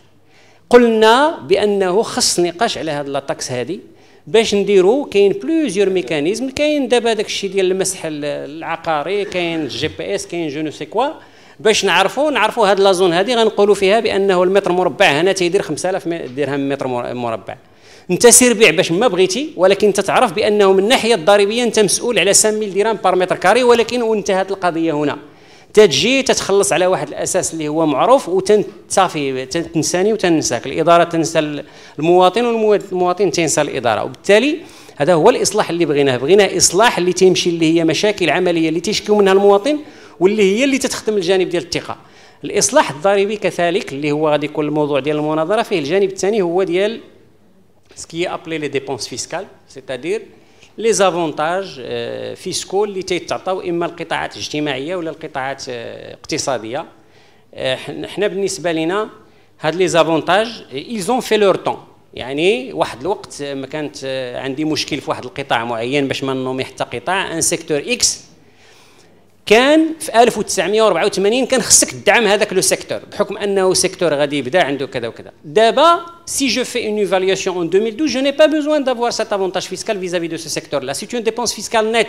قلنا بأنه خص نقاش على هاد la taxe هذه باش نديرو كاين plusieurs mécanismes كاين دابا داك الشيء ديال المسح العقاري كاين ال GPS كاين je ne sais quoi. باش نعرفوا نعرفوا هاد la zone هذه غنقولوا فيها بأنه المتر مربع هنا تيدير 5000 درهم متر مربع. انت سير بيع باش ما بغيتي ولكن انت تعرف بأنه من الناحيه الضريبية انت مسؤول على 5000 درهم par mètre carré ولكن وانتهت القضية هنا. تجي تتخلص على واحد الأساس اللي هو معروف وتنصافي تنساني وتنساك. الإدارة تنسى المواطن والمواطن تنسى الإدارة. وبالتالي هذا هو الإصلاح اللي بغيناه. بغينا إصلاح اللي تيمشي اللي هي مشاكل عملية اللي تيشكو منها المواطن واللي هي اللي تتخدم الجانب ديال الثقة. الإصلاح الضريبي كذلك اللي هو غادي يكون الموضوع ديال المناظرة فيه الجانب الثاني هو ديال ce qu'on appelle les dépenses fiscales c'est-à-dire les avantages fiscaux اللي تيتعطاو اما القطاعات الاجتماعيه ولا القطاعات الاقتصاديه حنا بالنسبة لنا هاد les avantages ils ont fait leur temps يعني واحد الوقت ما كانت عندي مشكل في واحد القطاع معين باش ما نومي حتى قطاع un secteur X كان في 1984 كان خصك تدعم هذاك le secteur بحكم أنه secteur غادي يبدأ عنده كذا وكذا. دابا si je fais une évaluation en 2012 je n'ai pas besoin d'avoir cet avantage fiscal vis-à-vis de ce secteur là c'est une dépense fiscale nette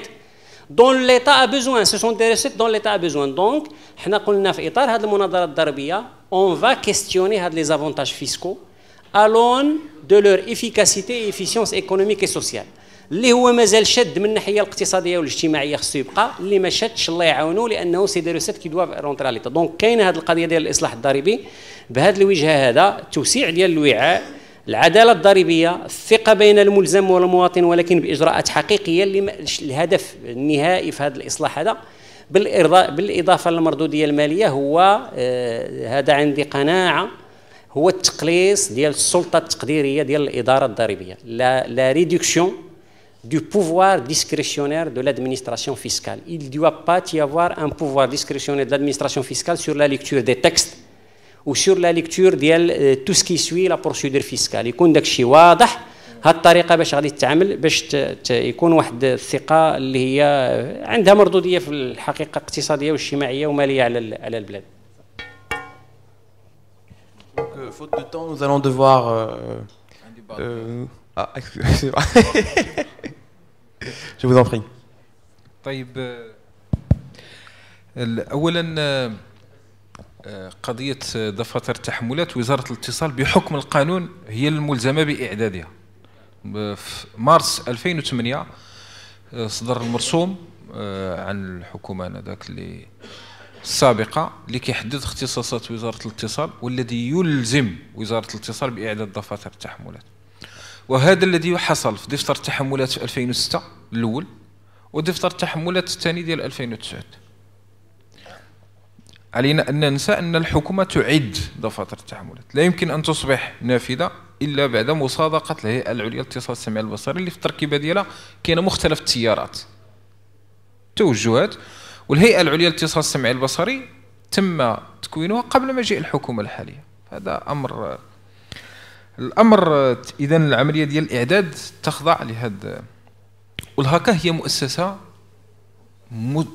dont l'état a besoin ce sont des recettes dont l'état a besoin donc حنا قلنا في اطار هذه المناظره الضريبيه on va questionner هاد les avantages fiscaux à l'aune de leur efficacité efficience économique et sociale اللي هو مازال شد من الناحية الاقتصادية والاجتماعية خصو يبقى اللي ما شدش الله يعاونو لأنه c'est des recettes que doit rentrer l'état donc كاينة هذه القضية ديال الإصلاح الضريبي. بهذا الوجه هذا توسيع ديال الوعاء العدالة الضريبية الثقة بين الملزم والمواطن ولكن بإجراءات حقيقية اللي الهدف النهائي في هذا الإصلاح هذا. بالإضافة للمردودية المالية هو آه، هذا عندي قناعة هو التقليص ديال السلطة التقديرية ديال الإدارة الضريبية. la la réduction du pouvoir discrétionnaire de l'administration fiscale. Il ne doit pas y avoir un pouvoir discrétionnaire de l'administration fiscale sur la lecture des textes ou sur la lecture de tout ce qui suit la procédure fiscale. يكون داك الشيء واضح هذه الطريقه باش غادي تتعامل باش يكون واحد الثقه اللي هي عندها مردوديه في الحقيقه اقتصاديه واجتماعيه وماليه على على البلاد Donc, euh, faute de temps, nous allons devoir. Euh, euh, ah, [LAUGHS] excusez-moi. [LAUGHS] Je vous en prie. طيب اولا قضية دفاتر التحملات وزارة الاتصال بحكم القانون هي الملزمة بإعدادها في مارس 2008 صدر المرسوم عن الحكومة ذاك اللي السابقه اللي كيحدد اختصاصات وزارة الاتصال والذي يلزم وزارة الاتصال بإعداد دفاتر التحملات وهذا الذي حصل في دفتر التحملات في 2006 الأول ودفتر التحملات الثاني ديال 2009 علينا أن ننسى أن الحكومة تعد دفاتر التحملات. لا يمكن أن تصبح نافذة إلا بعد مصادقة الهيئة العليا للاتصال السمعي البصري اللي في التركيبة ديالها كاينة مختلف التيارات. توجهات. والهيئة العليا للاتصال السمعي البصري تم تكوينها قبل مجيء الحكومة الحالية. هذا أمر الأمر اذا العملية ديال الإعداد تخضع لهذا والهكا هي مؤسسة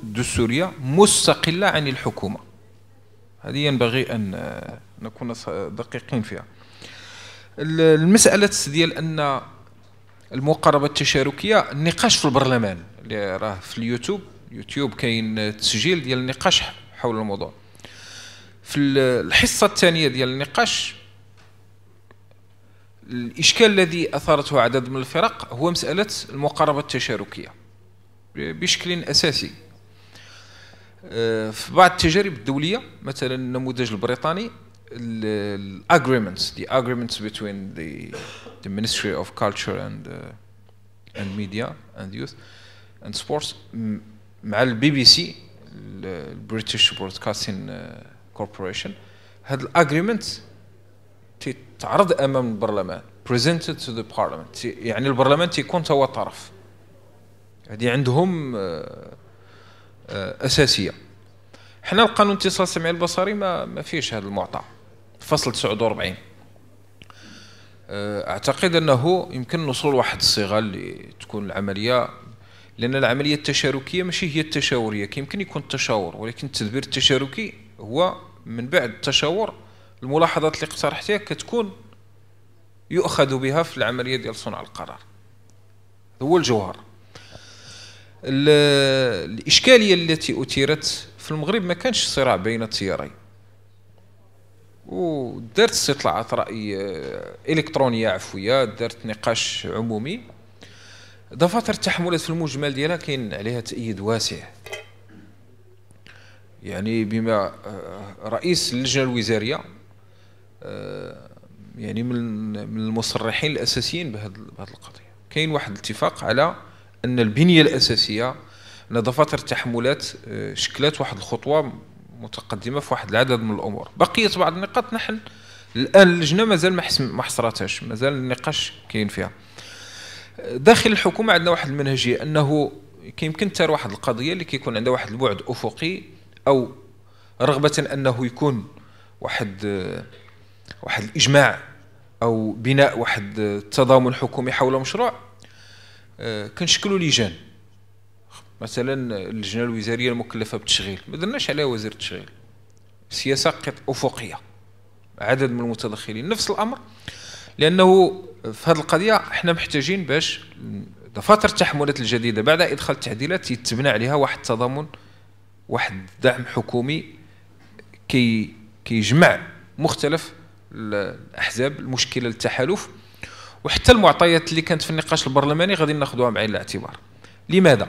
دستورية مستقلة عن الحكومة. هذه ينبغي أن نكون دقيقين فيها. المسألة ديال أن المقاربة التشاركية النقاش في البرلمان اللي راه في اليوتيوب. يوتيوب كاين تسجيل ديال النقاش حول الموضوع. في الحصة الثانية ديال النقاش الإشكال الذي أثارته عدد من الفرق هو مسألة المقاربة التشاركية بشكل أساسي. في بعض التجارب الدولية مثلا النموذج البريطاني الاجريمنتس the agreements between the the Ministry of Culture and uh, and Media and Youth and مع البي بي سي ال British Broadcasting Corporation هذا ال agreement تتعرض أمام البرلمان presented to the parliament. يعني البرلمان تيكون هو طرف. هذه عندهم آه، آه، أساسية. حنا القانون الاتصال السمعي البصري ما ما فيش هذا المعطى. فصل 49 آه، أعتقد أنه يمكن الوصول لواحد الصيغة اللي تكون العملية لأن العملية التشاركية ماشي هي التشاورية. يمكن يكون التشاور ولكن التدبير التشاركي هو من بعد التشاور الملاحظات اللي اقترحتها كتكون يؤخذ بها في العملية ديال صنع القرار. هو الجوهر. الإشكالية التي أثيرت في المغرب ما كانش صراع بين التيارين. ودارت استطلاعات رأي إلكترونية عفوية دارت نقاش عمومي. دفاتر التحملات في المجمل ديالها كاين عليها تأييد واسع. يعني بما آه، رئيس اللجنة الوزارية يعني من من المصرحين الأساسيين بهذه القضية. كاين واحد الاتفاق على أن البنية الأساسية أن دفاتر التحملات آه، شكلت واحد الخطوة متقدمة في واحد العدد من الأمور. بقية بعض النقاط نحن الآن اللجنة مازال ما حصرتهاش مازال النقاش كاين فيها. داخل الحكومة عندنا واحد المنهجية أنه كيمكن تار واحد القضية اللي كيكون عندها واحد البعد أفقي أو رغبة أنه يكون واحد واحد الإجماع أو بناء واحد التضامن حكومي حول مشروع كنشكلوا لجان. مثلا اللجنة الوزارية المكلفة بالتشغيل. ما درناش عليها وزير التشغيل. سياسة أفقية. عدد من المتدخلين. نفس الأمر. لأنه في هذه القضية إحنا محتاجين باش دفاتر التحملات الجديدة بعد إدخال التعديلات يتبنى عليها واحد التضامن واحد دعم حكومي كي كيجمع مختلف الأحزاب المشكلة التحالف. وحتى المعطيات اللي كانت في النقاش البرلماني غادي ناخذوها بعين الاعتبار. لماذا؟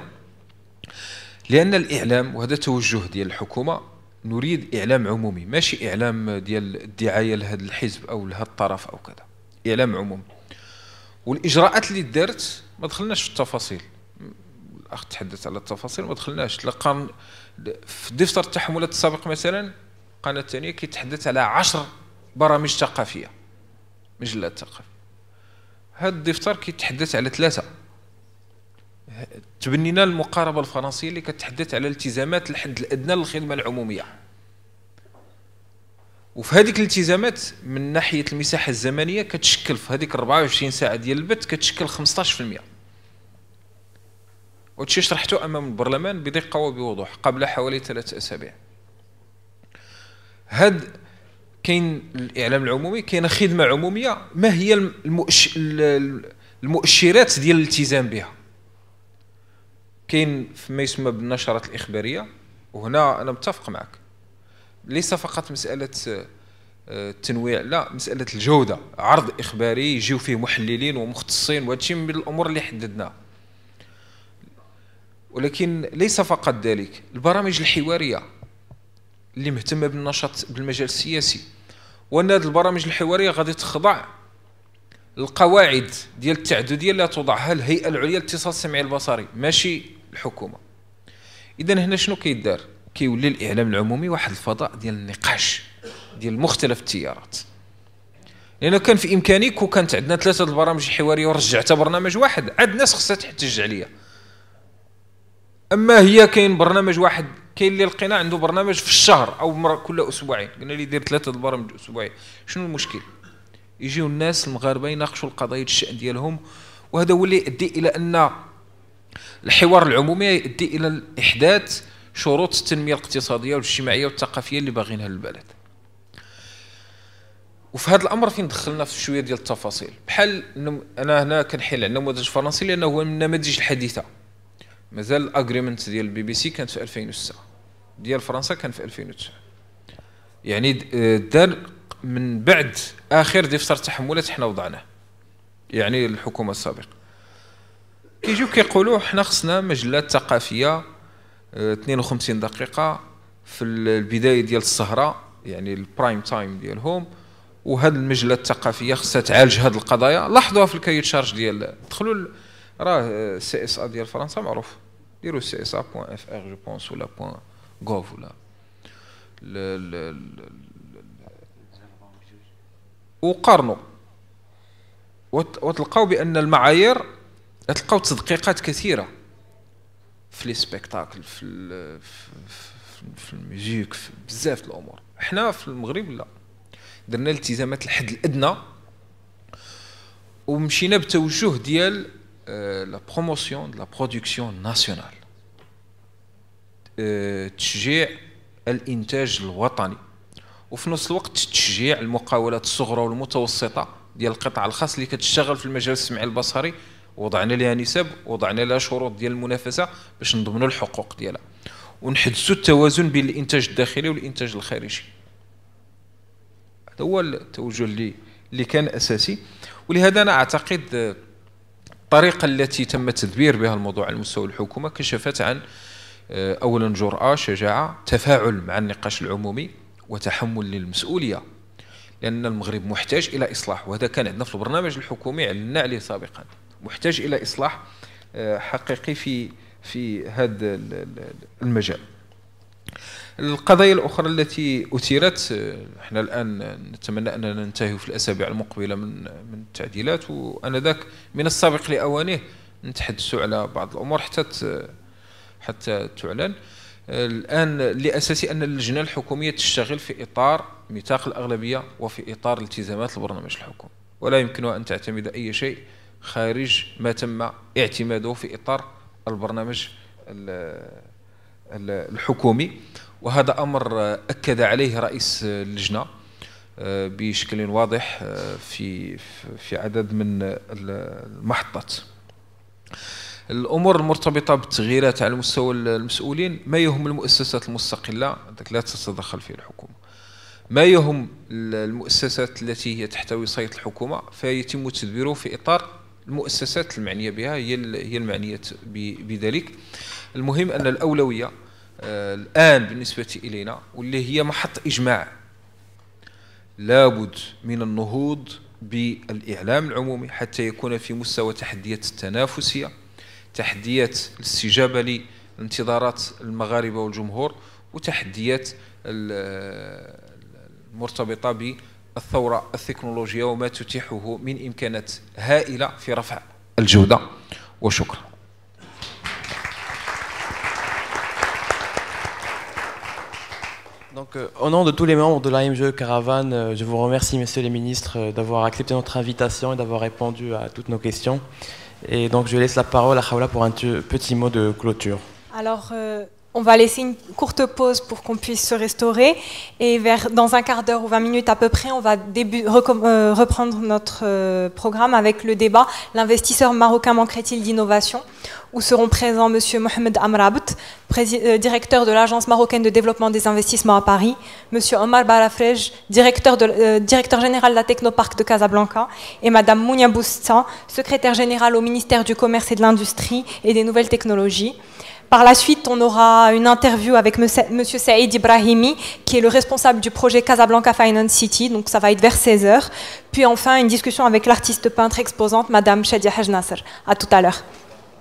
لأن الإعلام وهذا توجه ديال الحكومة نريد إعلام عمومي ماشي إعلام ديال الدعاية لهذا الحزب أو لهذا الطرف أو كذا. إعلام عمومي. والإجراءات اللي دارت ما دخلناش في التفاصيل. الأخ تحدث على التفاصيل ما دخلناش. لقان في دفتر التحملات السابق مثلا القناه الثانية كيتحدث على عشر برامج ثقافية مجلات ثقافية. هذا الدفتر كيتحدث على ثلاثة. تبنينا المقاربة الفرنسية اللي كتحدث على الالتزامات الحد الأدنى للخدمة العمومية. وفي هذيك الالتزامات من ناحية المساحة الزمنية كتشكل في هذيك 24 ساعة ديال البث كتشكل 15% وهادشي شرحته أمام البرلمان بدقة وبوضوح قبل حوالي ثلاث أسابيع. هاد كاين الإعلام العمومي كاينة خدمة عمومية ما هي المؤش... المؤشرات ديال الالتزام بها. كاين ما يسمى بالنشرات الإخبارية وهنا أنا متفق معك. ليس فقط مسألة التنويع آه، لا مسألة الجودة. عرض إخباري يجيو فيه محللين ومختصين وهذا الشيء من الأمور اللي حددناها. ولكن ليس فقط ذلك. البرامج الحوارية اللي مهتمه بالنشاط بالمجال السياسي. وأن هذه البرامج الحوارية غادي تخضع القواعد ديال التعددية اللي توضعها الهيئة العليا للاتصال السمعي البصري؟ ماشي الحكومة. اذا هنا شنو كيدار؟ كيولي الإعلام العمومي واحد الفضاء ديال النقاش ديال مختلف التيارات. لأنه كان في امكانك وكانت عندنا ثلاثة البرامج الحوارية ورجعتها برنامج واحد. عاد الناس خصها تحتج عليا. أما هي كاين برنامج واحد كاين اللي لقينا عنده برنامج في الشهر أو مرة كل أسبوعين. قلنا لي دير ثلاثة البرامج أسبوعين شنو المشكل؟ يجيو الناس المغاربة يناقشوا القضايا الشأن ديالهم وهذا هو اللي يؤدي إلى أن الحوار العمومي يؤدي إلى احداث شروط التنمية الاقتصادية والاجتماعية والثقافية اللي باغينها للبلد. وفي هذا الأمر فين دخلنا في شوية ديال التفاصيل؟ بحال أنا هنا كنحيل على النموذج الفرنسي لأنه هو من النماذج الحديثة. مازال ال agreement ديال البي بي سي كانت في 2006 ديال فرنسا كان في 2009 يعني دار من بعد آخر دفتر تحملات حنا وضعناه. يعني الحكومة السابقة. كيجيو كيقولوا حنا خصنا مجلات ثقافية 52 آه، دقيقة في البداية ديال السهرة يعني ال prime time ديالهم. وهاد المجلة الثقافية خصها تعالج هاد القضايا. لاحظوها في ال cahier de charges ديال دخلوا راه CSA ديال فرنسا معروف. ديروا CSA point fr je pense ولا point gouv ولا وقارنوا وتلقاو بأن المعايير تلقاو تدقيقات كثيرة في les spectacles في في ال musique في بزاف الأمور. حنا في المغرب لا. درنا التزامات الحد الأدنى ومشينا بتوجه ديال la promotion de la production nationale تشجيع الإنتاج الوطني. وفي نفس الوقت تشجيع المقاولات الصغرى والمتوسطة ديال القطاع الخاص اللي كتشتغل في المجال السمعي البصري. وضعنا لها نسب وضعنا لها شروط ديال المنافسة باش نضمنوا الحقوق ديالها. ونحدثوا التوازن بين الإنتاج الداخلي والإنتاج الخارجي. هذا هو التوجه اللي اللي كان أساسي. ولهذا أنا أعتقد الطريقة التي تم التدبير بها الموضوع على مستوى الحكومة كشفت عن آه، اولا جرأة شجاعة تفاعل مع النقاش العمومي وتحمل للمسؤولية لأن المغرب محتاج إلى إصلاح وهذا كان عندنا في البرنامج الحكومي علنا عليه سابقا محتاج إلى إصلاح آه، حقيقي في في هذا المجال. القضايا الأخرى التي أثيرت آه، إحنا الآن نتمنى أننا ننتهي في الأسابيع المقبلة من من التعديلات وأنا ذاك من السابق لأوانه نتحدثوا على بعض الأمور حتى حتى تعلن. الآن لأساس أن اللجنة الحكومية تشتغل في إطار ميثاق الأغلبية وفي إطار التزامات البرنامج الحكومي. ولا يمكنها أن تعتمد أي شيء خارج ما تم اعتماده في إطار البرنامج الحكومي. وهذا أمر أكد عليه رئيس اللجنة آه، بشكل واضح آه، في في عدد من المحطات. الأمور المرتبطة بالتغييرات على مستوى المسؤولين ما يهم المؤسسات المستقلة؟ لا تتدخل فيه الحكومة. ما يهم المؤسسات التي هي تحتوي وصاية الحكومة؟ فيتم تدبيره في إطار المؤسسات المعنية بها هي هي المعنية بذلك. المهم أن الأولوية آه، الآن بالنسبة إلينا واللي هي محط إجماع. لابد من النهوض بالإعلام العمومي حتى يكون في مستوى تحديات التنافسية تحديات الاستجابة لانتظارات المغاربة والجمهور وتحديات المرتبطة بالثورة التكنولوجية وما تتيحه من إمكانات هائلة في رفع الجودة. وشكرا. Donc, euh, au nom de tous les membres de l'AMGE Caravane, euh, je vous remercie, messieurs les ministres, euh, d'avoir accepté notre invitation et d'avoir répondu à toutes nos questions. Et donc, je laisse la parole à Khawla pour un petit mot de clôture. On va laisser une courte pause pour qu'on puisse se restaurer. Et vers, dans un quart d'heure ou 20 minutes à peu près, on va euh, reprendre notre euh, programme avec le débat L'investisseur marocain manquerait-il d'innovation? Où seront présents M. Mohamed Amrabt, euh, directeur de l'Agence marocaine de développement des investissements à Paris, M. Omar Barafrej, directeur, directeur général de la Technopark de Casablanca, et Mme Mounia Boustan, secrétaire générale au ministère du Commerce et de l'Industrie et des Nouvelles Technologies. Par la suite, on aura une interview avec M. Saïd Ibrahimi, qui est le responsable du projet Casablanca Finance City, donc ça va être vers 16h. Puis enfin, une discussion avec l'artiste peintre exposante, Madame Shadia Haj Nasser. À tout à l'heure.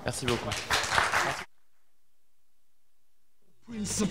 Merci beaucoup. Merci.